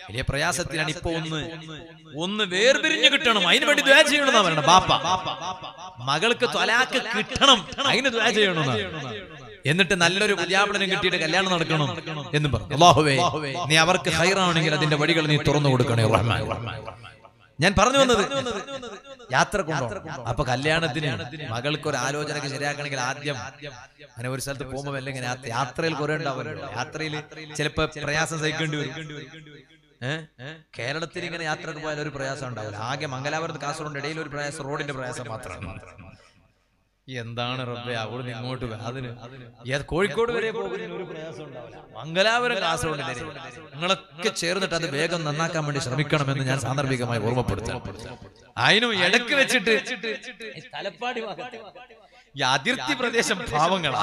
വലിയ പ്രയാസത്തിലാണ് ഇപ്പൊ ഒന്ന് ഒന്ന് വേർപിരിഞ്ഞ് കിട്ടണം. അതിന് വേണ്ടി ദ്വാ ചെയ്യണമെന്നാ പറയണം. ബാപ്പ. മകൾക്ക് തൊലാക്ക് കിട്ടണം. അതിന് ദ്വാ ചെയ്യണമെന്നാണ് എന്നിട്ട് നല്ലൊരു പുതിയാപ്പിളനെ കിട്ടിയിട്ട് കല്യാണം നടക്കണം എന്നും പറഞ്ഞു നീ അവർക്ക് ഹൈറാണെങ്കിൽ അതിന്റെ വഴികൾ നീ തുറന്നു കൊടുക്കണേ റഹ്മാൻ. ഞാൻ പറഞ്ഞു വന്നത് യാത്ര കൊണ്ടോ അപ്പൊ കല്യാണത്തിന് മകൾക്ക് ഒരു ആലോചന ശരിയാക്കണമെങ്കിൽ ആദ്യം അങ്ങനെ ഒരു സ്ഥലത്ത് പോകുമ്പോൾ അല്ലെങ്കിൽ ഇങ്ങനെ യാത്രയിൽ കുറെ ഉണ്ടാവുമല്ലോ. യാത്രയിൽ ചിലപ്പോ പ്രയാസം സഹിക്കേണ്ടി വരും. കേരളത്തിൽ ഇങ്ങനെ യാത്രയ്ക്ക് പോയാൽ ഒരു പ്രയാസം ഉണ്ടാവില്ല. ആകെ മംഗലാപുരത്ത് കാസർഗോഡ് ഇടയിൽ ഒരു പ്രയാസം റോഡിന്റെ പ്രയാസം മാത്രമാണ്. എന്താണ് റബ്ബെ? അവിടുന്ന് ഇങ്ങോട്ട് അതിന് കോഴിക്കോട് വരെ പോകുന്നതിന് ഒരു പ്രയാസം ഉണ്ടാവില്ല മംഗലാപുരം കാസർഗോഡ് നിങ്ങളൊക്കെ ചേർന്നിട്ട് അത് വേഗം നന്നാക്കാൻ വേണ്ടി ശ്രമിക്കണം എന്ന് ഞാൻ സാന്ദർഭികമായി ഓർമ്മപ്പെടുത്താം അതിനും ഇടയ്ക്ക് വെച്ചിട്ട് ഈ തലപ്പാടി ഭാഗത്ത്. ഈ അതിർത്തി പ്രദേശം പാവങ്ങളാ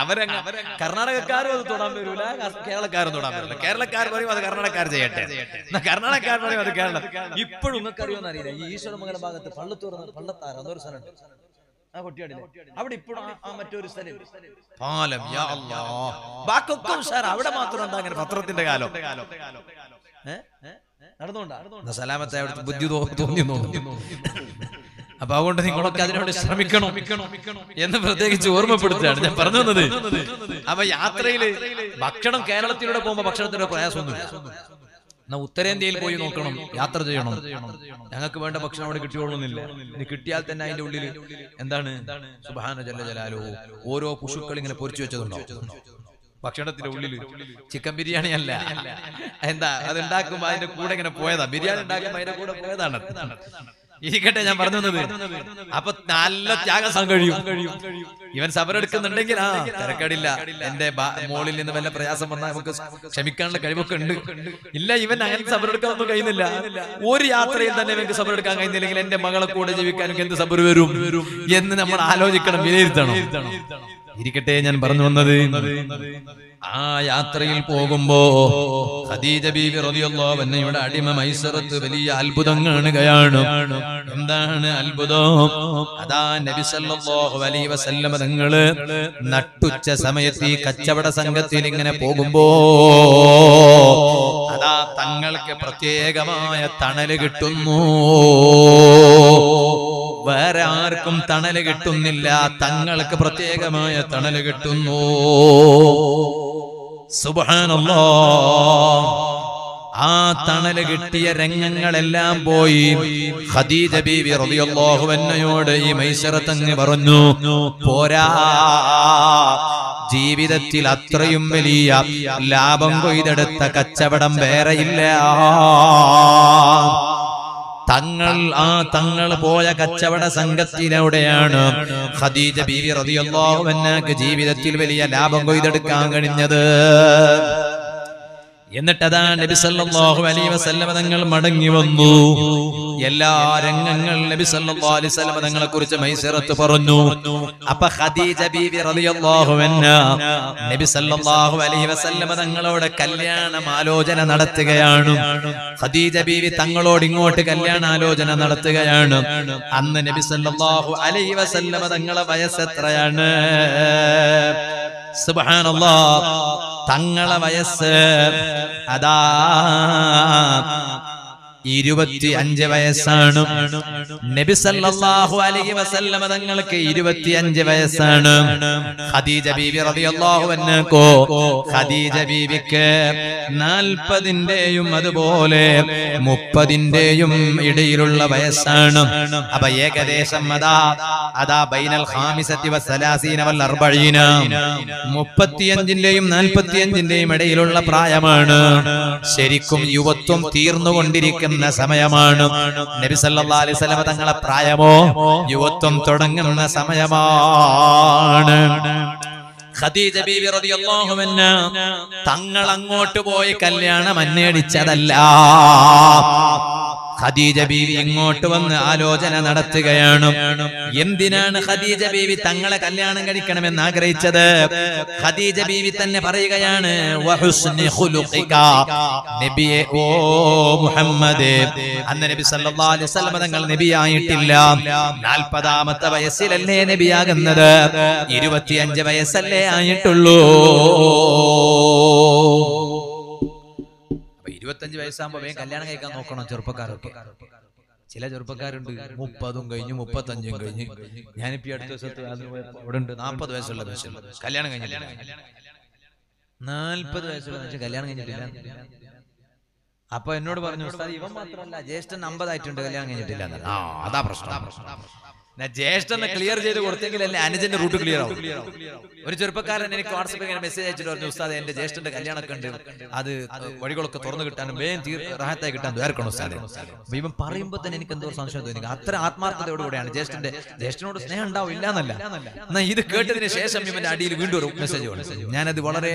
അവരങ്ങ് കർണാടകക്കാരും അത് തൊടാൻ വരൂല. കേരളക്കാരും തൊടാൻ വരില്ല കേരളക്കാർ പറയും അത് കർണാടകക്കാർ ചെയ്യട്ടെ. കർണാടകക്കാർ പറയും അത് കേരളം. ഇപ്പോഴും നിങ്ങൾക്ക് അറിയുമെന്ന് അറിയില്ല ഈ ഈശ്വരമംഗലം ഭാഗത്ത് പള്ളത്തൂർ പള്ളത്താറ് അതൊരു സ്ഥലമുണ്ട്. കൊട്ടിയാടില്ലേ അവിടെ ഇപ്പോഴും മറ്റൊരു സ്ഥലം. പാലം. ബാക്കൊക്കെ ഉഷാർ അവിടെ മാത്രം എന്താ അങ്ങനെ പത്രത്തിന്റെ കാലം? നടന്നുകൊണ്ടാ? സലാമത്തെ അവിടുത്തെ ബുദ്ധി തോന്നി അപ്പൊ അതുകൊണ്ട് നിങ്ങളൊക്കെ അതിനോട് ശ്രമിക്കണം എന്ന് പ്രത്യേകിച്ച് ഓർമ്മപ്പെടുത്തുകയാണ് ഞാൻ പറഞ്ഞു വന്നത് അപ്പൊ യാത്രയിൽ ഭക്ഷണം കേരളത്തിലൂടെ പോകുമ്പോ ഭക്ഷണത്തിന്റെ പ്രയാസമൊന്നുമില്ല. എന്നാ ഉത്തരേന്ത്യയിൽ പോയി നോക്കണം യാത്ര ചെയ്യണം. ഞങ്ങൾക്ക് വേണ്ട ഭക്ഷണം അവിടെ കിട്ടിയോളുന്നില്ല ഇനി കിട്ടിയാൽ തന്നെ അതിന്റെ ഉള്ളിൽ എന്താണ്? സുബാന ജല ജലാലോ ഓരോ പുഷുക്കൾ ഇങ്ങനെ പൊരിച്ചു വെച്ചതുണ്ടോ? ഭക്ഷണത്തിന്റെ ഉള്ളിൽ ചിക്കൻ ബിരിയാണി അല്ല. എന്താ? അത് ഉണ്ടാക്കുമ്പോ അതിന്റെ കൂടെ ഇങ്ങനെ പോയതാ. ബിരിയാണി ഉണ്ടാക്കുമ്പോ അതിന്റെ കൂടെ പോയതാണ്. ഇരിക്കട്ടെ ഞാൻ പറഞ്ഞു വന്നത് അപ്പൊ നല്ല ത്യാഗം കഴിയും ഇവൻ സബരെടുക്കുന്നുണ്ടെങ്കിൽ ആ തിരക്കടില്ല. എന്റെ മോളിൽ നിന്ന് വല്ല പ്രയാസം വന്നാൽ നമുക്ക് ക്ഷമിക്കാനുള്ള കഴിവൊക്കെ ഉണ്ട്. ഇല്ല ഇവൻ അങ്ങനെ സബറെടുക്കാനൊന്നും കഴിയുന്നില്ല. ഒരു യാത്രയിൽ തന്നെ ഇവർക്ക് സബരെടുക്കാൻ കഴിയുന്നില്ലെങ്കിൽ എന്റെ മകളെ കൂടെ ജീവിക്കാൻ എനിക്ക് എന്ത് സബർ വരും എന്ന് നമ്മൾ ആലോചിക്കണം വിലയിരുത്തണം. ഇരിക്കട്ടെ ഞാൻ പറഞ്ഞു വന്നത്. ആ യാത്രയിൽ പോകുമ്പോ ഖദീജ ബീവി റളിയല്ലാഹു അൻഹയുടെ അടിമ മൈസറത്ത് വലിയ അത്ഭുതം കാണുകയാണ്. എന്താണ് അത്ഭുതം? അതാ നബി സല്ലല്ലാഹു അലൈഹി വസല്ലമ തങ്ങൾ നട്ടുച്ച സമയത്ത് ഈ കച്ചവട സംഘത്തിൽ ഇങ്ങനെ പോകുമ്പോ അതാ തങ്ങൾക്ക് പ്രത്യേകമായ തണൽ കിട്ടുന്നു. വേറെ ആർക്കും തണൽ കിട്ടുന്നില്ല തങ്ങൾക്ക് പ്രത്യേകമായ തണൽ കിട്ടുന്നു. സുബ്ഹാനല്ലാ ആ തണൽ കിട്ടിയ രംഗങ്ങളെല്ലാം പോയി. ഖദീജ ബീവി റളിയല്ലാഹു അൻഹയോട് ഈ മൈസറത്തങ്ങ് പറഞ്ഞു പോരാ. ജീവിതത്തിൽ അത്രയും വലിയ ലാഭം കൊയ്തെടുത്ത കച്ചവടം വേറെയില്ല. തങ്ങൾ ആ തങ്ങൾ പോയ കച്ചവട സംഘത്തിലൂടെയാണ് ഖദീജ ബീവി റളിയല്ലാഹു അൻഹക്ക് ജീവിതത്തിൽ വലിയ ലാഭം കൊയ്തെടുക്കാൻ കഴിഞ്ഞത്. എന്നിട്ട് അതാ നബി സല്ലല്ലാഹു അലൈഹി വസല്ലമ തങ്ങൾ മടങ്ങി വന്നു. എല്ലാ രംഗങ്ങൾ നബി സല്ലല്ലാഹു അലൈഹി വസല്ലമ തങ്ങളെ കുറിച്ച് മൈസറത്ത് പറഞ്ഞു. അപ്പൊ ഖദീജ ബീവി റളിയല്ലാഹു അൻഹ നബി സല്ലല്ലാഹു അലൈഹി വസല്ലമ തങ്ങളോട് കല്യാണം ആലോചന നടത്തുകയാണ്. ഖദീജ ബീവി തങ്ങളോട് ഇങ്ങോട്ട് കല്യാണ ആലോചന നടത്തുകയാണ്. അന്ന് നബി സല്ലല്ലാഹു അലൈഹി വസല്ലമ തങ്ങളെ വയസ്സ് എത്രയാണ്? സുബ്ഹാനല്ലാഹ് തങ്ങളെ വയസ്സ് അതാ ഇരുപത്തി അഞ്ച് വയസ്സാണ്. നബി സല്ലല്ലാഹു അലൈഹി വസല്ലമ തങ്ങൾക്ക് ഇരുപത്തി അഞ്ച് വയസ്സാണ്. ഖദീജ ബീബി റളിയല്ലാഹു അൻഹക്കോ ഖദീജ ബീവിക്ക് നാൽപ്പതിന്റെയും അതുപോലെ മുപ്പതിന്റെയും ഇടയിലുള്ള വയസ്സാണ്. അപ്പൊ ഏകദേശം അതാ അതാ ബൈനൽ ഖാമിസത്തി വസ്സലാസീന വൽ അർബഈന. മുപ്പത്തിയഞ്ചിന്റെയും നാൽപ്പത്തിയഞ്ചിന്റെയും ഇടയിലുള്ള പ്രായമാണ്. ശരിക്കും യുവത്വം തീർന്നുകൊണ്ടിരിക്കുന്ന സമയമാണ്. നബി അലൈഹി തങ്ങളെ പ്രായമോ? യുവത്വം തുടങ്ങുന്ന സമയമാണ്. ഖദീജ റളിയല്ലാഹു അൻഹ തങ്ങൾ അങ്ങോട്ട് പോയി കല്യാണം അന്വേഷിച്ചതല്ല. ഖദീജ ബീവി ഇങ്ങോട്ട് വന്ന് ആലോചന നടത്തുകയാണ്. എന്തിനാണ് ഖദീജ ബീവി തങ്ങളെ കല്യാണം കഴിക്കണമെന്ന് ആഗ്രഹിച്ചത്? ഖദീജ ബീവി തന്നെ പറയുകയാണ് വഹുസ്നി ഖുലുഖിക. നബിയെ ഓ മുഹമ്മദ്. അന്ന് നബി സല്ലല്ലാഹു അലൈഹി വസല്ലം തങ്ങൾ നബിയായിട്ടില്ല. നാൽപ്പതാമത്തെ വയസ്സിലല്ലേ നബിയാകുന്നത്? ഇരുപത്തിയഞ്ച് വയസ്സല്ലേ ആയിട്ടുള്ളൂ. ഇരുപത്തഞ്ച് വയസ്സാകുമ്പോ വേഗം കല്യാണം കഴിക്കാൻ നോക്കണം ചെറുപ്പക്കാരൊക്കെ. ചില ചെറുപ്പക്കാരുണ്ട് മുപ്പതും കഴിഞ്ഞു മുപ്പത്തഞ്ചും കഴിഞ്ഞ്. ഞാനിപ്പോ അടുത്ത ദിവസത്ത് അവിടെ ഉണ്ട് നാൽപ്പത് വയസ്സുള്ള കല്യാണം കഴിഞ്ഞില്ല നാൽപ്പത് വയസ്സുള്ള കല്യാണം കഴിഞ്ഞിട്ടില്ല. അപ്പൊ എന്നോട് പറഞ്ഞു ഇവൻ മാത്രമല്ല ജ്യേഷ്ഠൻ അമ്പതായിട്ടുണ്ട് കല്യാണം കഴിഞ്ഞിട്ടില്ല. എന്ന്." ആ അതാ പ്രശ്നം. ജ്യേഷ്ഠനെ ക്ലിയർ ചെയ്ത് കൊടുത്തെങ്കിലല്ലേ അനുജന്റെ റൂട്ട് ക്ലിയർ ആവും. ഒരു ചെറുപ്പക്കാരൻ എനിക്ക് വാട്സപ്പിൽ ഇങ്ങനെ മെസ്സേജ് അയച്ചിട്ട് പറഞ്ഞു ഉസ്താദ് എന്റെ ജ്യേഷ്ഠന്റെ കല്യാണമൊക്കെ ഉണ്ട്. അത് വഴികളൊക്കെ തുറന്നു കിട്ടാനും വേഗം റഹത്തായി കിട്ടാൻ ദ്വാരക്കണം ഉസ്താദ്. ഇവൻ പറയുമ്പോൾ തന്നെ എനിക്ക് എന്തോ സംശയം തോന്നി. അത്ര ആത്മാർത്ഥതയോടുകൂടിയാണ് ജ്യേഷ്ഠന്റെ ജ്യേഷ്ഠനോട് സ്നേഹം ഉണ്ടാവും ഇല്ലാന്നല്ല എന്നാ ഇത് കേട്ടതിന് ശേഷം ഇവന്റെ അടിയിൽ വീണ്ടും ഒരു മെസ്സേജ് വന്നു. ഞാനത് വളരെ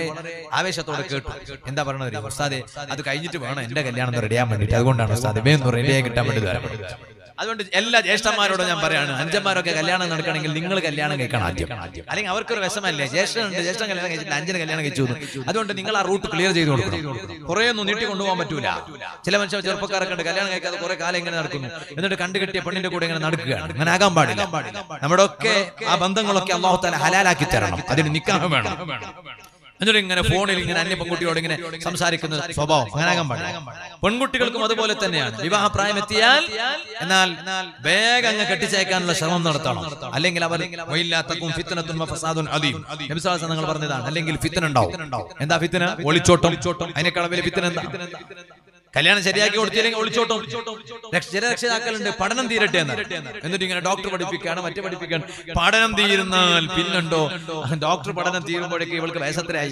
ആവേശത്തോടെ കേട്ടു. എന്താ പറയണത് ഉസ്താദെ അത് കഴിഞ്ഞിട്ട് വേണം എന്റെ കല്യാണം റെഡിയാൻ വേണ്ടിട്ട് അതുകൊണ്ടാണ് ഉസ്താദ് വേഗം റെഡിയായി കിട്ടാൻ വേണ്ടി ദ്വാരം അതുകൊണ്ട് എല്ലാ ജ്യേഷ്ഠന്മാരോടും ഞാൻ പറയാണ് അഞ്ചന്മാരൊക്കെ കല്യാണം നടക്കണമെങ്കിൽ നിങ്ങൾ കല്യാണം കഴിക്കണം ആദ്യം. അല്ലെങ്കിൽ അവർക്കൊരു വിഷമല്ലേ ജ്യേഷ്ഠനുണ്ട് ജ്യേഷ്ഠൻ കല്യാണം കഴിച്ചിട്ട് അഞ്ചിന് കല്യാണം കഴിച്ചു അതുകൊണ്ട് നിങ്ങൾ ആ റൂട്ട് ക്ലിയർ ചെയ്ത് കൊടുക്കണം. കുറെ ഒന്നും നീട്ടി കൊണ്ടുപോകാൻ പറ്റൂല. ചില മനുഷ്യർ ചെറുപ്പക്കാരൊക്കെ ഉണ്ട് കല്യാണം കഴിക്കാതെ കുറെ കാലം ഇങ്ങനെ നടക്കുന്നു. എന്നിട്ട് കണ്ടു കെട്ടിയ പെണ്ണിന്റെ കൂടെ ഇങ്ങനെ നടക്കുകയാണ്. അങ്ങനെ ആകാൻ പാടില്ല. നമ്മുടെ ഒക്കെ ആ ബന്ധങ്ങളൊക്കെ അള്ളാഹു താല ഹലാലാക്കി തരണം. അതിന് നിക്കാഹ് വേണം. എന്നിട്ട് ഇങ്ങനെ ഫോണിൽ ഇങ്ങനെ അന്യ പെൺകുട്ടിയോട് ഇങ്ങനെ സംസാരിക്കുന്ന സ്വഭാവം അങ്ങനാകാൻ പാടില്ല പെൺകുട്ടികൾക്കും അതുപോലെ തന്നെയാണ്. വിവാഹപ്രായം എത്തിയാൽ എന്നാൽ വേഗം അങ്ങ് കെട്ടിച്ചേക്കാനുള്ള ശ്രമം നടത്തണം. അല്ലെങ്കിൽ അവർ നിങ്ങൾ പറഞ്ഞതാണ്. അല്ലെങ്കിൽ ഫിത്തനുണ്ടാവും. എന്താ ഫിത്തന? ഒളിച്ചോട്ടം. അതിനേക്കാൾ വലിയ ഫിത്തന എന്താ? കല്യാണം ശരിയാക്കി കൊടുത്തില്ലെങ്കിൽ ഒളിച്ചോട്ടും ചില രക്ഷിതാക്കളുണ്ട് പഠനം തീരട്ടെ എന്ന് എന്നിട്ട് ഇങ്ങനെ ഡോക്ടർ പഠിപ്പിക്കുകയാണ് മറ്റേ പഠിപ്പിക്കാൻ പഠനം തീരുന്നാൽ പിന്നുണ്ടോ? ഡോക്ടർ [laughs] പഠനം തീരുമ്പോഴേക്ക് ഇവൾക്ക് വയസ്സത്രയായി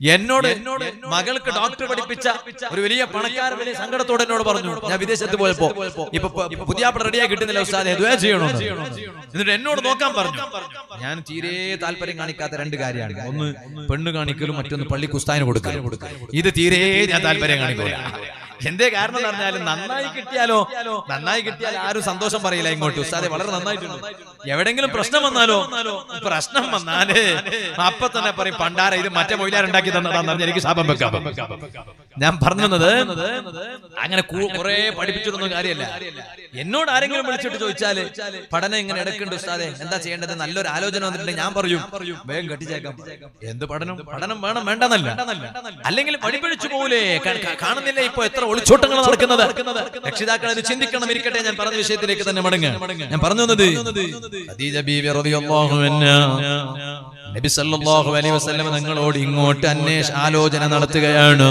എന്നോട് എന്നോട് മകൾക്ക് ഡോക്ടർ പഠിപ്പിച്ച ഒരു വലിയ പണക്കാരൻ വലിയ സങ്കടത്തോടെ എന്നോട് പറഞ്ഞു ഞാൻ വിദേശത്ത് പോയപ്പോ ഇപ്പൊ പുതിയ റെഡിയായി കിട്ടുന്നില്ല ഉസ്താദെ ദ്വേ ചെയ്യണോ? എന്നിട്ട് എന്നോട് നോക്കാൻ പറഞ്ഞു. ഞാൻ തീരെ താല്പര്യം കാണിക്കാത്ത രണ്ട് കാര്യമാണ്. ഒന്ന് പെണ്ണ് കാണിക്കലും മറ്റൊന്ന് പള്ളി കുസ്താന് കൊടുക്കലും. ഇത് തീരെ ഞാൻ താല്പര്യം കാണിക്കില്ല എന്തേ കാരണം എന്ന് പറഞ്ഞാലും നന്നായി കിട്ടിയാലോ? നന്നായി കിട്ടിയാൽ ആരും സന്തോഷം പറയില്ല ഇങ്ങോട്ട്. ഉസ്താദെ വളരെ നന്നായിട്ടുണ്ട്. എവിടെങ്കിലും പ്രശ്നം വന്നാലോ? പ്രശ്നം വന്നാലേ? അപ്പൊ തന്നെ പറയും പണ്ടാര ഇത് മറ്റേ മൊയിലാരുണ്ടാക്കി തന്നതാന്ന് എനിക്ക് ശാപം വെക്കാം. ഞാൻ പറഞ്ഞു വന്നത് അങ്ങനെ കുറെ പഠിപ്പിച്ചിരുന്ന കാര്യമല്ല. എന്നോട് ആരെങ്കിലും വിളിച്ചിട്ട് ചോദിച്ചാൽ പഠനം ഇങ്ങനെ എടുക്കുന്നുണ്ട് ഉസ്താദെ. എന്താ ചെയ്യേണ്ടത്? നല്ലൊരു ആലോചന വന്നിട്ടുണ്ടെങ്കിൽ ഞാൻ പറയും. വേഗം കെട്ടിച്ചേക്കാം. എന്ത് പഠനം? പഠനം? വേണം വേണ്ടെന്നല്ല. അല്ലെങ്കിൽ പഠിപ്പിച്ചു പോകൂലേ. കാ- കാണുന്നില്ല ഇപ്പൊ എത്ര ഒളിച്ചോട്ടങ്ങൾ നടക്കുന്നത്? രക്ഷിതാക്കൾ അത് ചിന്തിക്കണം ഇരിക്കട്ടെ. ഞാൻ പറഞ്ഞ വിഷയത്തിലേക്ക് തന്നെ മടങ്ങ. ഞാൻ പറഞ്ഞു വന്നത് ഖദീജ ബീവി റളിയല്ലാഹു അൻഹാ നബി സല്ലല്ലാഹു അലൈഹി വസല്ലം നിങ്ങളോട് ഇങ്ങോട്ട് അന്വേഷ ആലോചന നടത്തുകയാണ്.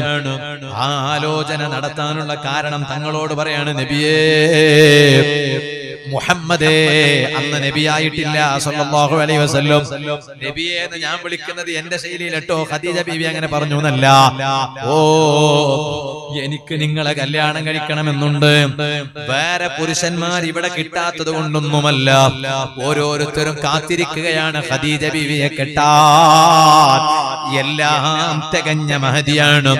ആ ആലോചന നടത്താനുള്ള കാരണം തങ്ങളോട് പറയാണ് നബിയേ മുഹമ്മദേ അന്ന് നബിയായിട്ടില്ല സല്ലല്ലാഹു അലൈഹി വസല്ലം. നബിയെ എന്ന് ഞാൻ വിളിക്കുന്നത് എന്റെ ശൈലിയിലെട്ടോ? ഖദീജ ബീവി അങ്ങനെ പറഞ്ഞു എന്നല്ല. ഓ എനിക്ക് നിങ്ങളെ കല്യാണം കഴിക്കണമെന്നുണ്ട്. വേറെ പുരുഷന്മാർ ഇവിടെ കിട്ടാത്തത് കൊണ്ടൊന്നുമല്ല. ഓരോരുത്തരും കാത്തിരിക്കുകയാണ് ഖദീജ ബീവിയെ എല്ലാം തികഞ്ഞ മഹതിയാണ്.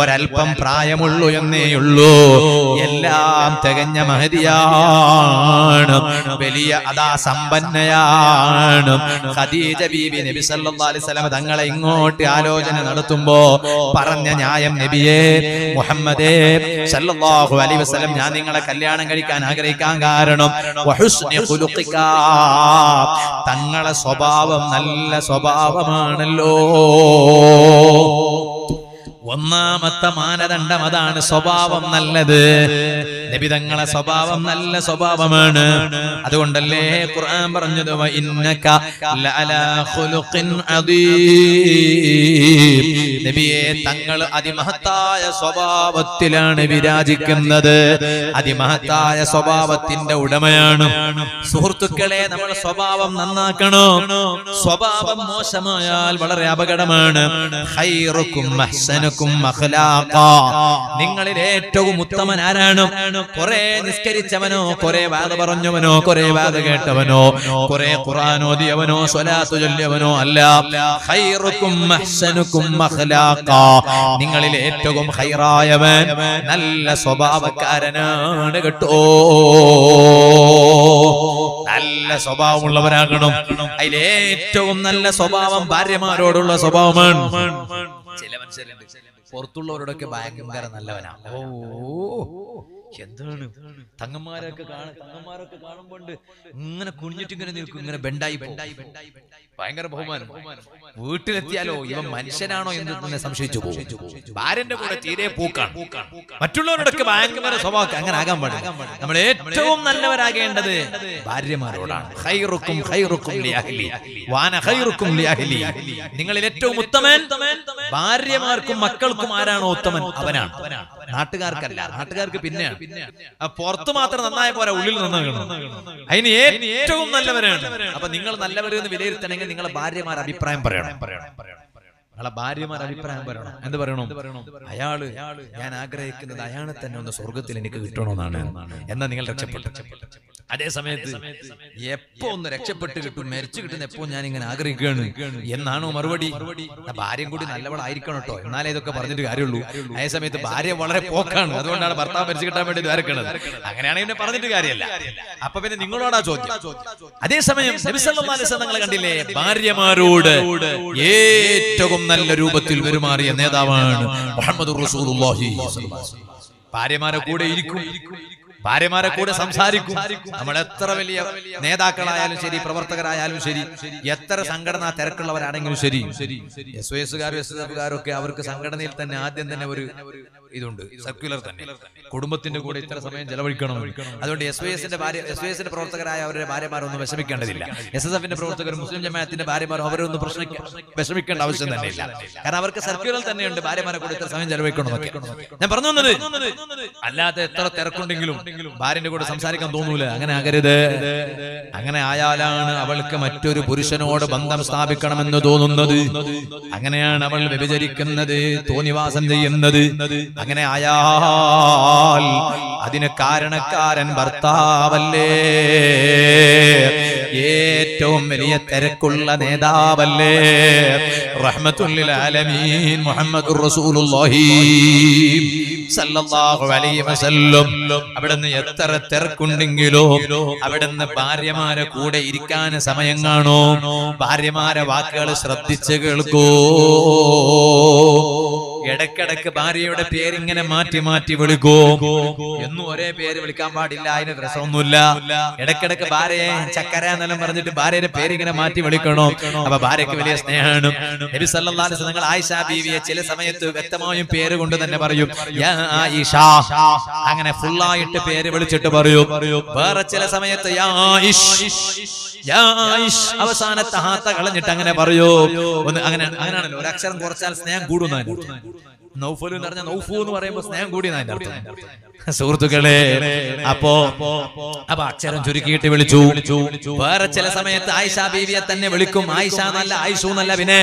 ഒരൽപ്പം പ്രായമുള്ളൂ എന്നേയുള്ളൂ എല്ലാം തികഞ്ഞ മഹതിയാണ്. വലിയ അതാ സമ്പന്നയാണ്. ഖദീജ ബീബി നബി സല്ലല്ലാഹു അലൈഹി വസല്ലം തങ്ങളെ ഇങ്ങോട്ട് ആലോചന നടത്തുമ്പോ പറഞ്ഞ ന്യായം നബിയേ മുഹമ്മദേ സല്ലല്ലാഹു അലൈഹി വസല്ലം ഞാൻ നിങ്ങളെ കല്യാണം കഴിക്കാൻ ആഗ്രഹിക്കാൻ കാരണം തങ്ങളെ സ്വഭാവം നല്ല സ്വഭാവമാണല്ലോ. ഒന്നാമത്തെ മാനദണ്ഡം അതാണ് സ്വഭാവം നല്ലത്. നബിതങ്ങളെ സ്വഭാവം നല്ല സ്വഭാവമാണ്. അതുകൊണ്ടല്ലേ ഖുർആൻ പറഞ്ഞത്? "വ ഇന്നക ലഅലാ ഖുലുഖിൻ അദീം." നബിയെ തങ്ങൾ അതിമഹത്തായ സ്വഭാവത്തിലാണ് വിരാജിക്കുന്നത്. അതിമഹത്തായ സ്വഭാവത്തിന്റെ ഉടമയാണ്. സുഹൃത്തുക്കളെ നമ്മൾ സ്വഭാവം നന്നാക്കണോ? സ്വഭാവം മോശമായാൽ വളരെ അപകടമാണ്. ഖൈറുക്കും അഹ്സനുക്കും അഖ്ലാഖാ. നിങ്ങളിൽ ഏറ്റവും ഉത്തമൻ ആരാണ്? കുറെ നിസ്കരിച്ചവനോ കുറെ വാദ പറഞ്ഞവനോ കുറെ വാദ കേട്ടവനോ കുറെ ഖുറാനോദിയവനോ സ്വലാത്തു ചൊല്ലിയവനോ അല്ല. നിങ്ങളിൽ ഏറ്റവും ഹൈറായവൻ നല്ല സ്വഭാവക്കാരനാണ് കേട്ടോ. നല്ല സ്വഭാവമുള്ളവരാകണം അതിലേറ്റവും നല്ല സ്വഭാവം ഭാര്യമാരോടുള്ള സ്വഭാവമാണ്. ചില പുറത്തുള്ളവരോടൊക്കെ ഭയങ്കര നല്ലവനാണ് ഓ. എന്താണ്? തങ്ങന്മാരൊക്കെ കാണ തങ്ങന്മാരൊക്കെ കാണുമ്പോൾ ഇങ്ങനെ കുഞ്ഞിട്ട് ഇങ്ങനെ നിൽക്കും ഇങ്ങനെ ബെണ്ടായി ബെണ്ടായി ബെണ്ടായി ഭയങ്കര ബഹുമാനം. വീട്ടിലെത്തിയാലോ ഇവൻ മനുഷ്യനാണോ എന്ന് തന്നെ സംശയിച്ചു പോകും. ഭാര്യന്റെ കൂടെ തീരെ പൂക്കാണ്. മറ്റുള്ളവരോടൊക്കെ ഭയങ്കര സ്വഭാവം. അങ്ങനെ ആകാൻ പാടില്ല. നമ്മൾ ഏറ്റവും നല്ലവരാകേണ്ടത് ഭാര്യമാരോടാണ്. വാന നിങ്ങളിൽ ഏറ്റവും ഉത്തമൻ ഭാര്യമാർക്കും മക്കൾക്കും ആരാണോ ഉത്തമൻ? അവനാണ്. നാട്ടുകാർക്കല്ല. നാട്ടുകാർക്ക് പിന്നെയാണ്. ആ പുറത്ത് മാത്രം നന്നായ പോരാ ഉള്ളിൽ നന്നാകണം അതിന് ഏറ്റവും നല്ലവരാണ്. അപ്പൊ നിങ്ങൾ നല്ലവരെന്ന് വിലയിരുത്തണമെങ്കിൽ നിങ്ങളെ ഭാര്യമാർ അഭിപ്രായം പറയണം. പറയണം പറയണം. നിങ്ങളെ ഭാര്യമാർ അഭിപ്രായം പറയണം. എന്ത് പറയണം? അയാൾ ഞാൻ ആഗ്രഹിക്കുന്നത് അയാളെ തന്നെ ഒന്ന് സ്വർഗത്തിൽ എനിക്ക് കിട്ടണമെന്നാണ്. എന്നാ നിങ്ങൾ രക്ഷപ്പെട്ടു അതേ സമയത്ത് എപ്പോ ഒന്ന് രക്ഷപ്പെട്ട് കിട്ടും മരിച്ചു കിട്ടുന്ന എപ്പോ ഞാൻ ഇങ്ങനെ ആഗ്രഹിക്കുകയാണ്? എന്നാണോ മറുപടി? ഭാര്യയും കൂടി നല്ലവളായിരിക്കണം കേട്ടോ. എന്നാലേ ഇതൊക്കെ പറഞ്ഞിട്ട് കാര്യമുള്ളൂ. അതേ സമയത്ത് ഭാര്യ വളരെ പോക്കാണ്. അതുകൊണ്ടാണ് ഭർത്താവ് മരിച്ചു കിട്ടാൻ വേണ്ടി ദ്വാരക്കണത് അങ്ങനെയാണെങ്കിൽ പിന്നെ പറഞ്ഞിട്ട് കാര്യമല്ല. അപ്പൊ പിന്നെ നിങ്ങളോടാ ചോദ്യം? അതേസമയം വസല്ലം കണ്ടില്ലേ? ഭാര്യമാരോട് ഏറ്റവും നല്ല രൂപത്തിൽ പെരുമാറിയ നേതാവാണ് മുഹമ്മദ് റസൂലുള്ളാഹി. ഭാര്യമാരെ കൂടെ ഇരിക്കും. ഭാര്യമാരെ കൂടെ സംസാരിക്കും. നമ്മൾ എത്ര വലിയ നേതാക്കളായാലും ശരി പ്രവർത്തകരായാലും ശരി എത്ര സംഘടനാ തിരക്കുള്ളവരാണെങ്കിലും ശരി. എസ് ഒ എസുകാരും എസ് എസ് എഫുകാരും ഒക്കെ അവർക്ക് സംഘടനയിൽ തന്നെ ആദ്യം തന്നെ ഒരു ഇതുണ്ട്. സർക്കുലർ തന്നെ. കുടുംബത്തിന്റെ കൂടെ ഇത്ര സമയം ചെലവഴിക്കണം അതുകൊണ്ട് എസ് വൈ എസിന്റെ ഭാര്യ എസ് വൈ എസിന്റെ പ്രവർത്തകരായ അവരുടെ ഭാര്യമാരൊന്നും വിഷമിക്കേണ്ടതില്ല. എസ് എസ് എഫിന്റെ പ്രവർത്തകർ മുസ്ലിം ജമാഅത്തിന്റെ ഭാര്യമാരും അവരൊന്നും പ്രശ്നം വിഷമിക്കേണ്ട ആവശ്യം തന്നെ ഇല്ല കാരണം അവർക്ക് സർക്കുലർ തന്നെയുണ്ട്. ഭാര്യമാരെ കൂടെ ഇത്ര സമയം ചെലവഴിക്കണം ഞാൻ പറഞ്ഞു വന്നത് അല്ലാതെ എത്ര തിരക്കുണ്ടെങ്കിലും ഭാര്യന്റെ കൂടെ സംസാരിക്കാൻ തോന്നൂല. അങ്ങനെ ആകരുത്. അങ്ങനെ ആയാലാണ് അവൾക്ക് മറ്റൊരു പുരുഷനോട് ബന്ധം സ്ഥാപിക്കണമെന്ന് തോന്നുന്നത്. അങ്ങനെയാണ് അവൾ വ്യഭിചരിക്കുന്നത്. തോന്നിവാസം ചെയ്യുന്നത്. അങ്ങനെ ആയാൽ അതിന് കാരണക്കാരൻ ഭർത്താവല്ലേ? ഏറ്റവും വലിയ തിരക്കുള്ള നേതാവല്ലേ? റഹ്മത്തുല്ലിൽ ആലമീൻ മുഹമ്മദുർ റസൂലുള്ളാഹി സല്ലല്ലാഹു അലൈഹി വസല്ലം. അവിടുന്ന് എത്ര തിരക്കുണ്ടെങ്കിലോ അവിടുന്ന് ഭാര്യമാരെ കൂടെ ഇരിക്കാൻ സമയം കാണോ? ഭാര്യമാരെ വാക്കുകൾ ശ്രദ്ധിച്ച് കേൾക്കൂ. ഇടക്കിടക്ക് ഭാര്യയുടെ പേരിങ്ങനെ മാറ്റി മാറ്റി വിളിക്കോ? എന്നും ഒരേ പേര് വിളിക്കാൻ പാടില്ല അതിന് രസമൊന്നുമില്ല. ഇടക്കിടക്ക് ഭാര്യയെ ചക്കര എന്നെല്ലാം പറഞ്ഞിട്ട് ഭാര്യയുടെ പേരിങ്ങനെ മാറ്റി വിളിക്കണോ? അപ്പൊ ഭാര്യക്ക് വലിയ സ്നേഹമാണ്. നബി സല്ലല്ലാഹു അലൈഹി തങ്ങൾ ആയിഷ ബീവിയെ ചില സമയത്ത് വ്യക്തമായും പേര് കൊണ്ട് തന്നെ പറയും. യാ ആയിഷ അങ്ങനെ ഫുള്ളായിട്ട് പേര് വിളിച്ചിട്ട് പറയും. വേറെ ചില സമയത്ത് യാ ആയിഷ് അവസാനത്തെ ഹാത്ത കളഞ്ഞിട്ട് അങ്ങനെ പറയൂ? ഒന്ന് അങ്ങനെ അങ്ങനെയാണല്ലോ ഒരു അക്ഷരം കുറച്ചാൽ സ്നേഹം കൂടുന്ന നൗഫലു എന്ന് പറഞ്ഞാൽ നൗഫു എന്ന് പറയുമ്പോൾ സ്നേഹം കൂടി അതിന്റെ അർത്ഥം സുഹൃത്തുക്കളെ അപ്പോ അപ്പൊ അക്ഷരം ചുരുക്കിയിട്ട് വിളിച്ചു. വേറെ ചില സമയത്ത് ആയിഷ ബീവിയെ തന്നെ വിളിക്കും. ആയിഷ എന്നല്ല ആയിഷു എന്നല്ല പിന്നെ.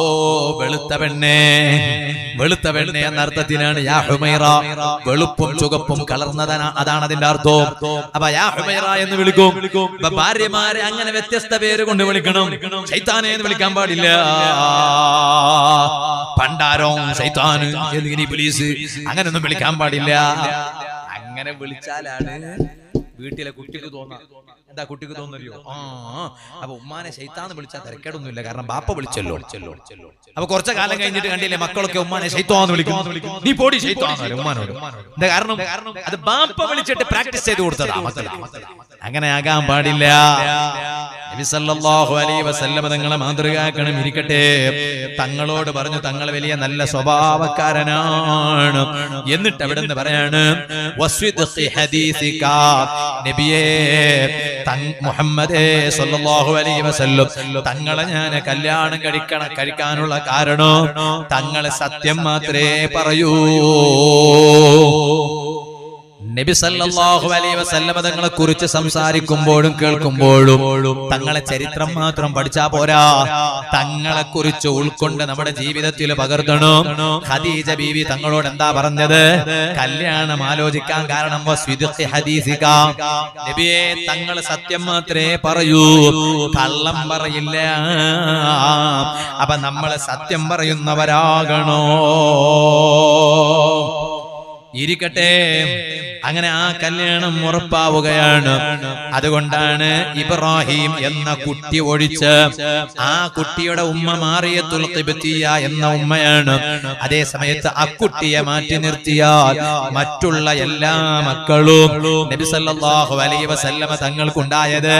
ഓ വെളുത്ത പെണ്ണേ. വെളുത്ത പെണ്ണേ എന്ന അർത്ഥത്തിനാണ് യാ ഹുമൈറ വെളുപ്പും ചുവപ്പും കലർന്നതാണ്. അതാണ് അതിന്റെ അർത്ഥം. അപ്പൊ യാ ഹുമൈറ എന്ന് വിളിക്കും. ഭാര്യമാരെ അങ്ങനെ വ്യത്യസ്ത പേര് കൊണ്ട് വിളിക്കണം. ചൈത്താനെ എന്ന് വിളിക്കാൻ പാടില്ല. പണ്ടാരോ സൈത്താന് എലിഗിനി പോലീസ് അങ്ങനെയൊന്നും വിളിക്കാൻ പാടില്ല. അങ്ങനെ വിളിച്ചാലാണ് വീട്ടിലെ കുട്ടിക്ക് തോന്നാം. എന്താ കുട്ടിക്ക് തോന്നില്ലയോ ആ അപ്പൊ ഉമ്മാനെ ശൈത്താന്ന് വിളിച്ചാൽ തിരക്കേടൊന്നുമില്ല. കാരണം ബാപ്പ വിളിച്ചല്ലോ. അപ്പൊ കുറച്ച കാലം കഴിഞ്ഞിട്ട് കണ്ടില്ലേ മക്കളൊക്കെ ഉമ്മാനെ ശൈത്താന്ന് വിളിക്കും. നീ പോടി ശൈത്താന്ന് ഉമ്മാനോട്. എന്താ കാരണം? അത് ബാപ്പ വിളിച്ചിട്ട് പ്രാക്ടീസ് ചെയ്ത് കൊടുത്തതാ. അങ്ങനെ ആകാൻ പാടില്ല. തങ്ങളെ മാതൃകയാക്കണം ഇരിക്കട്ടെ. തങ്ങളോട് പറഞ്ഞു തങ്ങൾ വലിയ നല്ല സ്വഭാവക്കാരനാണ്. എന്നിട്ട് അവിടെ നിന്ന് പറയാണ് നബിയേ മുഹമ്മദേ സല്ലല്ലാഹു അലൈഹി വസല്ലം തങ്ങളെ ഞാൻ കല്യാണം കഴിക്കണം കഴിക്കാനുള്ള കാരണം തങ്ങളെ സത്യം മാത്രമേ പറയൂ. നബി സല്ലല്ലാഹു അലൈഹി വസല്ലമ തങ്ങളെ കുറിച്ച് സംസാരിക്കുമ്പോഴും കേൾക്കുമ്പോഴും തങ്ങളെ ചരിത്രം മാത്രം പഠിച്ചാ പോരാ. തങ്ങളെ കുറിച്ച് ഉൾക്കൊണ്ട് നമ്മുടെ ജീവിതത്തിൽ പകർത്തണം. ഖദീജ ബീവി തങ്ങളോട് എന്താ പറഞ്ഞത്? കല്യാണം ആലോചിക്കാൻ കാരണം ഹദീസിക. നബിയെ തങ്ങൾ സത്യം മാത്രമേ പറയൂ. കള്ളം പറയില്ല. അപ്പൊ നമ്മൾ സത്യം പറയുന്നവരാകണോ? ഇരിക്കട്ടെ. അങ്ങനെ ആ കല്യാണം ഉറപ്പാവുകയാണ്. അതുകൊണ്ടാണ് ഇബ്രാഹിം എന്ന കുട്ടി ഒഴിച്ച് ആ കുട്ടിയുടെ ഉമ്മ മാറിയ തുളത്തിബത്തിയ എന്ന ഉമ്മയാണ്. അതേ സമയത്ത് ആ കുട്ടിയെ മാറ്റി നിർത്തിയാൽ മറ്റുള്ള എല്ലാ മക്കളും നബി സല്ലല്ലാഹു അലൈഹി വസല്ലമ തങ്ങൾക്കുണ്ടായത്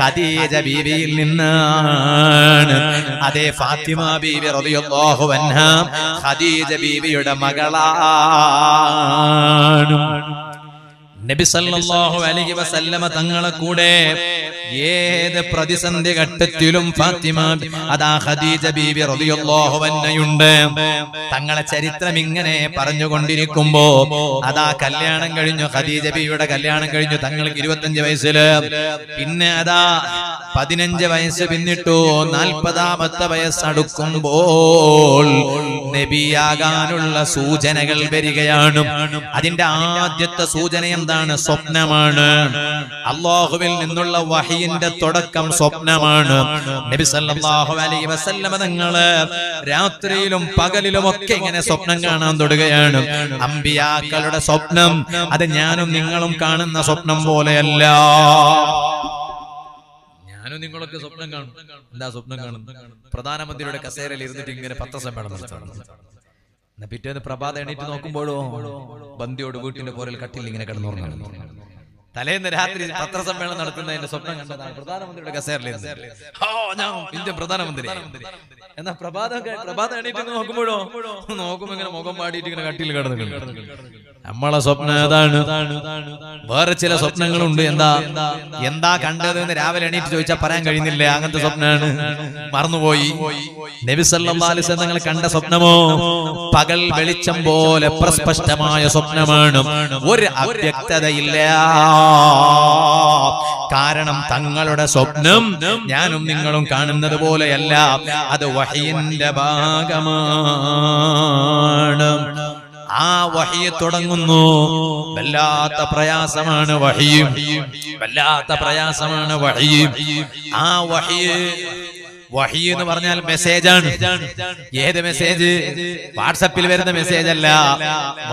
ഖദീജ ബീവിയിൽ നിന്നാണ്. അതേ ഫാത്തിമ ബീവി റളിയല്ലാഹു അൻഹ ഖദീജ ബീവിയുടെ മകളാണ് ആണ് നബി സല്ലല്ലാഹു അലൈഹി വസല്ലമ തങ്ങളെ കൂടെ ഏത് പ്രതിസന്ധി ഘട്ടത്തിലും ഫാത്തിമ അതാ ഖദീജ ബീബി റളിയല്ലാഹു അൻഹയുണ്ട്. തങ്ങളെ ചരിത്രം ഇങ്ങനെ പറഞ്ഞുകൊണ്ടിരിക്കുമ്പോ അതാ കല്യാണം കഴിഞ്ഞു ഖദീജ ബീവിയുടെ കല്യാണം കഴിഞ്ഞു തങ്ങൾക്ക് ഇരുപത്തഞ്ച് വയസ്സിൽ. പിന്നെ അതാ പതിനഞ്ച് വയസ്സ് പിന്നിട്ടു നാൽപ്പതാമത്തെ വയസ്സടുക്കുമ്പോൾ നബിയാകാനുള്ള സൂചനകൾ വരികയാണ്. അതിന്റെ ആദ്യത്തെ സൂചന എന്താണ്? സ്വപ്നമാണ് അള്ളാഹുവിൽ നിന്നുള്ള വഹിയിന്റെ തുടക്കം സ്വപ്നമാണ്. നബി സല്ലല്ലാഹു അലൈഹി വസല്ലമ തങ്ങൾ രാത്രിയിലും പകലിലും ഒക്കെ ഇങ്ങനെ സ്വപ്നം കാണാൻ തുടരുകയാണ് അമ്പിയാക്കളുടെ സ്വപ്നം അത് ഞാനും നിങ്ങളും കാണുന്ന സ്വപ്നം പോലെയല്ല. ഞാനും നിങ്ങളൊക്കെ സ്വപ്നം കാണും. എന്താ സ്വപ്നം കാണും പ്രധാനമന്ത്രിയുടെ കസേരയിൽ ഇരുന്നിട്ട് ഇങ്ങനെ പത്രസമ്മേളനം നടത്തണം പിറ്റേന്ന് പ്രഭാത എണീറ്റ് നോക്കുമ്പോഴോ ബന്ധിയോട് വീട്ടിന്റെ പോരൽ കട്ടിൽ ഇങ്ങനെ കിടന്നുറങ്ങണം. തലേന്ന് രാത്രി പത്രസമ്മേളനം നടത്തുന്നതിന്റെ സ്വപ്നം കണ്ടതാണ് പ്രധാനമന്ത്രിയുടെ കസേരയിൽ ഞാൻ ഇന്ത്യൻ പ്രധാനമന്ത്രി. എന്നാ പ്രഭാതം പ്രഭാതം എണീറ്റ് നോക്കുമ്പോഴോ? നോക്കുമ്പോ ഇങ്ങനെ മുഖം പാടിയിട്ട് ഇങ്ങനെ കട്ടിയിൽ കിടന്നു നമ്മളെ സ്വപ്നം ഏതാണ് വേറെ ചില സ്വപ്നങ്ങളുണ്ട്. എന്താ? എന്താ? കണ്ടത് എന്ന് രാവിലെ എണീറ്റ് ചോദിച്ചാൽ പറയാൻ കഴിയുന്നില്ല? അങ്ങനത്തെ സ്വപ്നമാണ് മറന്നുപോയി. നബി നിങ്ങൾ കണ്ട സ്വപ്നമോ? പകൽ വെളിച്ചം പോലെ പ്രസ്പഷ്ടമായ സ്വപ്നമാണ്. ഒരു അവ്യക്തതയില്ല. കാരണം തങ്ങളുടെ സ്വപ്നം ഞാനും നിങ്ങളും കാണുന്നത് പോലെയല്ല. അത് വഹിയന്റെ ഭാഗമാണ്. ആ വഹിയ തുടങ്ങുന്നു. വല്ലാത്ത പ്രയാസമാണ് വഹിയും വല്ലാത്ത പ്രയാസമാണ് വഹിയും ആ വഹിയ് വഹി എന്ന് പറഞ്ഞാൽ മെസ്സേജാണ് ഏത് മെസ്സേജ് വാട്സപ്പിൽ വരുന്ന മെസ്സേജ് അല്ല.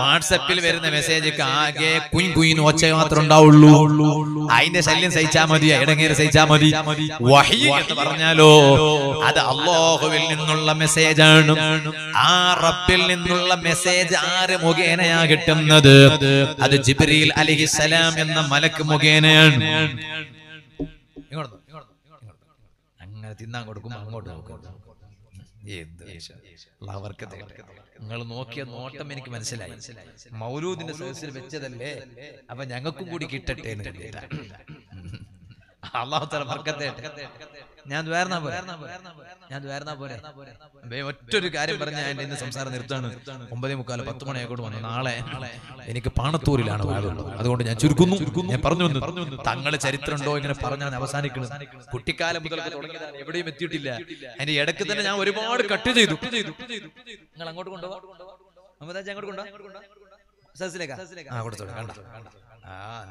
വാട്സപ്പിൽ വരുന്ന മെസ്സേജ് ആകെ കുയിൻ കുയിൻ ഒച്ച മാത്രം ഉണ്ടാവുള്ളൂ. അതിന്റെ ശല്യം സഹിച്ചാ മതി. ഇടങ്ങേര് സഹിച്ചാ മതി. വഹി എന്ന് പറഞ്ഞാലോ അത് അള്ളാഹുവിൽ നിന്നുള്ള മെസ്സേജാണ് ആ റബ്ബിൽ നിന്നുള്ള മെസ്സേജ് ആര് മുഖേനയാ കിട്ടുന്നത്? അത് ജിബ്രീൽ അലിഹിസലാം എന്ന മലക്ക് മുഖേനയാണ്. ഇങ്ങോട്ട് തിന്നാൻ കൊടുക്കുമ്പോ അങ്ങോട്ട് നോക്കും. എന്ത് അവർക്ക് നിങ്ങൾ നോക്കിയ നോട്ടം എനിക്ക് മനസ്സിലായി. മൗലൂദിന്റെ സദസ്സിൽ വെച്ചതല്ലേ? അപ്പൊ ഞങ്ങൾക്കും കൂടി കിട്ടട്ടെ എന്ന്. അള്ളാഹു തല വർക്കത്തെ ഞാൻ വേർന്നാ പോലെ ഞാൻ വേർന്നാ പോലെ ഒറ്റൊരു കാര്യം പറഞ്ഞ ഞാൻ ഇന്ന് സംസാരം നിർത്താണ് ഒമ്പതേ മുക്കാൽ പത്ത് മണിയായിക്കോട്ട് വന്നു. നാളെ എനിക്ക് പാണത്തൂരിലാണ് വാഴുള്ളത് അതുകൊണ്ട് ഞാൻ ചുരുക്കുന്നു. ഞാൻ പറഞ്ഞു വന്നു. തങ്ങളെ ചരിത്രം ഉണ്ടോ ഇങ്ങനെ പറഞ്ഞാൽ അവസാനിക്കണം കുട്ടിക്കാലം മുതൽ തുടങ്ങിയതാണ്. എവിടെയും എത്തിയിട്ടില്ല. അതിന്റെ ഇടയ്ക്ക് തന്നെ ഞാൻ ഒരുപാട് കട്ട് ചെയ്തു. നിങ്ങൾ അങ്ങോട്ട് കൊണ്ടുപോകാം അങ്ങോട്ട് കൊണ്ടുപോകാം സസിലേക്കാ ആ കൊടുത്തോളൂ കണ്ട?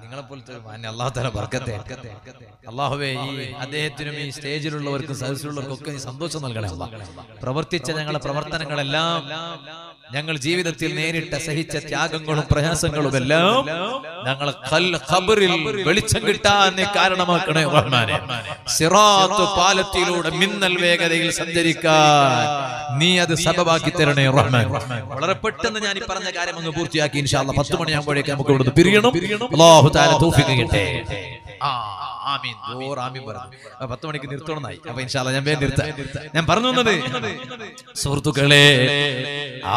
നിങ്ങളെ പോലത്തെ ഒരു മാന്യ അള്ളാഹു ബർക്കത്തെ അള്ളാഹുവേ ഈ അദ്ദേഹത്തിനും ഈ സ്റ്റേജിലുള്ളവർക്കും സദസ്സിലുള്ളവർക്കും ഒക്കെ സന്തോഷം നൽകണേ. പ്രവർത്തിച്ച ഞങ്ങളുടെ പ്രവർത്തനങ്ങളെല്ലാം ഞങ്ങൾ ജീവിതത്തിൽ നേരിട്ട സഹിച്ച ത്യാഗങ്ങളും പ്രയാസങ്ങളും എല്ലാം ഞങ്ങൾ ഖബറിൽ വെളിച്ചം കിട്ടാൻ കാരണമാക്കണേ റഹ്മാനെ. സിറാത്ത് പാലത്തിലൂടെ മിന്നൽ വേഗതയിൽ സഞ്ചരിക്കാൻ നീ അത് സബബാക്കി തരണേ റഹ്മാൻ വളരെ പെട്ടെന്ന് ഞാൻ ഈ പറഞ്ഞ കാര്യം അങ്ങ് പൂർത്തിയാക്കി ഇൻഷാല്ല പത്ത് മണിയാകുമ്പോഴേക്ക് നമുക്ക് ഇവിടുന്ന് പിരിയണം. അല്ലാഹു തആല തൗഫീഖ് ചെയ്യട്ടെ ആ ആമീൻ. ഓർ ആമീൻ പറഞ്ഞു. പത്ത് മണിക്ക് നിർത്തണമെന്നായി അപ്പൊ ഇൻഷാല്ല ഞാൻ വേഗം നിർത്താം. ഞാൻ പറഞ്ഞു തന്നത് സുഹൃത്തുക്കളെ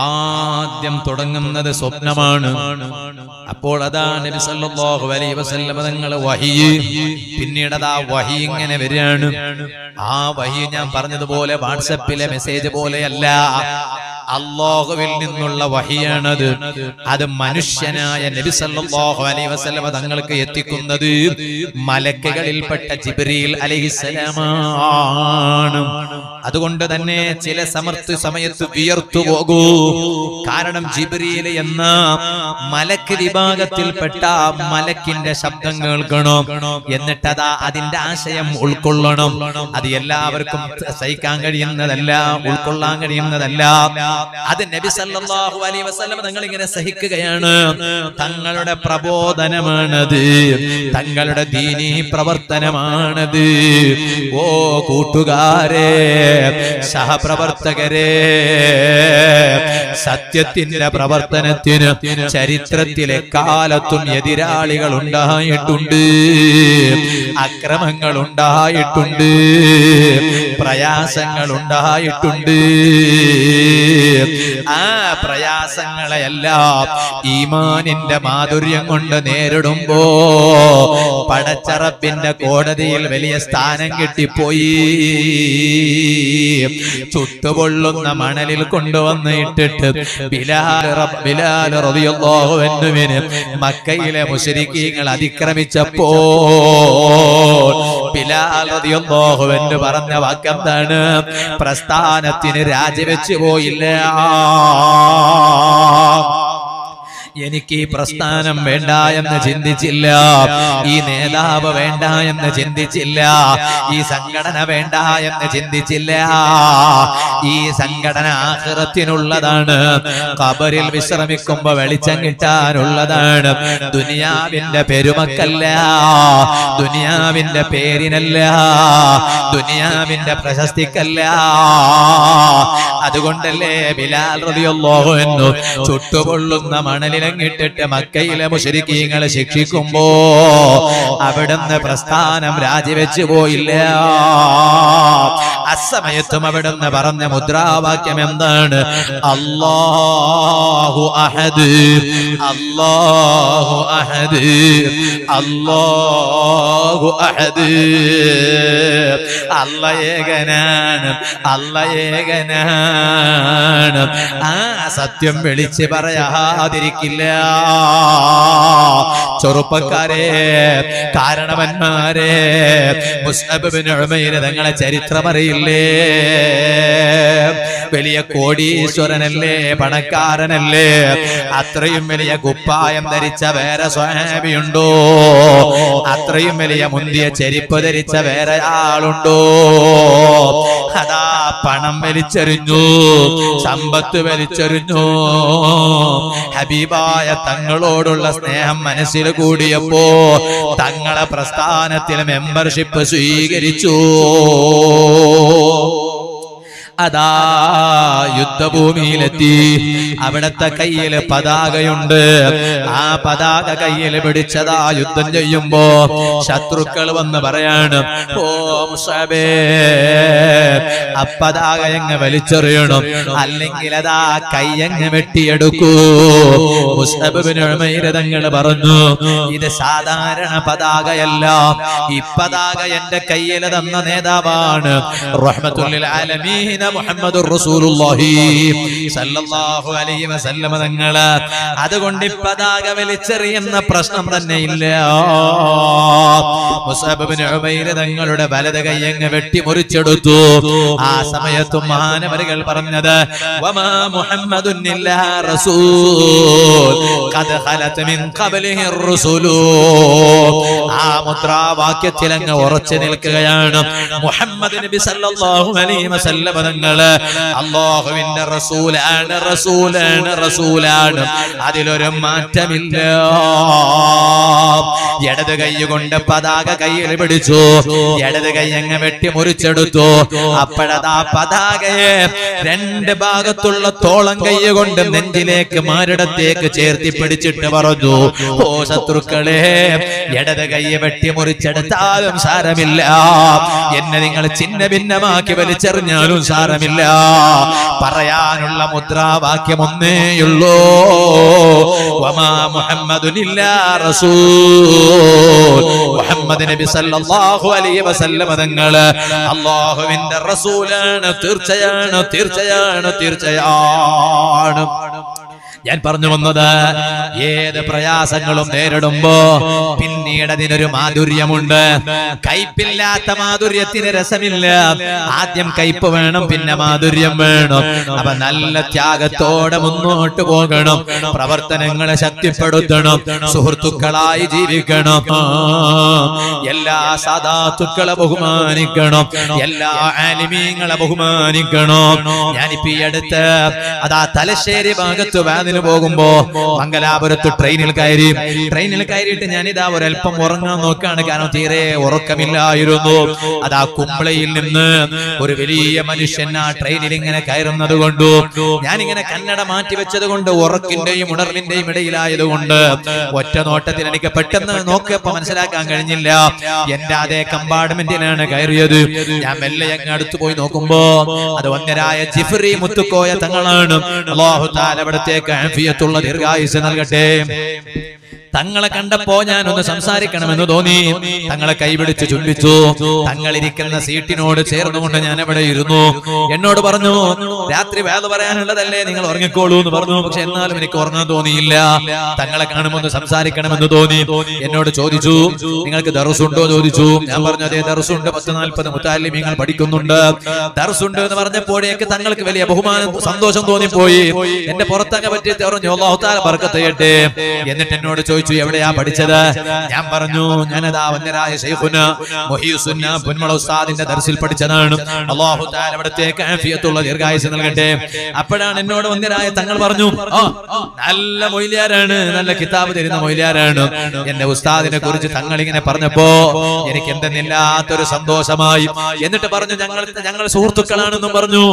ആദ്യം തുടങ്ങുന്നത് സ്വപ്നമാണ്. അപ്പോൾ അതാ നബി സല്ലല്ലാഹു അലൈഹി വസല്ലം തങ്ങൾ വഹി. പിന്നീട് അതാ വഹി ഇങ്ങനെ വരികയാണ്. ആ വഹി ഞാൻ പറഞ്ഞതുപോലെ വാട്സപ്പിലെ മെസ്സേജ് പോലെയല്ല. അള്ളാഹുവിൽ നിന്നുള്ള വഹിയാണത്. അത് മനുഷ്യനായ നബി സല്ലല്ലാഹു അലൈഹി വസല്ലമ തങ്ങൾക്ക് എത്തിക്കുന്നത് മലക്കുകളിൽപ്പെട്ട ജിബ്രീൽ അലൈഹിസ്സലാമാണ് അതുകൊണ്ട് തന്നെ ചില സമർത്ഥ സമയത്ത് വിയർത്തു പോകൂ. കാരണം ജിബ്രീൽ എന്ന മലക്ക് വിഭാഗത്തിൽപ്പെട്ട മലക്കിന്റെ ശബ്ദം കേൾക്കണം. എന്നിട്ട് അതാ അതിന്റെ ആശയം ഉൾക്കൊള്ളണം. അത് എല്ലാവർക്കും സഹിക്കാൻ കഴിയുന്നതല്ല ഉൾക്കൊള്ളാൻ കഴിയുന്നതല്ല. അത് നബി സല്ലല്ലാഹു അലൈഹി വസല്ലം തങ്ങൾ ഇങ്ങനെ സഹിക്കുകയാണ്. തങ്ങളുടെ പ്രബോധനമാണത്. തങ്ങളുടെ ദീനീ പ്രവർത്തനമാണത്. ഓ കൂട്ടുകാരെ സഹപ്രവർത്തകരെ സത്യത്തിന്റെ പ്രവർത്തനത്തിന് ചരിത്രത്തിലെ കാലത്തും എതിരാളികൾ ഉണ്ടായിട്ടുണ്ട്. അക്രമങ്ങൾ ഉണ്ടായിട്ടുണ്ട്. പ്രയാസങ്ങൾ ഉണ്ടായിട്ടുണ്ട്. ആ പ്രയാസങ്ങളെല്ലാം ഈമാനിന്റെ മാധുര്യം കൊണ്ട് നേരിടുമ്പോ പടച്ചറപ്പിന്റെ കോടതിയിൽ വലിയ സ്ഥാനം കിട്ടിപ്പോയി. ചുട്ടുപൊള്ളുന്ന മണലിൽ കൊണ്ടുവന്ന് ഇട്ടിട്ട് റളിയല്ലാഹു മക്കയിലെ മുശരിക്കീങ്ങൾ അതിക്രമിച്ചപ്പോ ബിലാൽ അൻഹു പറഞ്ഞ വാക്കെന്താണ്? പ്രസ്ഥാനത്തിന് രാജിവെച്ചു പോയില്ല. എനിക്ക് ഈ പ്രസ്ഥാനം വേണ്ട എന്ന് ചിന്തിച്ചില്ല. ഈ നേതാവ് വേണ്ട എന്ന് ചിന്തിച്ചില്ല. ഈ സംഘടന വേണ്ട എന്ന് ചിന്തിച്ചില്ല. ഈ സംഘടന ആഹൃത്തിനുള്ളതാണ് കബറിൽ വിശ്രമിക്കുമ്പോ വെളിച്ചം കിട്ടാനുള്ളതാണ്. ദുനിയാവിന്റെ പെരുമക്കല്ല. ദുനിയാവിന്റെ പേരിനല്ല. ദുനിയാവിന്റെ പ്രശസ്തിക്കല്ല. അതുകൊണ്ടല്ലേ ബിലാൽ റളിയല്ലാഹു അൻഹു ചുട്ടുപൊള്ളുന്ന മണലിലങ്ങിട്ടിട്ട് മക്കയിലെ മുശരിക്കീങ്ങളെ ശിക്ഷിക്കുമ്പോ അവിടുന്ന് പ്രസ്ഥാനം രാജിവെച്ചു പോയില്ല. അസമയത്തും അവിടുന്ന് പറഞ്ഞ മുദ്രാവാക്യം എന്താണ്? അല്ലാഹു അഹദ് അല്ലാഹു അഹദ് അല്ലാഹു അഹദ് അല്ല ഏകനാണ് അല്ല ഏകനാണ്. ആ സത്യം വിളിച്ച് പറയാതിരിക്കില്ല ചെറുപ്പക്കാരെ കാരണവന്മാരെ ഉമൈർ തങ്ങളെ ചരിത്രം അറിയില്ലേ? വലിയ കോടീശ്വരനല്ലേ പണക്കാരനല്ലേ? അത്രയും വലിയ കുപ്പായം ധരിച്ച വേറെ സ്വാമിയുണ്ടോ അത്രയും വലിയ മുന്തിയ ചെരിപ്പ് ധരിച്ച വേറെ ആളുണ്ടോ? അതാ പണം വലിച്ചെറിഞ്ഞു സമ്പത്ത് വലിച്ചെറിഞ്ഞു. ഹബീബായ തങ്ങളോടുള്ള സ്നേഹം മനസ്സിൽ കൂടിയപ്പോ തങ്ങളെ പ്രസ്ഥാനത്തിൽ മെമ്പർഷിപ്പ് സ്വീകരിച്ചു. അതാ യുദ്ധഭൂമിയിലെത്തി. അവിടത്തെ കയ്യിൽ പതാകയുണ്ട്. ആ പതാക കയ്യിൽ പിടിച്ചതാ യുദ്ധം ചെയ്യുമ്പോ ശത്രുക്കൾ വന്ന് പറയാണ് ഓ സബേ അപ്പതാക എങ്ങ് വലിച്ചെറിയണം? അല്ലെങ്കിൽ അതാ കയ്യങ്ങ് വെട്ടിയെടുക്കൂ. തങ്ങൾ പറഞ്ഞു ഇത് സാധാരണ പതാകയല്ല. ഈ പതാക എന്റെ കയ്യിൽ തന്ന നേതാവാണ്. റഹ്മത്തുള്ളിൽ ആലമീന മുഹമ്മദ് തങ്ങൾ. അതുകൊണ്ട് ഇപ്പതാക വലിച്ചെറിയുന്ന പ്രശ്നം തന്നെ ഇല്ല തങ്ങളുടെ വലത് കയ്യങ്ങ് വെട്ടി ആ സമയത്തും മഹാനവരുകൾ പറഞ്ഞത് ആ മുദ്രാവാക്യത്തിൽ അങ്ങ് ഉറച്ചു നിൽക്കുകയാണ് മുഹമ്മദ് നബി സല്ലല്ലാഹു അലൈഹി വസല്ലം തങ്ങൾ അള്ളാഹുവിന്റെ റസൂലാണ് റസൂലാണ് റസൂലാണ്. അതിലൊരു മാറ്റമില്ല. ഇടത് കൈ കൊണ്ട് പതാക കയ്യിൽ പിടിച്ചു. ഇടത് കൈ അങ്ങ് വെട്ടി മുറിച്ചെടുത്തു. അപ്പോഴതാ പതാകയെ രണ്ട് ഭാഗത്തുള്ള തോളം കൈ കൊണ്ട് നെഞ്ചിലേക്ക് മാരിടത്തേക്ക് ചേർത്തി പിടിച്ചിട്ട് പറഞ്ഞു ഓ ശത്രുക്കളെ ഇടത് കൈ വെട്ടി മുറിച്ചെടുത്താലും സാരമില്ല. എന്നെ നിങ്ങൾ ചിന്ന ഭിന്നമാക്കി വലിച്ചെറിഞ്ഞാലും സാരമില്ല പറയാനുള്ള മുദ്രാവാക്യം ഒന്നേയുള്ളൂ മുഹമ്മദ് നബി സല്ലല്ലാഹു അലൈഹി അല്ലാഹുവിന്റെ റസൂലാണ്. തീർച്ചയാണ് തീർച്ചയാണ് തീർച്ചയാണ്. ഞാൻ പറഞ്ഞു വന്നത് ഏത് പ്രയാസങ്ങളും നേരിടുമ്പോ പിന്നീട് അതിനൊരു മാധുര്യമുണ്ട്. കയ്പില്ലാത്ത മാധുര്യത്തിന് രസമില്ല. ആദ്യം കയ്പ് വേണം പിന്നെ മാധുര്യം വേണം. അപ്പൊ നല്ല ത്യാഗത്തോടെ മുന്നോട്ട് പോകണം. പ്രവർത്തനങ്ങളെ ശക്തിപ്പെടുത്തണം. സുഹൃത്തുക്കളായി ജീവിക്കണം. എല്ലാ സാധാത്തുക്കളെ ബഹുമാനിക്കണം. എല്ലാ ആലിമീങ്ങളെ ബഹുമാനിക്കണം. ഞാനിപ്പോ അടുത്ത് അതാ തലശ്ശേരി ഭാഗത്ത് വാതിന് പോകുമ്പോ മംഗലാപുരത്ത് ട്രെയിനിൽ കയറി. ട്രെയിനിൽ കയറിയിട്ട് ഞാനിതാ ഒരല്പം ഉറങ്ങാൻ നോക്കാണ്. കാരണം തീരെ ഉറക്കമില്ലായിരുന്നു. അതാ കുമ്പളയിൽ നിന്ന് ഒരു വലിയ മനുഷ്യൻ ആ ട്രെയിനിൽ ഇങ്ങനെ കയറുന്നത് കൊണ്ടു. ഞാനിങ്ങനെ കന്നഡ മാറ്റി വെച്ചത് കൊണ്ട് ഉറക്കിന്റെയും ഉണർവിന്റെയും ഇടയിലായതുകൊണ്ട് ഒറ്റ നോട്ടത്തിൽ എനിക്ക് പെട്ടെന്ന് നോക്കിയപ്പോ മനസ്സിലാക്കാൻ കഴിഞ്ഞില്ല. എന്റെ അതേ കമ്പാർട്ട്മെന്റിലാണ് കയറിയത്. ഞാൻ മെല്ലെ അങ്ങ് അടുത്ത് പോയി നോക്കുമ്പോ അത് ഒന്നരായ ജിഫറി മുത്തുക്കോയ തങ്ങളാണ്. അവിടത്തേക്ക് ആഫിയത്തുള്ള ദീർഘായുസ് നൽകട്ടെ. തങ്ങളെ കണ്ടപ്പോ ഞാൻ ഒന്ന് സംസാരിക്കണമെന്ന് തോന്നി. തങ്ങളെ കൈപിടിച്ച് ചുംബിച്ചു. തങ്ങളിരിക്കുന്ന സീറ്റിനോട് ചേർന്നുകൊണ്ട് ഞാൻ അവിടെ ഇരുന്നു. എന്നോട് പറഞ്ഞു രാത്രി വേദ പറയാനുള്ളതല്ലേ നിങ്ങൾ ഉറങ്ങിക്കോളൂ എന്ന് പറഞ്ഞു. പക്ഷെ എന്നാലും എനിക്ക് ഉറങ്ങാൻ തോന്നിയില്ല. തങ്ങളെ കാണുമ്പോൾ ഒന്ന് സംസാരിക്കണമെന്ന് തോന്നി. എന്നോട് ചോദിച്ചു നിങ്ങൾക്ക് ദർസുണ്ടോ? ചോദിച്ചു. ഞാൻ പറഞ്ഞു അതേ ദർസുണ്ട്. പത്ത് നാൽപ്പത് മുത്താലിമീങ്ങൾ പഠിക്കുന്നുണ്ട്. ദർസുണ്ട് എന്ന് പറഞ്ഞപ്പോഴേക്ക് തങ്ങൾക്ക് വലിയ ബഹുമാനം സന്തോഷം തോന്നിപ്പോയി. എന്റെ പുറത്തങ്ങ് പറ്റിയ പറഞ്ഞു അള്ളാഹുത്താല ബർക്കത്ത് ചെയ്യട്ടെ എന്നിട്ട് എന്നോട് ചോദിച്ചു എവിടെയാ പഠിച്ചത്? ഞാൻ പറഞ്ഞു ഞാനതാ വന്യരായ ശൈഖുന മുഹിയുസുന്ന പുന്മള ഉസ്താദിന്റെ ദർസിൽ പഠിച്ചതാണ്. അള്ളാഹു തആല അവിടത്തേക്ക് കാഫിയത്തുള്ള ദീർഘായുസ് നൽകട്ടെ. അപ്പോഴാണ് എന്നോട് വന്യരായ തങ്ങൾ പറഞ്ഞു "ആ, നല്ല മൊയ്ലിയാരാണ് നല്ല കിതാബ് തരുന്ന മൊയ്ലിയാരാണ്. എന്റെ ഉസ്താദിനെ കുറിച്ച് തങ്ങൾ ഇങ്ങനെ പറഞ്ഞപ്പോ എനിക്ക് എന്തെന്നില്ലാത്തൊരു സന്തോഷമായി. എന്നിട്ട് പറഞ്ഞു ഞങ്ങൾ ഞങ്ങൾ സുഹൃത്തുക്കളാണെന്നും പറഞ്ഞു.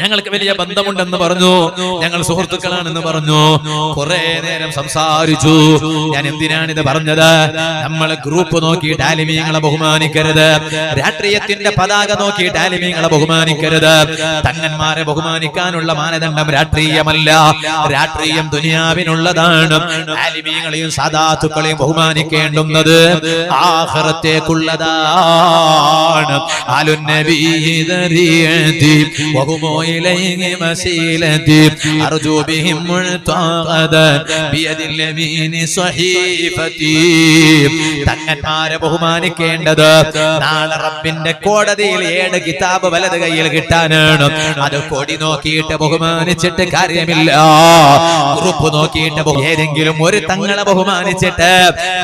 ഞങ്ങൾക്ക് വലിയ ബന്ധമുണ്ടെന്ന് പറഞ്ഞു. ഞങ്ങൾ സുഹൃത്തുക്കളാണെന്ന് പറഞ്ഞു. കുറെ നേരം സംസാരിച്ചു. ഞാൻ എന്തിനാണ് ഇത് പറഞ്ഞത്? നമ്മൾ ഗ്രൂപ്പ് നോക്കി ആലിമീങ്ങളെ ബഹുമാനിക്കരുത്. രാഷ്ട്രീയത്തിന്റെ പതാക നോക്കി ആലിമീങ്ങളെ ബഹുമാനിക്കരുത്. തങ്ങന്മാരെ ബഹുമാനിക്കാനുള്ള മാനദണ്ഡം രാഷ്ട്രീയമല്ല. രാഷ്ട്രീയം ദുനിയാവിനുള്ളതാണ്. ആലിമീങ്ങളെയും സാധാത്തുക്കളെയും ബഹുമാനിക്കേണ്ടുന്നത് ആഹ്റത്തേക്കുള്ളതാണ്. ഇലൈഹി മസീലതി അർജു ബിഹിം തങ്ങന്മാരെ ബഹുമാനിക്കേണ്ടത് നാളെ റബ്ബിന്റെ കോടതിയിൽ ഏഴ് കിതാബ് വലത് കയ്യിൽ കിട്ടാനാണ്. അത് കൊടി നോക്കിയിട്ട് ബഹുമാനിച്ചിട്ട് കാര്യമില്ല. ഗ്രൂപ്പ് നോക്കിയിട്ട് ഏതെങ്കിലും ഒരു തങ്ങളെ ബഹുമാനിച്ചിട്ട്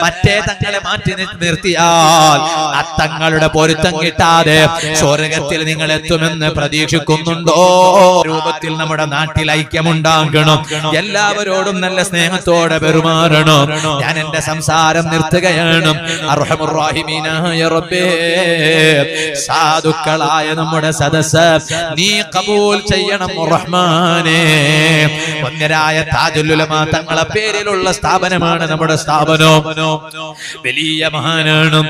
മറ്റേ തങ്ങളെ മാറ്റി നിർത്തിയാൽ ആ തങ്ങളുടെ പൊരുത്തം കിട്ടാതെ സ്വർഗത്തിൽ നിങ്ങൾ എത്തുമെന്ന് പ്രതീക്ഷിക്കുന്നുണ്ടോ? രൂപത്തിൽ നമ്മുടെ നാട്ടിൽ ഐക്യമുണ്ടാകണം. എല്ലാവരോടും നല്ല സ്നേഹത്തോടെ പെരുമാറണം. ഞാൻ എന്റെ സംസാരം നിർത്തുകയാണ്. സാധുക്കളായ നമ്മുടെ സദസ് നീ കബൂൽ ചെയ്യണം റഹ്മാനേ. ഒന്നരായ താജുലുലമ തങ്ങളെ പേരിലുള്ള സ്ഥാപനമാണ് നമ്മുടെ സ്ഥാപനം. വലിയ മഹാനാണ്.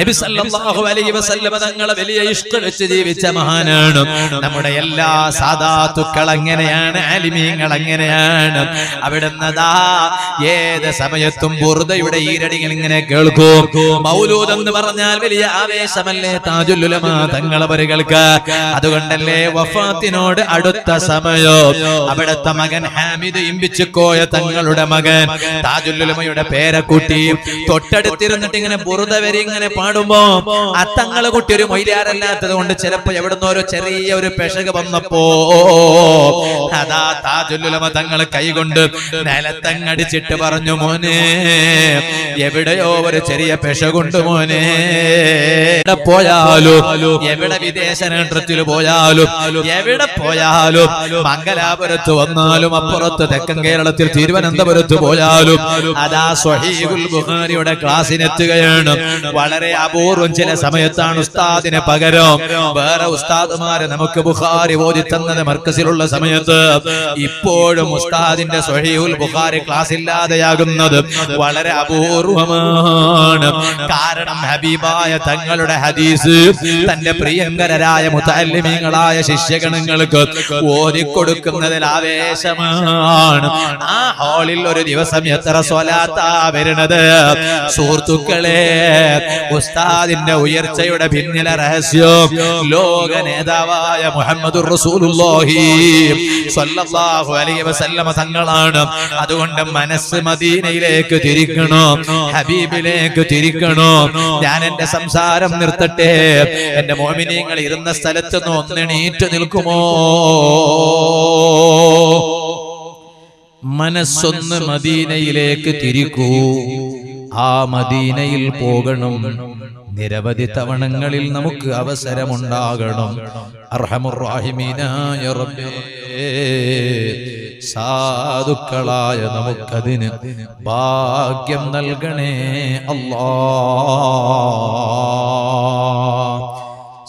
നബി സല്ലല്ലാഹു അലൈഹി വസല്ലം തങ്ങളെ വലിയ ഇഷ്ടം വെച്ച് ജീവിച്ച മഹാനാണ്. നമ്മുടെ എല്ലാ സാധാത്തുക്കൾ അങ്ങനെയാണ് ആലിമീങ്ങൾ അങ്ങനെയാണ് അവിടുന്ന് ഏത് ഏത് സമയത്തും ബുർദയുടെ ഈരടികൾ ഇങ്ങനെ കേൾക്കും. മൗലൂദ് എന്ന് പറഞ്ഞാൽ വലിയ ആവേശമല്ലേ താജുലുലമ തങ്ങളെ വരികൾക്ക് അതുകൊണ്ടല്ലേ വഫാത്തിനോട് അടുത്ത സമയോ? അവിടുത്തെ മകൻ ഹാമിദ് ഇമ്പിച്ചുക്കോയ തങ്ങളുടെ മകൻ താജുലുലമയുടെ കൂട്ടി തൊട്ടടുത്തിരുന്നിട്ട് ഇങ്ങനെ ബുറുദ വരെ ഇങ്ങനെ പാടുമ്പോ ആ തങ്ങളെ കുട്ടി ഒരു മൊയിലാരല്ലാത്തത് കൊണ്ട് ചിലപ്പോ എവിടുന്ന ഒരു ചെറിയ ഒരു പെശക് വന്നപ്പോ അതാ താജുലുലമ തങ്ങൾ കൈകൊണ്ട് നിലത്തങ്ങടിച്ചിട്ട് പറഞ്ഞു മോനെ. എവിടെയോ ഒരു ചെറിയ പെശകുണ്ട് മോനെ. എവിടെ പോയാലും എവിടെ വിദേശ നേട്ടത്തിൽ പോയാലും എവിടെ പോയാലും മംഗലാപുരത്ത് വന്നാലും അപ്പുറത്ത് തെക്കൻ കേരളത്തിൽ തിരുവനന്തപുരത്ത് പോയാലും അതാ സ്വഹീബുൽ ബുഖാരിയുടെ ക്ലാസ്സിനെത്തുകയാണ്. വളരെ അപൂർവം ചില സമയത്താണ് ഉസ്താദിനെ പകരം വേറെ ഉസ്താദുമാര് നമുക്ക് ബുഖാരി ഓതി തന്നത് മർക്കസിലുള്ള സമയത്ത് ഇപ്പോഴും ഉസ്താദിന്റെ സ്വഹീബുൽ ബുഖാരി ക്ലാസ് ഇല്ലാതെയാകുന്നത് വളരെ അപൂർവമാണ്. കാരണം ഹബീബായ തങ്ങളുടെ ഹദീസ് തന്റെ പ്രിയങ്കരായ മുത്തല്ലിമീങ്ങളായ ശിഷ്യഗണങ്ങൾക്ക് ഓരിക്കൊടുക്കുന്നതിൽ ആവേശമാണ്. ആ ഹാളിൽ ഒരു ദിവസം എത്ര സ്വലാത്താ വരുന്നത്? സുഹൃത്തുക്കളെ ഉസ്താദിന്റെ ഉയർച്ചയുടെ പിന്നിലെ രഹസ്യം ലോക നേതാവായ മുഹമ്മദ് തങ്ങളാണ്. അതുകൊണ്ട് മനസ്സ് മദീനയിലേക്ക് തിരിക്കണോ. ഹബീബിലേക്ക് തിരിക്കണോ. ഞാൻ എന്റെ സംസാരം നിർത്തട്ടെ. എന്റെ മോമിനിയങ്ങൾ ഇരുന്ന സ്ഥലത്ത് നിന്ന് ഒന്നെണീറ്റ് നിൽക്കുമോ? മനസ്സൊന്ന് മദീനയിലേക്ക് തിരിക്കൂ. ആ മദീനയിൽ പോകണം. നിരവധി തവണങ്ങളിൽ നമുക്ക് അവസരമുണ്ടാകണം. അർഹമുറാഹിമീനായ റബ്ബേ. സാധുക്കളായ നമുക്കതിന് ഭാഗ്യം നൽകണേ അല്ലാ.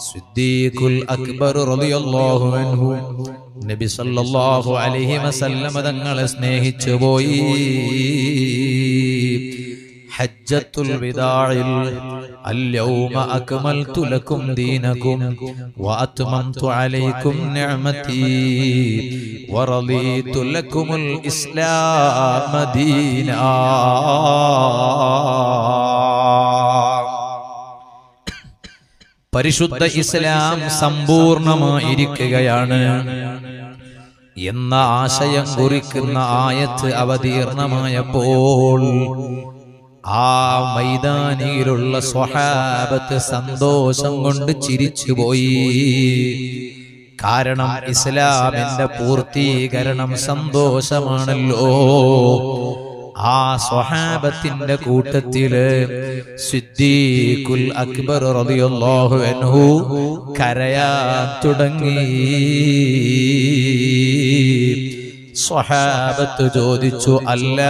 സിദ്ദീഖുൽ അക്ബർ റളിയല്ലാഹു അൻഹു നബി സല്ലല്ലാഹു അലൈഹി വസല്ലമ തങ്ങളെ സ്നേഹിച്ചു പോയി ഹജ്ജത്തുൽ വിദാഇൽ اليوم أكملت لكم دينكم وأتممت عليكم نعمتي ورضيت لكم الإسلام دينا പരിശുദ്ധ ഇസ്ലാം സമ്പൂർണമായിരിക്കുകയാണ് എന്ന ആശയം കുറിക്കുന്ന ആയത്ത് അവതീർണമായപ്പോൾ ആ മൈതാനിയിലുള്ള സ്വഹാബത്ത് സന്തോഷം കൊണ്ട് ചിരിച്ചുപോയി. കാരണം ഇസ്ലാമിന്റെ പൂർത്തീകരണം സന്തോഷമാണല്ലോ. ആ സ്വഹാബത്തിന്റെ കൂട്ടത്തിൽ സിദ്ദീഖുൽ അക്ബർ റളിയല്ലാഹു അൻഹു കരയാൻ തുടങ്ങി. സ്വഹാബത്ത് ചോദിച്ചു അല്ല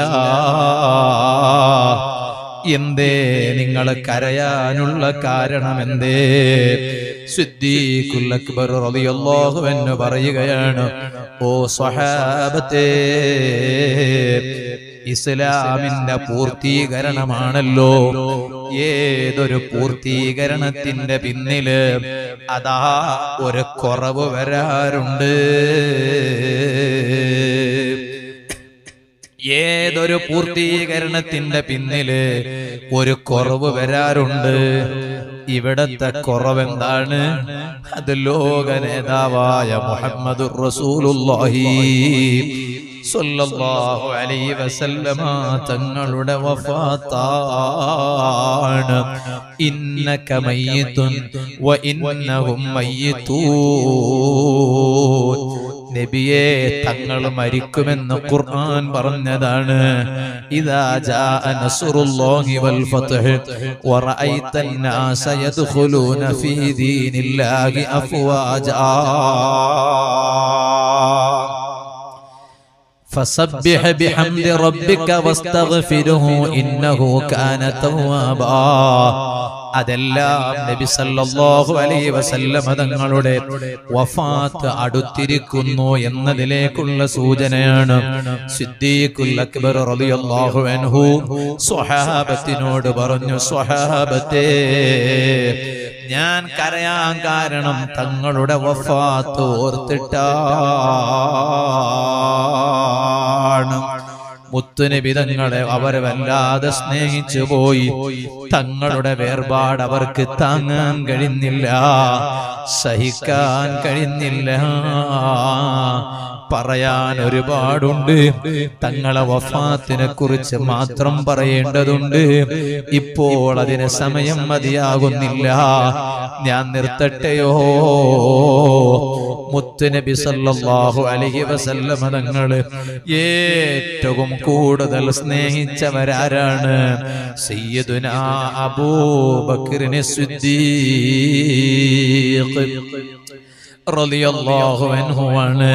എന്തേ? നിങ്ങൾ കരയാനുള്ള കാരണം എന്തേ സിദ്ദീഖുൽ അക്ബർ റളിയല്ലാഹു പറയുകയാണ് ഓ സ്വഹാബത്തേ ഇസ്ലാമിന്റെ പൂർത്തീകരണമാണല്ലോ. ഏതൊരു പൂർത്തീകരണത്തിന്റെ പിന്നിൽ അതാ ഒരു കുറവ് വരാറുണ്ട്. ഏതൊരു പൂർത്തീകരണത്തിന്റെ പിന്നിൽ ഒരു കുറവ് വരാറുണ്ട്. ഇവിടത്തെ കുറവെന്താണ്? അത് ലോക നേതാവായ മുഹമ്മദ് സ്വല്ലല്ലാഹു അലൈഹി വസല്ലമ തങ്ങളുടെ വഫാത്താണ്. ഇന്നക വ ഇന്നഹും നബിയെ തങ്ങൾ മരിക്കുമെന്ന് ഖുർആൻ പറഞ്ഞതാണ് ഇദാ ജാഅ നസ്റുല്ലാഹി വൽ ഫത്ഹ് വറഅയ്ത الناس يدخلون في دين الله أفواجا فسبح بحمد ربك واستغفره إنه كان توابا അതെല്ലാം നബി സല്ലല്ലാഹു അലൈഹി വസല്ലമ തങ്ങളുടെ വഫാത്ത് അടുത്തിരിക്കുന്നു എന്നതിലേക്കുള്ള സൂചനയാണ് സിദ്ദീഖുൽ അക്ബർ റളിയല്ലാഹു അൻഹു സ്വഹാബത്തിനോട് പറഞ്ഞു സ്വഹാബത്തെ ഞാൻ കരയാൻ കാരണം തങ്ങളുടെ വഫാത്ത് ഓർത്തിട്ടാണ്. മുത്തുനബി തങ്ങളെ അവരെ വല്ലാതെ സ്നേഹിച്ചു പോയി. തങ്ങളുടെ വേർപാട് അവർക്ക് താങ്ങാൻ കഴിഞ്ഞില്ല. സഹിക്കാൻ കഴിഞ്ഞില്ല. പറയാൻ ഒരുപാടുണ്ട്. തങ്ങളെ വഫാത്തിനെ കുറിച്ച് മാത്രം പറയേണ്ടതുണ്ട്. ഇപ്പോൾ അതിന് സമയം മതിയാകുന്നില്ല. ഞാൻ നിർത്തട്ടെയോ? മുത്തുനബി സല്ലല്ലാഹു അലൈഹി വസല്ലമ തങ്ങൾ ഏറ്റവും കൂടുതൽ സ്നേഹിച്ചവരാരാണ്. സയ്യിദുന അബൂബക്രിനെ സിദ്ദീഖ് റളിയല്ലാഹു അൻഹു ആണ്.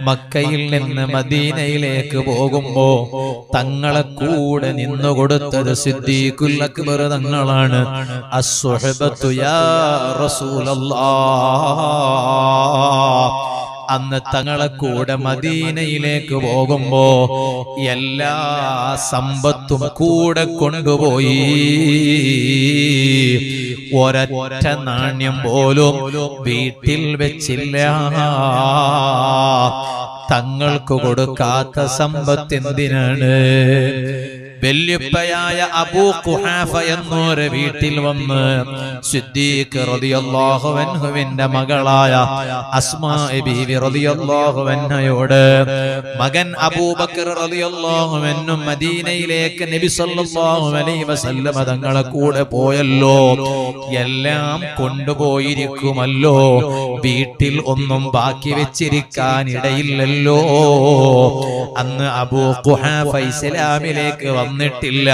മക്കയിൽ നിന്ന് മദീനയിലേക്ക് പോകുമ്പോ തങ്ങളെ കൂടെ നിന്നു കൊടുത്തത് സിദ്ദീഖുൽ അക്ബർ തങ്ങളാണ്. യാ റസൂലല്ലാഹ്. അന്ന് തങ്ങളെ കൂടെ മദീനയിലേക്ക് പോകുമ്പോ എല്ലാ സമ്പത്തും കൂടെ കൊണ്ടുപോയി. ഒരൊറ്റ നാണ്യം പോലും വീട്ടിൽ വെച്ചില്ല. തങ്ങൾക്ക് കൊടുക്കാത്ത സമ്പത്ത് എന്തിനാണ്? വല്യപ്പയായ അബൂ ഖുഹാഫ എന്നൊരു വീട്ടിൽ വന്ന് സിദ്ദീഖ് റളിയല്ലാഹു അൻഹുവിന്റെ മകളായ അസ്മാ ബീവി റളിയല്ലാഹു അൻഹയോട് മകൻ അബൂബക്കർ റളിയല്ലാഹു അൻഹും മദീനയിലേക്ക് നബി സല്ലല്ലാഹു അലൈഹി വസല്ലമ തങ്ങളെ കൂടെ പോയല്ലോ. എല്ലാം കൊണ്ടുപോയിരിക്കുമല്ലോ. വീട്ടിൽ ഒന്നും ബാക്കി വെച്ചിരിക്കാൻ ഇടയില്ലല്ലോ അന്ന് അബൂ ഖുഹാഫ ഇസ്ലാമിലേക്ക് വന്നിട്ടില്ല.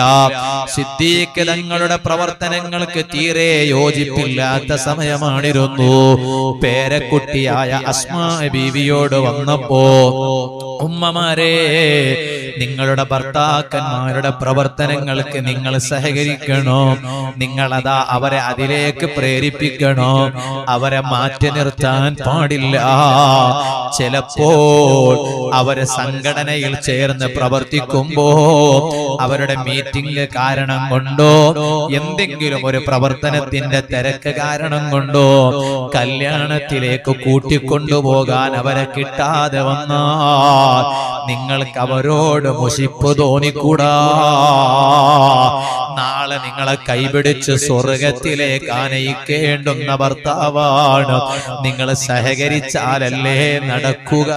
സിദ്ദീഖ് തങ്ങളുടെ പ്രവർത്തനങ്ങൾക്ക് തീരെ യോജിപ്പില്ലാത്ത സമയമാണിരുന്നു. പേരക്കുട്ടിയായ അസ്മാ ബീവിയോട് വന്നപ്പോ ഉമ്മമാരെ നിങ്ങളുടെ ഭർത്താക്കന്മാരുടെ പ്രവർത്തനങ്ങൾക്ക് നിങ്ങൾ സഹകരിക്കണോ. നിങ്ങളതാ അവരെ അതിലേക്ക് പ്രേരിപ്പിക്കണോ. അവരെ മാറ്റി നിർത്താൻ പാടില്ല. ചിലപ്പോൾ അവരെ സംഘടനയിൽ ചേർന്ന് പ്രവർത്തിക്കുമ്പോ അവരുടെ മീറ്റിംഗ് കാരണം കൊണ്ടോ എന്തെങ്കിലും ഒരു പ്രവർത്തനത്തിന്റെ തിരക്ക് കാരണം കൊണ്ടോ കല്യാണത്തിലേക്ക് കൂട്ടിക്കൊണ്ടുപോകാൻ അവരെ കിട്ടാതെ വന്നാൽ നിങ്ങൾക്ക് അവരോട് മുഷിപ്പ് തോന്നിക്കൂടാ. നാളെ നിങ്ങളെ കൈപിടിച്ച് സ്വർഗത്തിലേക്ക് ആനയിക്കേണ്ടുന്ന ഭർത്താവാണ്. നിങ്ങൾ സഹകരിച്ചാലല്ലേ നടക്കുക.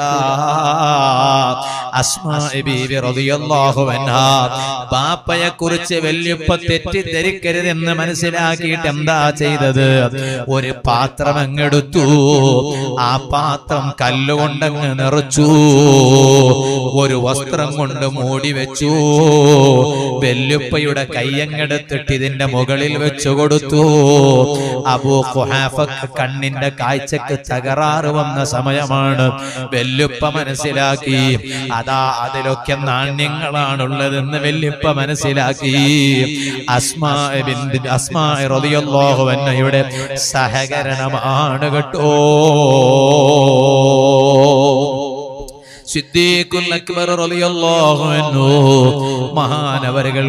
ബാപ്പയെ കുറിച്ച് വല്യപ്പ തെറ്റിദ്ധരിക്കരുതെന്ന് മനസ്സിലാക്കിയിട്ട് എന്താ ചെയ്തത്? ഒരു പാത്രം അങ്ങെടുത്തു. ആ പാത്രം കല്ലുകൊണ്ടങ്ങ് നിറച്ചു. ഒരു വസ്ത്രം കൊണ്ട് മൂടി വെച്ചു. വെല്ലുപ്പയുടെ കയ്യങ്ങെടുത്തിട്ട് ഇതിന്റെ മുകളിൽ വെച്ചു കൊടുത്തു. അബൂ ഖുഹാഫക്ക് കണ്ണിന്റെ കാഴ്ചക്ക് തകരാറ് വന്ന സമയമാണ്. വെല്ലുപ്പ മനസ്സിലാക്കി അതാ അതിലൊക്കെ നാണ്യങ്ങളാണുള്ളതെന്ന് വെല്ലുപ്പ മനസ്സിലാക്കി. അസ്മാ സഹകരണമാണ് കേട്ടോ. മഹാനവരുകൾ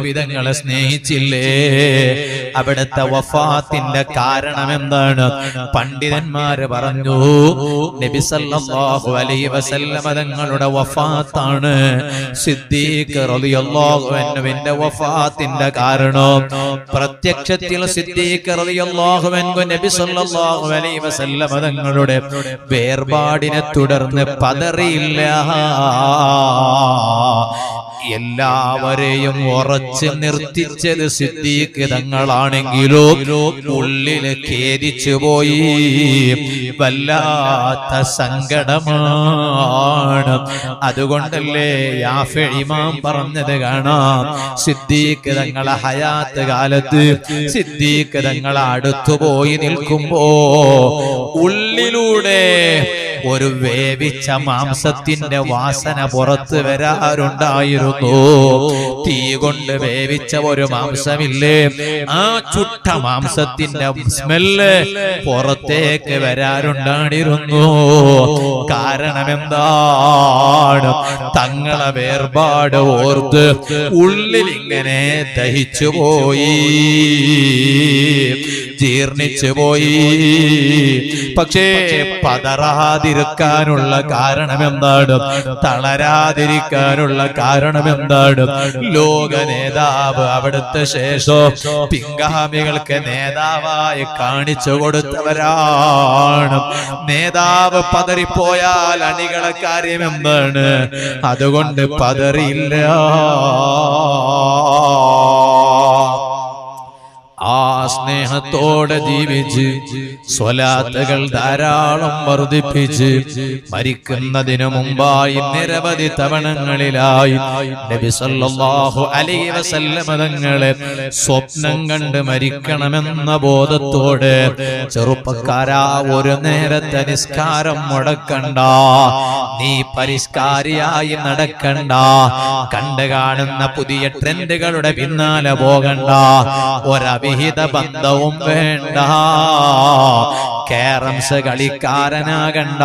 വിധങ്ങളെ സ്നേഹിച്ചില്ലേ? അവിടുത്തെ വഫാത്തിന്റെ കാരണം എന്താണ് പണ്ഡിതന്മാര് പറഞ്ഞു നബി സല്ലല്ലാഹു അലൈഹി വസല്ലമ തങ്ങളുടെ വഫാത്താണ്. സിദ്ദീഖ് വഫാത്തിന്റെ കാരണം. പ്രത്യക്ഷത്തിൽ സിദ്ദീഖ് റളിയല്ലാഹു അൻഹു നബി സല്ലല്ലാഹു അലൈഹി വസല്ലമ തങ്ങളുടെ വേർപാടിനെ തുടർന്ന് പതറിയില്ല എല്ലാവരെയും ഉറച്ച് നിർത്തിച്ചത് സിദ്ദീഖ് തങ്ങളാണെങ്കിലോ ഉള്ളിൽ ഖേദിച്ചു പോയി. വല്ലാത്ത സങ്കടമാണ്. അതുകൊണ്ടല്ലേ ഇമാം പറഞ്ഞത് കാണാം. സിദ്ദീഖ് തങ്ങളെ ഹയാത്ത് കാലത്ത് തങ്ങളെ അടുത്തുപോയി നിൽക്കുമ്പോ ഉള്ളിലൂടെ ഒരു വേവിച്ച മാംസത്തിന്റെ വാസന പുറത്ത് വരാറുണ്ടായിരുന്നു. തീ കൊണ്ട് വേവിച്ച ഒരു മാംസമില്ലേ? ആ ചുട്ട മാംസത്തിന്റെ സ്മെല്ല് പുറത്തേക്ക് വരാറുണ്ടായിരുന്നു. കാരണം എന്താണ് തങ്ങളെ വേർപാട് ഓർത്ത് ഉള്ളിൽ ഇങ്ങനെ ദഹിച്ചു പോയി ജീർണിച്ചു പോയി. പക്ഷേ പതറാതിരിക്കാനുള്ള കാരണം എന്താണ് തളരാതിരിക്കാനുള്ള കാരണം എന്താണ് ലോക നേതാവ് അവിടുത്തെ ശേഷം പിങ്കാമികൾക്ക് നേതാവായി കാണിച്ചു കൊടുത്തവരാണ്. നേതാവ് പതറിപ്പോയാൽ അണികളെ കാര്യം എന്താണ് അതുകൊണ്ട് പതറിയില്ല. സ്നേഹത്തോടെ ജീവിച്ച് സ്വലാത്തുകൾ ധാരാളം വർദ്ധിപ്പിച്ച് മരിക്കുന്നതിനു മുമ്പായി നിരവധി തവണങ്ങളിലായി നബി സല്ലല്ലാഹു അലൈഹി വസല്ലമ തങ്ങളെ സ്വപ്നം കണ്ട് മരിക്കണമെന്ന ബോധത്തോടെ ചെറുപ്പക്കാരാ ഒരു നേരത്തെ നിസ്കാരം മുടക്കണ്ട നീ പരിഷ്കാരിയായി നടക്കണ്ട കണ്ടു കാണുന്ന പുതിയ ട്രെൻഡുകളുടെ പിന്നാലെ പോകണ്ട ഒരവിഹിത ബന്ധവും വേണ്ട കാരംസ് കളിക്കാരനാകണ്ട.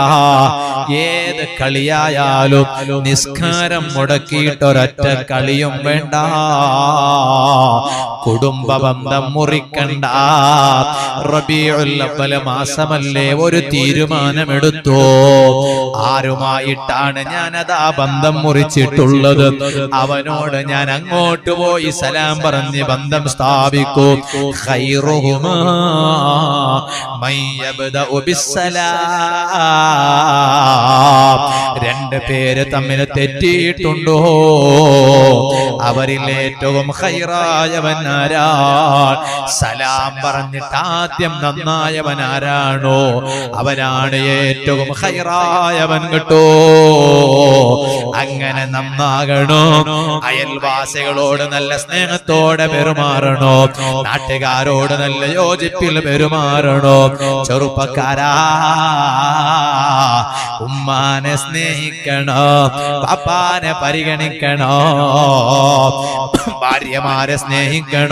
ഏത് കളിയായാലും നിസ്കാരം മുടക്കിയിട്ടൊരൊറ്റ കളിയും വേണ്ട. കുടുംബ ബന്ധം മുറിക്കണ്ട അവ്വൽ മാസമല്ലേ ഒരു തീരുമാനമെടുത്തോ. ആരുമായിട്ടാണ് ഞാനത് ആ ബന്ധം മുറിച്ചിട്ടുള്ളത്? അവനോട് ഞാൻ അങ്ങോട്ട് പോയി സലാം പറഞ്ഞ് ബന്ധം സ്ഥാപിക്കൂ. രണ്ട് പേര് തമ്മിൽ തെറ്റിയിട്ടുണ്ടോ? അവരിൽ ഏറ്റവും ഖൈറായവൻ ആരാണ് സലാം പറഞ്ഞിട്ട് ആദ്യം നന്നായവൻ ആരാണോ അവനാണ് ഏറ്റവും ഹൈറായവൻ കേട്ടോ. അങ്ങനെ നന്നാകണോ? അയൽവാസികളോട് നല്ല സ്നേഹത്തോടെ പെരുമാറണോ? നാട്ടുകാരോട് നല്ല യോജിപ്പിൽ പെരുമാറണോ? ചെറുപ്പക്കാരാ ഉമ്മാനെ സ്നേഹിക്കണോ? പപ്പാനെ പരിഗണിക്കണോ? ഭാര്യമാരെ സ്നേഹിക്കണോ?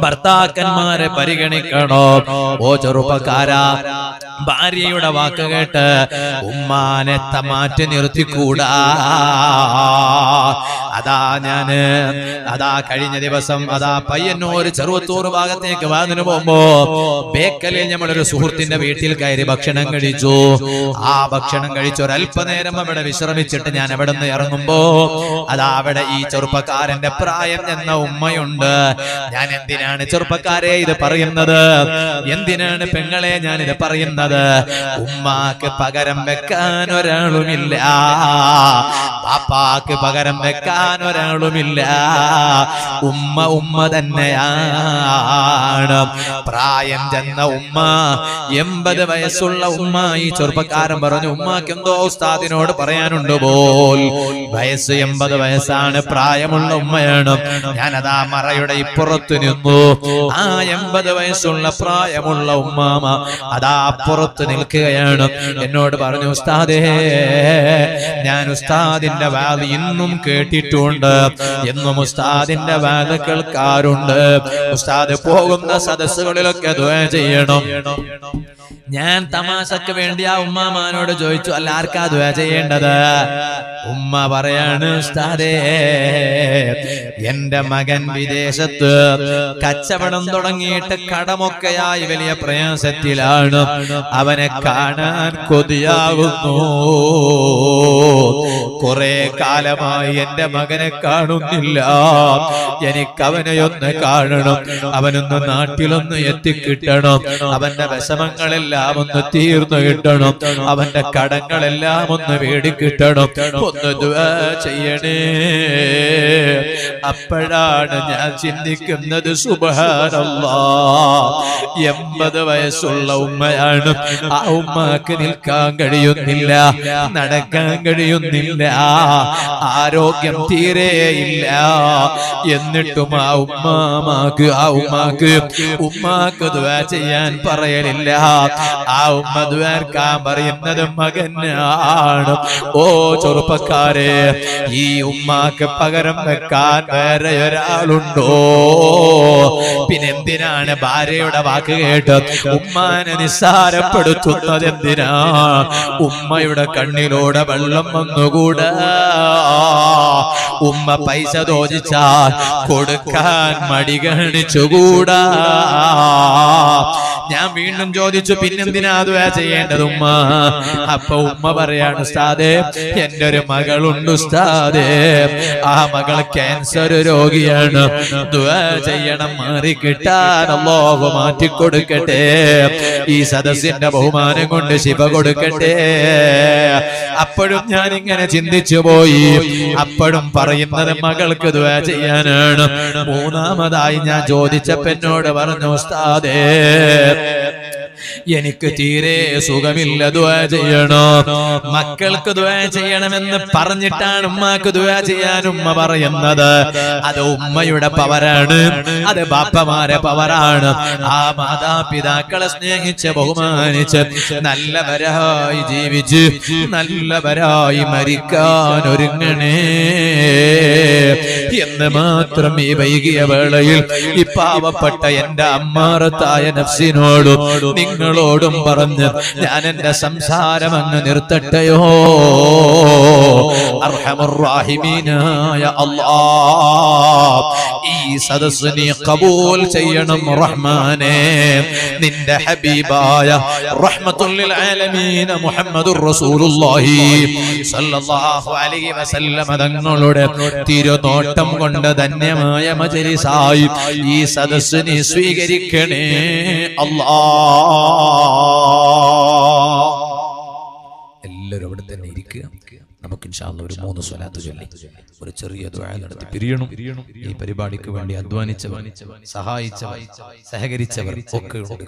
ഭർത്താക്കന്മാരെ പരിഗണിക്കണോ. ഓ ചെറുപ്പക്കാര ഭാര്യയുടെ വാക്ക് കേട്ട് ഉമ്മാനെ ത- മാറ്റി നിർത്തിക്കൂടാ. അതാ ഞാൻ അതാ കഴിഞ്ഞ ദിവസം അതാ പയ്യന്നൂർ ചെറുവത്തൂർ ഭാഗത്തേക്ക് വാങ്ങിന് പോകുമ്പോ ബേക്കലിൽ നമ്മളൊരു സുഹൃത്തിന്റെ വീട്ടിൽ കയറി ഭക്ഷണം കഴിച്ചു. ആ ഭക്ഷണം കഴിച്ചു ഒരല്പനേരം അവിടെ വിശ്രമിച്ചിട്ട് ഞാൻ അവിടെ നിന്ന് ഇറങ്ങുമ്പോ അതാ അവിടെ ഈ ചെറുപ്പക്കാരന്റെ പ്രായം എന്ന ഉമ്മയുണ്ട്. ഞാൻ എന്തിനാണ് ചെറുപ്പക്കാരെ ഇത് പറയുന്നത്? എന്തിനാണ് പെങ്ങളെ ഞാൻ ഇത് പറയുന്നത്? ഉമ്മാക്ക് പകരം വെക്കാൻ ഒരാളുമില്ല. പാപ്പാക്ക് പകരം വെക്കാൻ ഒരാളുമില്ല. ഉമ്മ ഉമ്മ തന്നെയാണ്. പ്രായം ചെന്ന ഉമ്മ. എൺപത് വയസ്സുള്ള ഉമ്മ ഈ ചെറുപ്പക്കാരൻ പറഞ്ഞു ഉമ്മാക്ക് എന്തോ ഉസ്താദിനോട് പറയാനുണ്ട് പോൽ. വയസ്സ് എൺപത് വയസ്സാണ് പ്രായമുള്ള ഉമ്മയാണ്. ഞാനതാ മറയുടെ ഇപ്പുറത്ത് നിന്നു. ആ എൺപത് വയസ്സുള്ള പ്രായമുള്ള ഉമ്മാമ അതാ അപ്പുറത്ത് നിൽക്കുകയാണ്. എന്നോട് പറഞ്ഞു ഉസ്താദേ ഞാൻ ഉസ്താദിന്റെ വാത് ഇന്നും കേട്ടിട്ടുണ്ട്. എന്നും ഉസ്താദിന്റെ വാത് കേൾക്കാറുണ്ട്. ഉസ്താദ് പോകുന്ന സദസ്സുകളിലൊക്കെ ദ്വയ ചെയ്യണം. ഞാൻ തമാശക്ക് വേണ്ടി ആ ഉമ്മാമാനോട് ചോദിച്ചു അല്ല ആർക്കാ ദ്വ ചെയ്യേണ്ടത്? ഉമ്മ പറയാണ് ഉസ്താദേ എന്റെ മകൻ വിദേശത്ത് കച്ചവടം തുടങ്ങിയിട്ട് കടമൊക്കെയായി വലിയ പ്രയാസത്തിലാണ് അവനെ കാണാൻ കൊതിയാകുന്നു കുറെ കാലമായി എന്റെ മകനെ കാണുന്നില്ല. എനിക്കവനെ ഒന്ന് കാണണം. അവനൊന്ന് നാട്ടിലൊന്ന് എത്തിക്കിട്ടണം. അവന്റെ വിഷമങ്ങളെല്ലാം ഒന്ന് തീർന്നു കിട്ടണം. അവന്റെ കടങ്ങളെല്ലാം ഒന്ന് വേടിക്കിട്ടണം. ഒന്ന് ചെയ്യണേ. അപ്പോഴാണ് ഞാൻ ചിന്തിക്കുന്നത് എൺപത് വയസ്സുള്ള ഉമ്മയാണ്. ആ ഉമ്മക്ക് നിൽക്കാൻ കഴിയുന്നില്ല നടക്കാൻ കഴിയുന്നില്ല ആരോഗ്യം തീരെയില്ല എന്നിട്ടും ആ ഉമ്മാമാക്ക് ആ ഉമ്മാക്ക് ഉമ്മാക്ക് ചെയ്യാൻ പറയലില്ല. ആ ഉമ്മ ദ്വാർക്കാൻ പറയുന്നത് മകനാണ് ഓ ചെറുപ്പക്കാരെ ഈ ഉമ്മാക്ക് പകരം വെക്കാൻ വേറെ ഒരാളുണ്ടോ? പിന്നെന്തിനാണ് ഭാര്യയുടെ വാക്ക് കേട്ട് ഉമ്മാനെ നിസ്സാരപ്പെടുത്തുന്നത് എന്തിനാ? ഉമ്മയുടെ കണ്ണിലൂടെ വെള്ളം വന്നുകൂടാ. ഉമ്മ പൈസ തോന്നിച്ചാൽ കൊടുക്കാൻ മടി കാണിച്ചുകൂടാ. ഞാൻ വീണ്ടും ചോദിച്ചു പിന്നെന്തിനാ ദുആ ചെയ്യേണ്ടത് ഉമ്മ? അപ്പൊ ഉമ്മ പറയാണ് ഉസ്താദേ എന്റെ ഒരു മകളുണ്ട് ഉസ്താദേ. ആ മകൾ ക്യാൻസർ രോഗിയാണ്. ദുആ ചെയ്യണം മാറി കിട്ടാൻ അല്ലാഹു മാറ്റി കൊടുക്കട്ടെ ഈ സദസ്സിന്റെ ബഹുമാനം കൊണ്ട് ശിവ കൊടുക്കട്ടെ. അപ്പോഴും ഞാൻ ഇങ്ങനെ ചിന്തിച്ചു പോയി. അപ്പോഴും പറയുന്നത് മകൾക്ക് ദുആ ചെയ്യാനാണ്. മൂന്നാമതായി ഞാൻ ചോദിച്ചപ്പെന്നോട് പറഞ്ഞു ഉസ്താദേ എനിക്ക് തീരെ സുഖമില്ല ദ്വാ ചെയ്യണോ? മക്കൾക്ക് ദ്വാ ചെയ്യണമെന്ന് പറഞ്ഞിട്ടാണ് ഉമ്മാക്ക് ദ്വാ ചെയ്യാൻ ഉമ്മ പറയുന്നത്. അത് ഉമ്മയുടെ പവരാണ് അത് ബാപ്പമാരെ പവറാണ് ആ മാതാപിതാക്കളെ സ്നേഹിച്ച് ബഹുമാനിച്ച് നല്ലവരായി ജീവിച്ച് നല്ലവരായി മരിക്കാൻ ഒരുങ്ങണേ. എന്ന് മാത്രം ഈ വൈകിയ വേളയിൽ ഈ പാവപ്പെട്ട എന്റെ അമ്മാറത്തായ നഫ്സിനോടും നിങ്ങളോടും പറഞ്ഞ് ഞാൻ എന്റെ സംസാരം അങ്ങ് നിർത്തട്ടെയോ? അർഹമുറാഹിമീനായ അല്ലാ ഈ സദസ് നീ കബൂൽ ചെയ്യണം റഹ്മാനെ. നിന്റെ ഹബീബായ റഹ്മത്തുല്ലിൽ ആലമീന മുഹമ്മദുർ റസൂലുള്ളാഹി സല്ലല്ലാഹു അലൈഹി വസല്ലമ തങ്ങളുടെ തിരുനോട്ടം കൊണ്ട് ധന്യമായ മജലിസായി ഈ സദസ്സിനെ നീ സ്വീകരിക്കണേ അല്ലാ നമുക്ക് ഇൻഷാല്ല ഒരു മൂന്ന് സ്വലാത്ത് ചൊല്ലി. ഒരു ചെറിയ ദുആ നടത്തി പിരിയണം. ഈ പരിപാടിക്ക് വേണ്ടി അധ്വാനിച്ചവർ സഹായിച്ചവർ സഹകരിച്ചവർ ഒക്കെ ഉണ്ട്.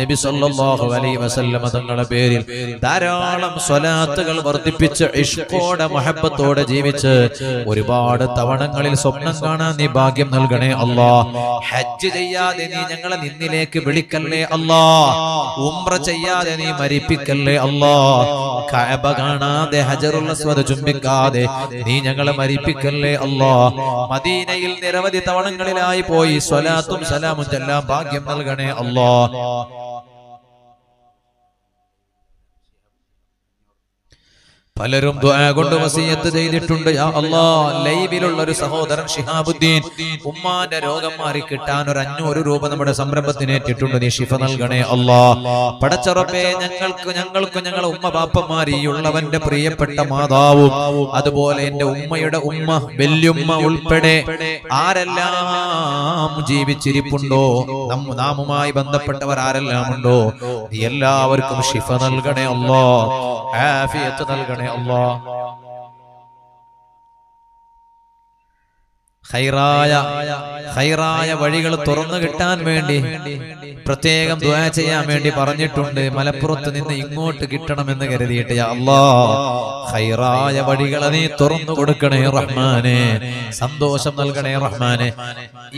നബി സല്ലല്ലാഹു അലൈഹി വസല്ലമ തങ്ങളുടെ പേരിൽ ധാരാളം സ്വലാത്തുകൾ വർദ്ധിപ്പിച്ച് ഇഷ്കോടെ മഹബത്തോടെ ജീവിച്ച് ഒരുപാട് തവണങ്ങളിൽ സ്വപ്നം കാണാൻ നീ ഭാഗ്യം നൽകണേ അല്ലാ. ഹജ്ജ് ചെയ്യാതെ നീ ഞങ്ങളെ നിന്നിലേക്ക് വിളിക്കല്ലേ അല്ലാ. ഉംറ ചെയ്യാതെ നീ മരിപ്പിക്കല്ലേ അല്ലാ. കഅബ കാണാതെ ഹജറുൽ അസ്വദ് ചുംബിക്കാതെ നീ ഞങ്ങളെ മരിപ്പിക്കല്ലേ അല്ലാ? മദീനയിൽ നിരവധി തവണങ്ങളിലായി പോയി സ്വലാത്തും സലാമും ചെല്ലാം ഭാഗ്യം നൽകണേ അല്ലാ. പലരും കൊണ്ട് വസീയത്ത് ചെയ്തിട്ടുണ്ട് ലൈവിലുള്ള ഒരു സഹോദരൻ ഷിഹാബുദ്ദീൻ. ഉമ്മാന്റെ രോഗം മാറി കിട്ടാൻ ഒരു അഞ്ഞൂറ് രൂപ നമ്മുടെ സംരംഭത്തിന് ഏറ്റിട്ടുണ്ട്. നീ ഷിഫ നൽകണേ അല്ലാ പടച്ചറപ്പേ ഞങ്ങൾക്ക് ഞങ്ങൾക്ക് ഞങ്ങളെ ഉമ്മ ബാപ്പമാർ ഈ ഉള്ളവന്റെ പ്രിയപ്പെട്ട മാതാവും. അതുപോലെ എന്റെ ഉമ്മയുടെ ഉമ്മ വല്യുമ്മ ഉൾപ്പെടെ ആരെല്ലാം ജീവിച്ചിരിപ്പുണ്ടോ? നമ്മ നാമുമായി ബന്ധപ്പെട്ടവർ ആരെല്ലാം ഉണ്ടോ എല്ലാവർക്കും ഷിഫ നൽകണേ അല്ലോ ആഫിയത്ത് നൽകണേ അല്ലാ ഹൈറായ ഹൈറായ വഴികൾ തുറന്നു കിട്ടാൻ വേണ്ടി പ്രത്യേകം ദുആ ചെയ്യാൻ വേണ്ടി പറഞ്ഞിട്ടുണ്ട്. മലപ്പുറത്ത് നിന്ന് ഇങ്ങോട്ട് കിട്ടണമെന്ന് കരുതിയിട്ട് യാ അല്ലാ ഹൈറായ വഴികളെ നീ തുറന്നു കൊടുക്കണേ റഹ്മാനെ. സന്തോഷം നൽകണേ റഹ്മാനെ.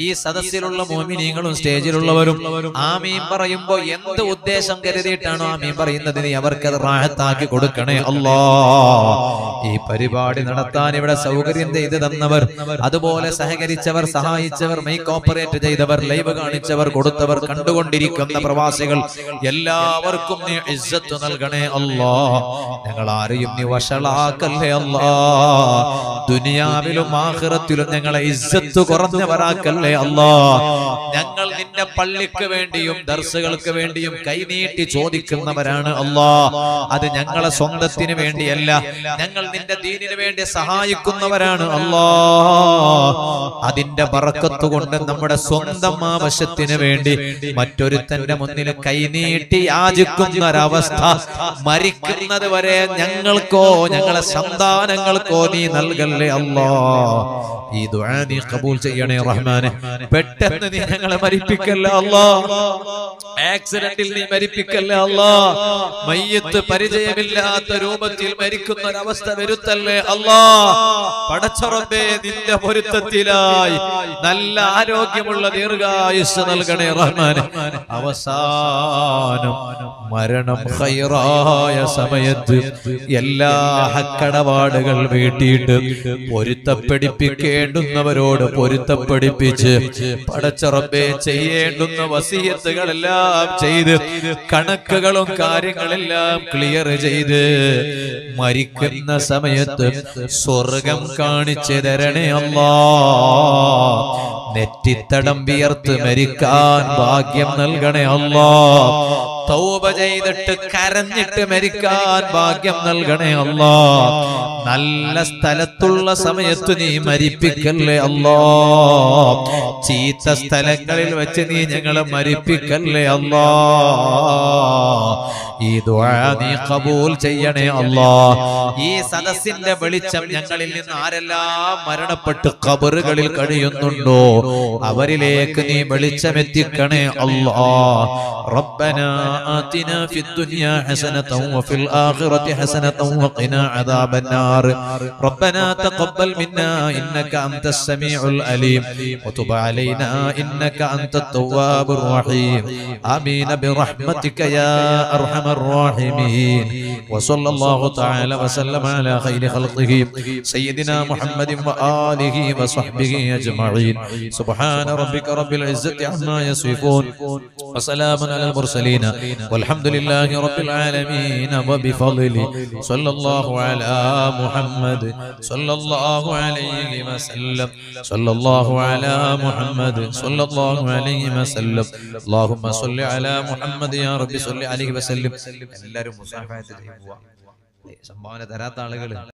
ഈ സദസ്സിലുള്ള മോമിനീങ്ങളും സ്റ്റേജിലുള്ളവരും ആമീൻ പറയുമ്പോൾ എന്ത് ഉദ്ദേശം കരുതിയിട്ടാണോ ആമീൻ പറയുന്നത് നീ അവർക്കത് റാഹത്താക്കി കൊടുക്കണേ അല്ലാ ഈ പരിപാടി നടത്താൻ ഇവിടെ സൗകര്യം ചെയ്തു തന്നവർ അതുപോലെ സഹകരിച്ചവർ സഹായിച്ചവർ മേക്ക് ഓപ്പറേറ്റ് ചെയ്തവർ ലൈവ് കാണിച്ചവർ കൊടുത്തവർ കണ്ടുകൊണ്ടിരിക്കുന്ന പ്രവാസികൾ. എല്ലാവർക്കും നീ ഇസ്സത്ത് നൽകണേ അല്ലാ. ഞങ്ങൾ ആരെയും നീ വഷളാക്കല്ലേ അല്ലാ. ദുനിയാവിലും ആഹ്റത്തിലും ഞങ്ങളെ ഇസ്സത്ത് കുറഞ്ഞവരാക്കല്ലേ അല്ലാ. ഞങ്ങൾ നിന്റെ പള്ളിക്ക് വേണ്ടിയും ദർസുകൾക്ക് വേണ്ടിയും കൈനീട്ടി ചോദിക്കുന്നവരാണ് അല്ലാ. അത് ഞങ്ങളെ സ്വന്തത്തിന് വേണ്ടിയല്ല. ഞങ്ങൾ നിന്റെ ദീനിനു വേണ്ടി സഹായിക്കുന്നവരാണ് അല്ലാ. അതിന്റെ ബറക്കത്ത് കൊണ്ട് നമ്മുടെ സ്വന്തം ആവശ്യത്തിന് വേണ്ടി മറ്റൊരുത്തന്റെ മുന്നിൽ കൈനീട്ടി യാചിക്കുന്ന ഒരവസ്ഥ മരിക്കുന്നത് വരെ ഞങ്ങൾക്കോ ഞങ്ങളെ സന്താനങ്ങൾക്കോ നീ നൽകല്ലേ അല്ലാ? ഈ ദുആ നീ കബൂൽ ചെയ്യണേ റഹ്മാനെ. പെട്ടെന്ന് നീ ഞങ്ങളെ മരിപ്പിക്കല്ലേ അല്ലാ? ആക്സിഡന്റിൽ നീ മരിപ്പിക്കല്ലേ അല്ലാ? മയ്യത്ത് പരിചയമില്ലാത്ത രൂപത്തിൽ മരിക്കുന്ന ഒരവസ്ഥ വരുത്തല്ലേ അല്ലാ? പടച്ചറബേ നിന്റെ പൊരുത്തത്തിലായി നല്ല ആരോഗ്യമുള്ള ദീർഘായുസ് നൽകണേ റഹ്മാനെ. അവസാനം മരണം ഹൈറായ സമയത്ത് എല്ലാ ഹക്കടപാടുകൾ വീട്ടിയിട്ട് പൊരുത്തപ്പെടിപ്പിക്കേണ്ടുന്നവരോട് പൊരുത്തപ്പെടിപ്പിച്ച് പടച്ചറബേ ചെയ്യേണ്ടുന്ന വസീയത്തുകളെല്ലാം ചെയ്ത് കണക്കുകളും കാര്യങ്ങളെല്ലാം ക്ലിയർ ചെയ്ത് മരിക്കുന്ന സമയത്ത് സ്വർഗം കാണിച്ചു തരണേ അല്ലാ. നെറ്റിത്തടം വിയർത്ത് മരിക്കാൻ ഭാഗ്യം നൽകണേ അല്ലാ. തൗബ ചെയ്തിട്ട് കരഞ്ഞിട്ട് മരിക്കാൻ ഭാഗ്യം നൽകണേ അല്ലാ. നല്ല സ്ഥലത്തുള്ള സമയത്ത് നീ മരിപ്പിക്കല്ലേ അല്ലാ. ചീത്ത സ്ഥലങ്ങളിൽ വെച്ച് നീ ഞങ്ങളെ മരിപ്പിക്കല്ലേ അല്ലാ. ഈ ദുആ നീ കബൂൽ ചെയ്യണേ അല്ലാ ഈ സദസ്സിന്റെ വെളിച്ചം ഞങ്ങളിൽ നിന്ന് ആരെല്ലാം മരണപ്പെട്ട് കബറുകളിൽ കഴിയുന്നുണ്ടോ അവരിലേക്ക് നീ വെളിച്ചമെത്തിക്കണേ അല്ലാ ربنا آتنا في الدنيا حسنة وفي الآخرة حسنة وقنا عذاب النار ربنا تقبل منا إنك أنت السميع الأليم وتب علينا إنك أنت التواب الرحيم آمين برحمتك يا أرحم الراحمين. وصلى الله تعالى وسلم على خير خلقه سيدنا محمد وآله وصحبه أجمعين. سبحان ربك رب العزة عما يصفون. وسلام على المرسلين. والحمد لله رب العالمين. وبفضله. صلى الله على محمد. صلى الله عليه وسلم. صلى الله على محمد. صلى الله عليه وسلم. اللهم صل على محمد يا رب. صل عليه وسلم. എല്ലാവരും മുസാഫായത്ത് ചെയ്യുക സംഭാവന തരാത്ത ആളുകൾ